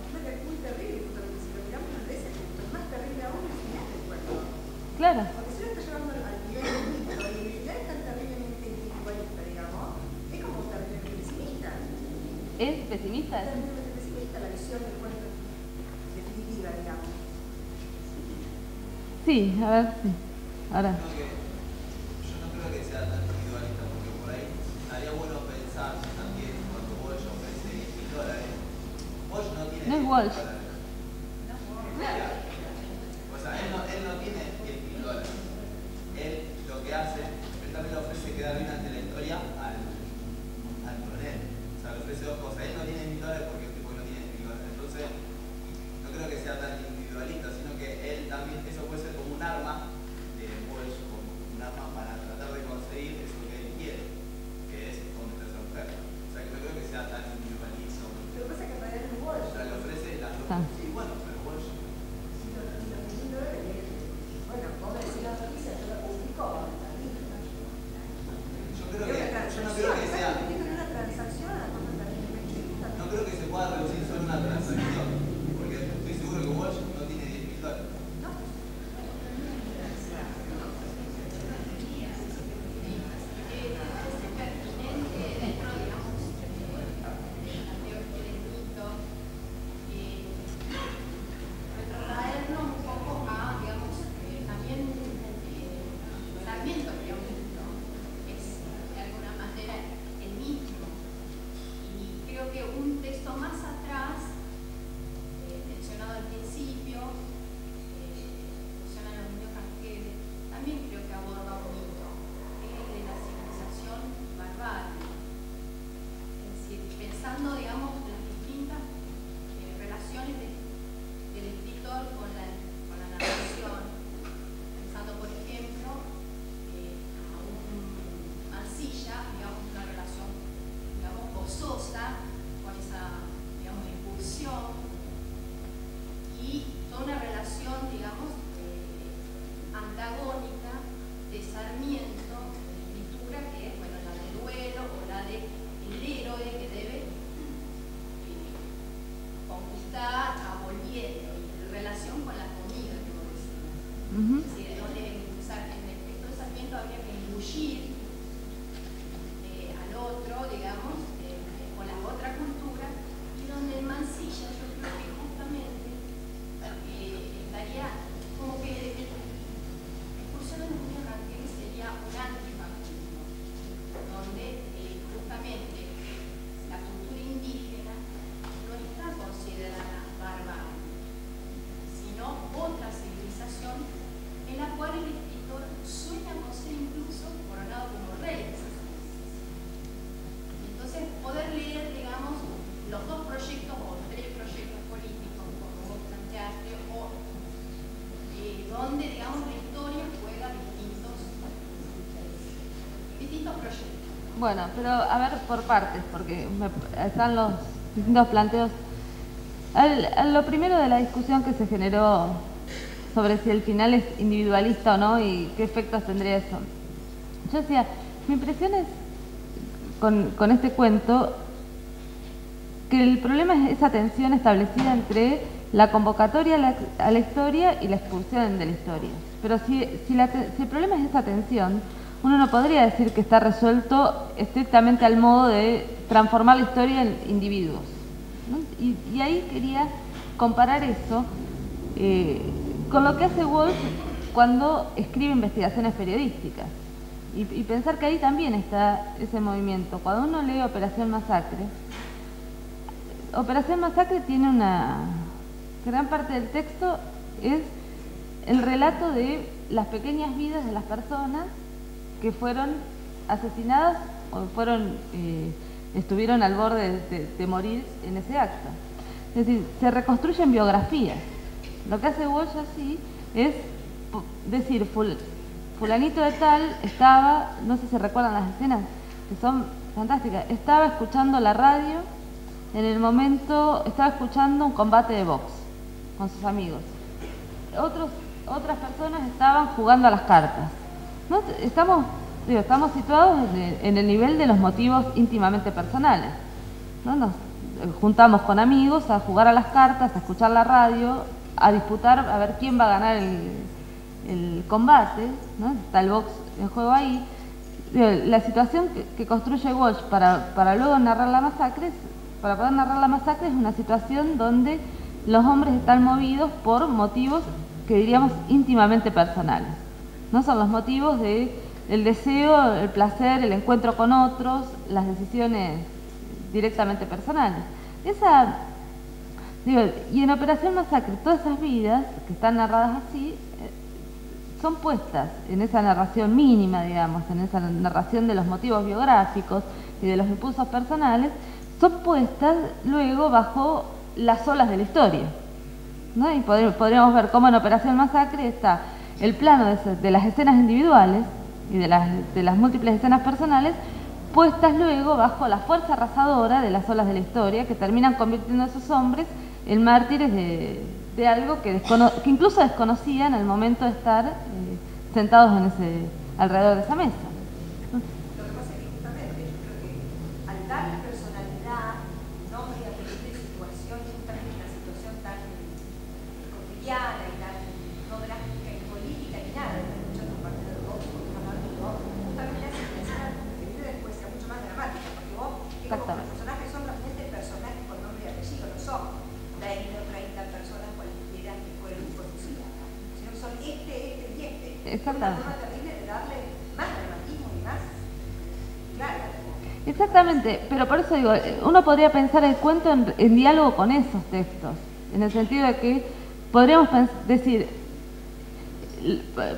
Claro. Porque si lo está llevando al nivel mito y es tan terriblemente individualista, digamos, es como terriblemente pesimista. ¿Es pesimista? Es terriblemente pesimista la visión del cuento Sí, a ver, sí. Ahora. Yo no creo que sea tan individualista, porque por ahí estaría bueno pensar también cuando Walsh ofrece 10 mil dólares. Walsh no tiene. No es Walsh. O sea, él no, él no tiene 10 mil dólares. Él lo que hace, él también le ofrece quedar bien ante la historia al, al coronel. O sea, le ofrece dos cosas. Él no tiene mil porque el tipo no tiene mil. Entonces, no creo que sea tan individualista, sino que él también, eso puede ser como un arma Bueno, pero a ver por partes, porque están los distintos planteos. lo primero de la discusión que se generó sobre si el final es individualista o no y qué efectos tendría eso. Yo decía, mi impresión es, con, este cuento, que el problema es esa tensión establecida entre la convocatoria a la, historia y la expulsión de la historia. Pero si, si el problema es esa tensión, uno no podría decir que está resuelto estrictamente al modo de transformar la historia en individuos. Y, ahí quería comparar eso eh, con lo que hace Wolf cuando escribe investigaciones periodísticas. Y, y, pensar que ahí también está ese movimiento. Cuando uno lee Operación Masacre, Operación Masacre tiene una gran parte del texto es el relato de las pequeñas vidas de las personas que fueron asesinadas o fueron, eh, estuvieron al borde de, morir en ese acto. Es decir, se reconstruyen biografías. Lo que hace Walsh así es decir, fulanito de tal estaba, no sé si recuerdan las escenas, que son fantásticas, estaba escuchando la radio en el momento, estaba escuchando un combate de box con sus amigos. Otros, otras personas estaban jugando a las cartas. Estamos, estamos situados en el, nivel de los motivos íntimamente personales. Nos eh, juntamos con amigos a jugar a las cartas, a escuchar la radio, a disputar a ver quién va a ganar el, combate, está el box en juego ahí. La situación que, construye Walsh para, para luego narrar la masacre, para poder narrar la masacre, es una situación donde los hombres están movidos por motivos que diríamos íntimamente personales. No son los motivos de el deseo, el placer, el encuentro con otros, las decisiones directamente personales. Esa, y en Operación Masacre, todas esas vidas que están narradas así, eh, son puestas en esa narración mínima, digamos, en esa narración de los motivos biográficos y de los impulsos personales, son puestas luego bajo las olas de la historia. Y podríamos ver cómo en Operación Masacre está el plano de, las escenas individuales y de las, de las múltiples escenas personales puestas luego bajo la fuerza arrasadora de las olas de la historia que terminan convirtiendo a esos hombres en mártires de, algo que, que, incluso desconocían al momento de estar eh, sentados en ese, alrededor de esa mesa. Exactamente, pero por eso digo, uno podría pensar el cuento en, diálogo con esos textos, en el sentido de que podríamos decir,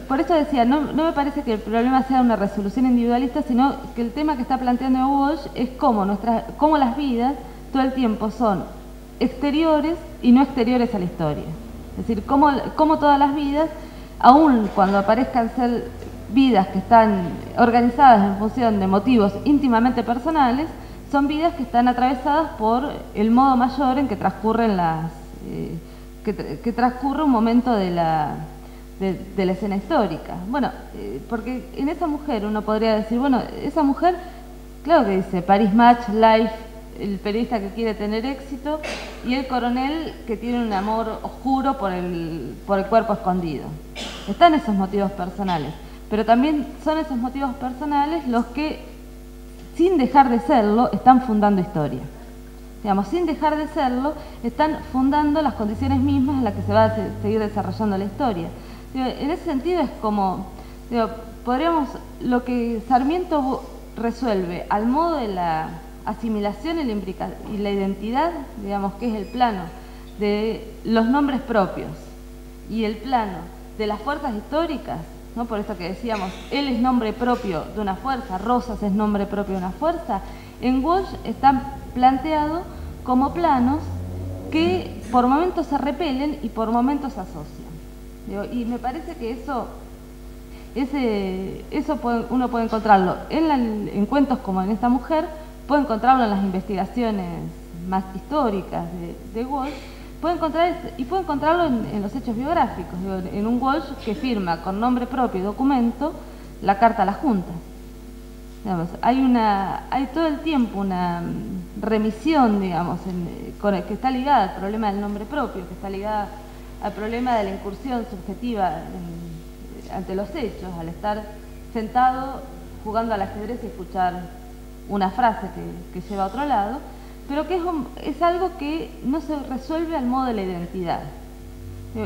por eso decía, no, me parece que el problema sea una resolución individualista, sino que el tema que está planteando Walsh es cómo, nuestras, cómo las vidas todo el tiempo son exteriores y no exteriores a la historia. Es decir, cómo, cómo todas las vidas, aun cuando aparezcan ser vidas que están organizadas en función de motivos íntimamente personales, son vidas que están atravesadas por el modo mayor en que transcurren las eh, que, transcurre un momento de la escena histórica. Bueno, eh, porque en esa mujer uno podría decir, bueno, esa mujer, claro que dice Paris Match, Life, el periodista que quiere tener éxito y el coronel que tiene un amor oscuro por el, por el cuerpo escondido. Están esos motivos personales, pero también son esos motivos personales los que, sin dejar de serlo, están fundando historia. Digamos, sin dejar de serlo, están fundando las condiciones mismas en las que se va a seguir desarrollando la historia. En ese sentido es como, podríamos, lo que Sarmiento resuelve al modo de la asimilación y la identidad, digamos que es el plano de los nombres propios y el plano de las fuerzas históricas, ¿no? por eso que decíamos, él es nombre propio de una fuerza, Rosas es nombre propio de una fuerza, en Walsh están planteados como planos que por momentos se repelen y por momentos se asocian. y me parece que eso, ese, eso uno puede encontrarlo en, en cuentos como en esta mujer, puede encontrarlo en las investigaciones más históricas de, Walsh, puede y puede encontrarlo en, los hechos biográficos, en un Walsh que firma con nombre propio y documento la carta a la Junta. hay todo el tiempo una remisión, digamos, que está ligada al problema del nombre propio, que está ligada al problema de la incursión subjetiva ante los hechos, al estar sentado jugando al ajedrez y escuchar una frase que, lleva a otro lado, pero que es, algo que no se resuelve al modo de la identidad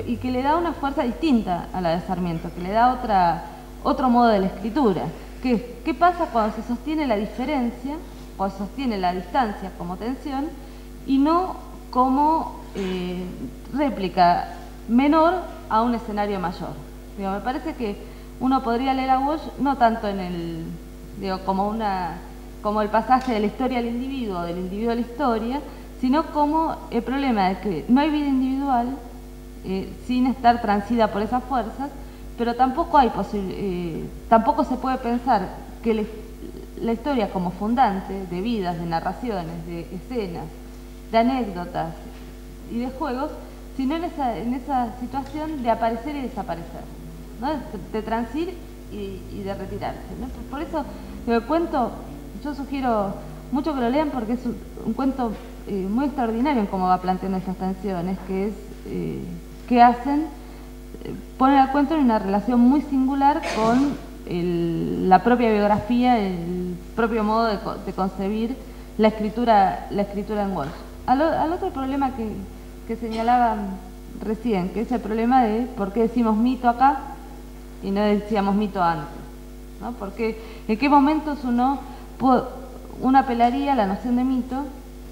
y que le da una fuerza distinta a la de Sarmiento, que le da otra, otro modo de la escritura. ¿Qué, ¿Qué pasa cuando se sostiene la diferencia, o se sostiene la distancia como tensión y no como eh, réplica menor a un escenario mayor? me parece que uno podría leer a Walsh no tanto en el, digo, como una como el pasaje de la historia al individuo, del individuo a la historia, sino como el problema de que no hay vida individual eh, sin estar transida por esas fuerzas, pero tampoco hay eh, tampoco se puede pensar que la historia como fundante de vidas, de narraciones, de escenas, de anécdotas y de juegos, sino en esa, en esa situación de aparecer y desaparecer, de, transir y, de retirarse. Por eso cuento yo sugiero mucho que lo lean porque es un, cuento eh, muy extraordinario en cómo va planteando esas tensiones, que es eh, que hacen, eh, poner al cuento en una relación muy singular con la propia biografía, el propio modo de, concebir la escritura, la escritura en Walsh. Al, otro problema que, que señalaba recién, que es el problema de por qué decimos mito acá y no decíamos mito antes. ¿no? Porque en qué momentos uno una apelaría a la noción de mito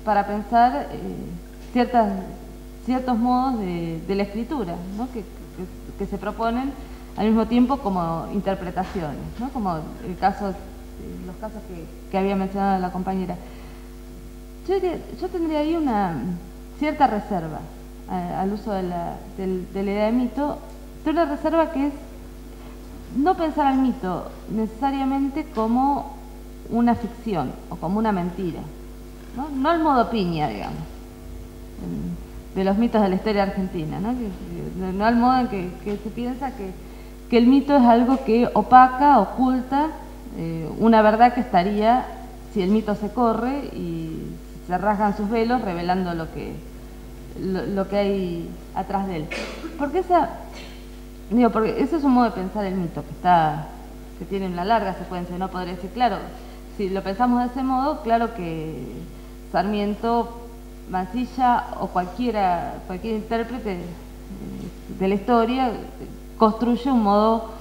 para pensar eh, ciertas, ciertos modos de, la escritura que, se proponen al mismo tiempo como interpretaciones, como el caso, los casos que, había mencionado la compañera. Yo, tendría ahí una cierta reserva eh, al uso de la, de la idea de mito, pero una reserva que es no pensar al mito necesariamente como una ficción o como una mentira. No, no al modo piña, digamos, de los mitos de la historia argentina, no, no al modo en que, se piensa que, el mito es algo que opaca, oculta eh, una verdad que estaría, si el mito se corre y se rasgan sus velos, revelando lo que, lo, que hay atrás de él. Porque esa, digo, porque ese es un modo de pensar el mito, que está que tiene una larga secuencia, no podría decir, claro, si lo pensamos de ese modo, claro que Sarmiento, Mancilla o cualquier intérprete de la historia construye un modo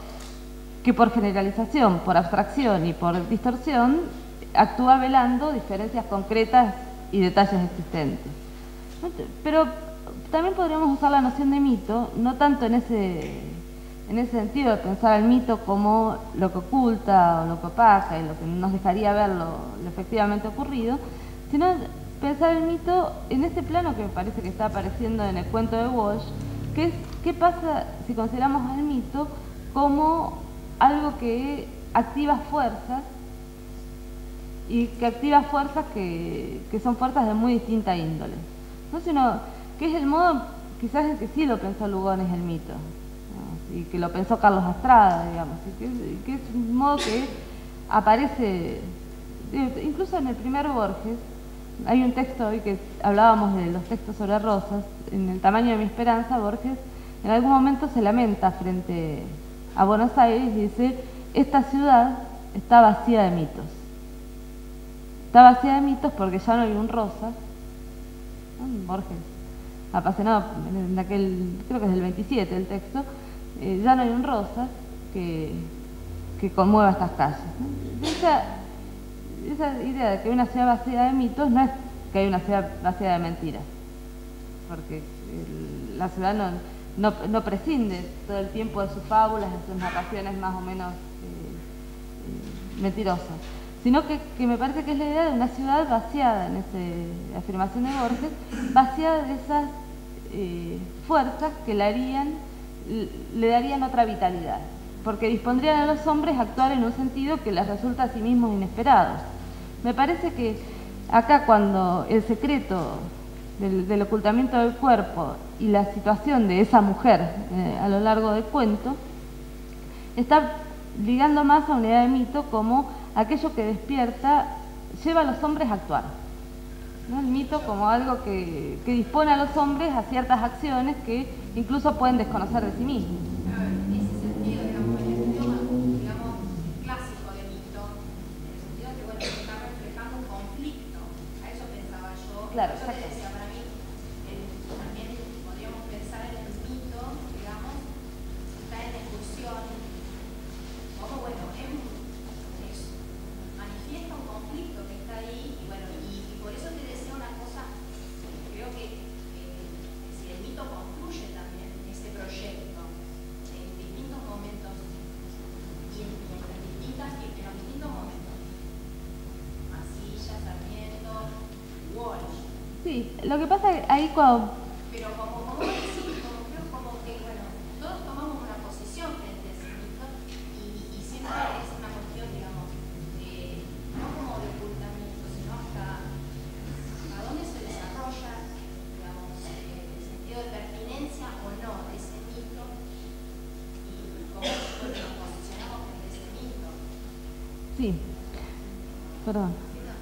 que por generalización, por abstracción y por distorsión actúa velando diferencias concretas y detalles existentes. Pero también podríamos usar la noción de mito, no tanto en ese en ese sentido, de pensar al mito como lo que oculta o lo que opaca y lo que nos dejaría ver lo, efectivamente ocurrido, sino pensar el mito en ese plano que me parece que está apareciendo en el cuento de Walsh, que es qué pasa si consideramos al mito como algo que activa fuerzas y que activa fuerzas que, son fuerzas de muy distinta índole. No sino que es el modo quizás en que sí lo pensó Lugones el mito y que lo pensó Carlos Astrada, digamos, y que, es un modo que aparece, incluso en el primer Borges, hay un texto hoy que hablábamos de los textos sobre rosas, en el tamaño de mi esperanza, Borges en algún momento se lamenta frente a Buenos Aires y dice, esta ciudad está vacía de mitos. Está vacía de mitos porque ya no hay un rosa. Borges, apasionado en aquel, creo que es del 27 el texto, eh, ya no hay un rosa que, que conmueva estas calles. Esa, esa idea de que hay una ciudad vacía de mitos no es que hay una ciudad vacía de mentiras, porque la ciudad no, no, prescinde todo el tiempo de sus fábulas, de sus narraciones más o menos eh, eh, mentirosas, sino que, que, me parece que es la idea de una ciudad vaciada, en esa afirmación de Borges, vaciada de esas fuerzas que la harían le darían otra vitalidad, porque dispondrían a los hombres a actuar en un sentido que les resulta a sí mismos inesperado. Me parece que acá cuando el secreto del, ocultamiento del cuerpo y la situación de esa mujer eh, a lo largo del cuento, está ligando más a una idea de mito como aquello que despierta, lleva a los hombres a actuar. El mito como algo que, que dispone a los hombres a ciertas acciones que incluso pueden desconocer de sí mismos. En ese sentido, digamos, el idioma, digamos, clásico de mito, en el sentido que, bueno, está reflejando un conflicto, a eso pensaba yo. Claro, yo te decía, para mí, también podríamos pensar en el mito, digamos, está en discusión, como, bueno, es, manifiesta un conflicto que está ahí, y bueno, y, y por eso te decía una cosa, creo que eh, si el mito construye también ese proyecto en distintos momentos y en, en las distintas, en los distintos momentos. Masilla, Sarmiento, Walsh. Sí, lo que Pero como, vos decís, como creo como que, bueno, todos tomamos una posición frente a ese mito y, y siempre es una cuestión, digamos, no como de ocultamiento, sino hasta a dónde se desarrolla, digamos, eh, el sentido de pertinencia o no de ese mito y cómo nos posicionamos frente a ese mito. Sí, perdón. Sí, no,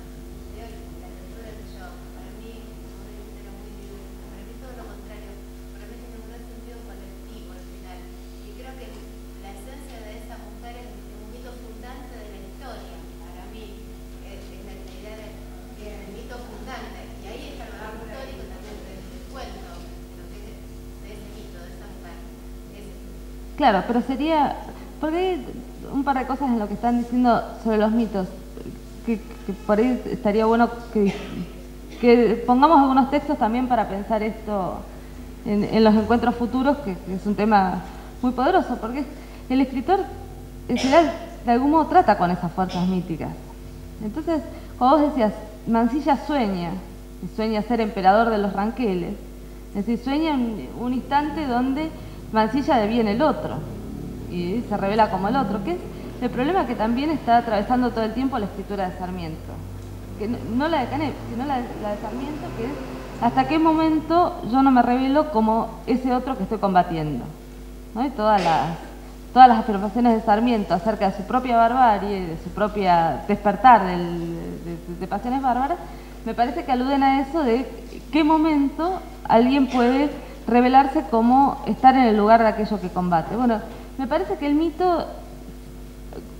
yo, la lectura que yo, para mí, como dice, era muy libre. Para mí todo lo contrario, para mí tiene un gran sentido colectivo al final. Y creo que la esencia de esa mujer es un mito fundante de la historia. Para mí, es, es la idea de que es el mito fundante. Y ahí está el valor histórico también del cuento, lo que es de ese mito, de esa mujer. Es, Claro, pero sería... Porque hay un par de cosas en lo que están diciendo sobre los mitos, que, por ahí estaría bueno que, pongamos algunos textos también para pensar esto en, los encuentros futuros, que, es un tema muy poderoso, porque el escritor en general de algún modo trata con esas fuerzas míticas. Entonces, como vos decías, Mansilla sueña, sueña ser emperador de los ranqueles, es decir, sueña un, un instante donde Mansilla deviene el otro y se revela como el otro, que es el problema que también está atravesando todo el tiempo la escritura de Sarmiento. Que no, la de Canet, sino la de, Sarmiento, que es hasta qué momento yo no me revelo como ese otro que estoy combatiendo. ¿no? Y todas las, todas las afirmaciones de Sarmiento acerca de su propia barbarie, de su propia despertar de pasiones bárbaras, me parece que aluden a eso de qué momento alguien puede revelarse como estar en el lugar de aquello que combate. Bueno, me parece que el mito,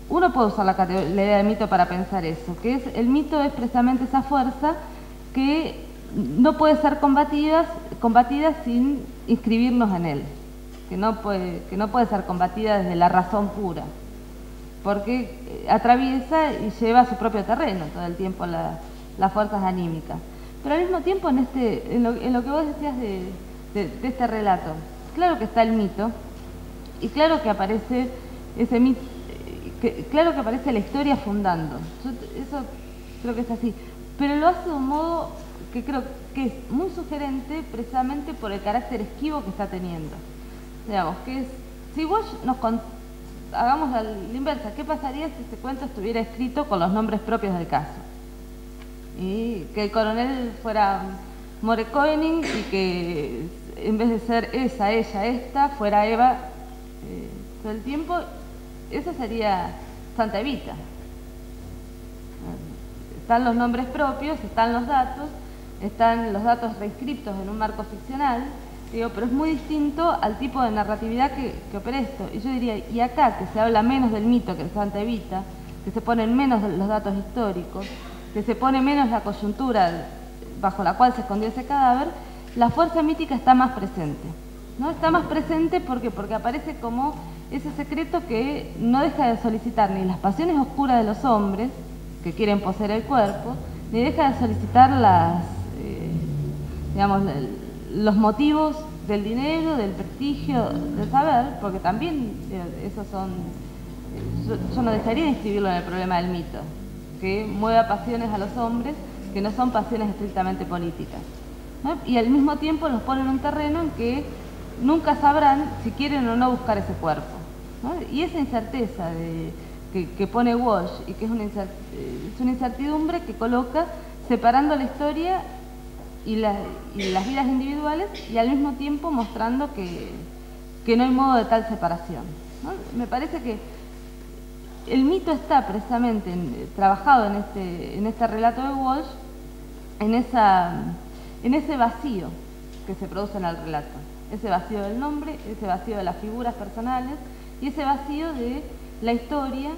uno puede usar la, idea de mito para pensar eso, que es el mito es precisamente esa fuerza que no puede ser combatida, combatida sin inscribirnos en él, que no puede, que no puede ser combatida desde la razón pura, porque eh, atraviesa y lleva a su propio terreno todo el tiempo la- las fuerzas anímicas. Pero al mismo tiempo en, este, en, lo, en lo que vos decías de, de- este relato, claro que está el mito, y claro que aparece ese mito, claro que aparece la historia fundando. Yo eso creo que es así. Pero lo hace de un modo que creo que es muy sugerente precisamente por el carácter esquivo que está teniendo. Digamos, que es, si vos nos con- hagamos la, inversa, ¿qué pasaría si este cuento estuviera escrito con los nombres propios del caso? Y que el coronel fuera Morecoening y que en vez de ser esa, ella, esta, fuera Eva, eh, todo el tiempo, eso sería Santa Evita. Están los nombres propios, están los datos, están los datos reescriptos en un marco ficcional, digo, pero es muy distinto al tipo de narratividad que, que opera esto. Y yo diría, y acá que se habla menos del mito que de Santa Evita, que se ponen menos los datos históricos, que se pone menos la coyuntura bajo la cual se escondió ese cadáver, la fuerza mítica está más presente. ¿no? Está más presente porque, porque aparece como ese secreto que no deja de solicitar ni las pasiones oscuras de los hombres, que quieren poseer el cuerpo, ni deja de solicitar las, eh, digamos, los motivos del dinero, del prestigio, del saber, porque también eh, esos son, yo, yo no dejaría de inscribirlo en el problema del mito, que mueva pasiones a los hombres que no son pasiones estrictamente políticas. Y al mismo tiempo los pone en un terreno en que nunca sabrán si quieren o no buscar ese cuerpo. Y esa incerteza que, pone Walsh y que es una, es una, incertidumbre que coloca separando la historia y, la, y, las vidas individuales y al mismo tiempo mostrando que, que no hay modo de tal separación. Me parece que el mito está precisamente en, trabajado en este, en este relato de Walsh, en, esa, en ese vacío que se produce en el relato. Ese vacío del nombre, ese vacío de las figuras personales y ese vacío de la historia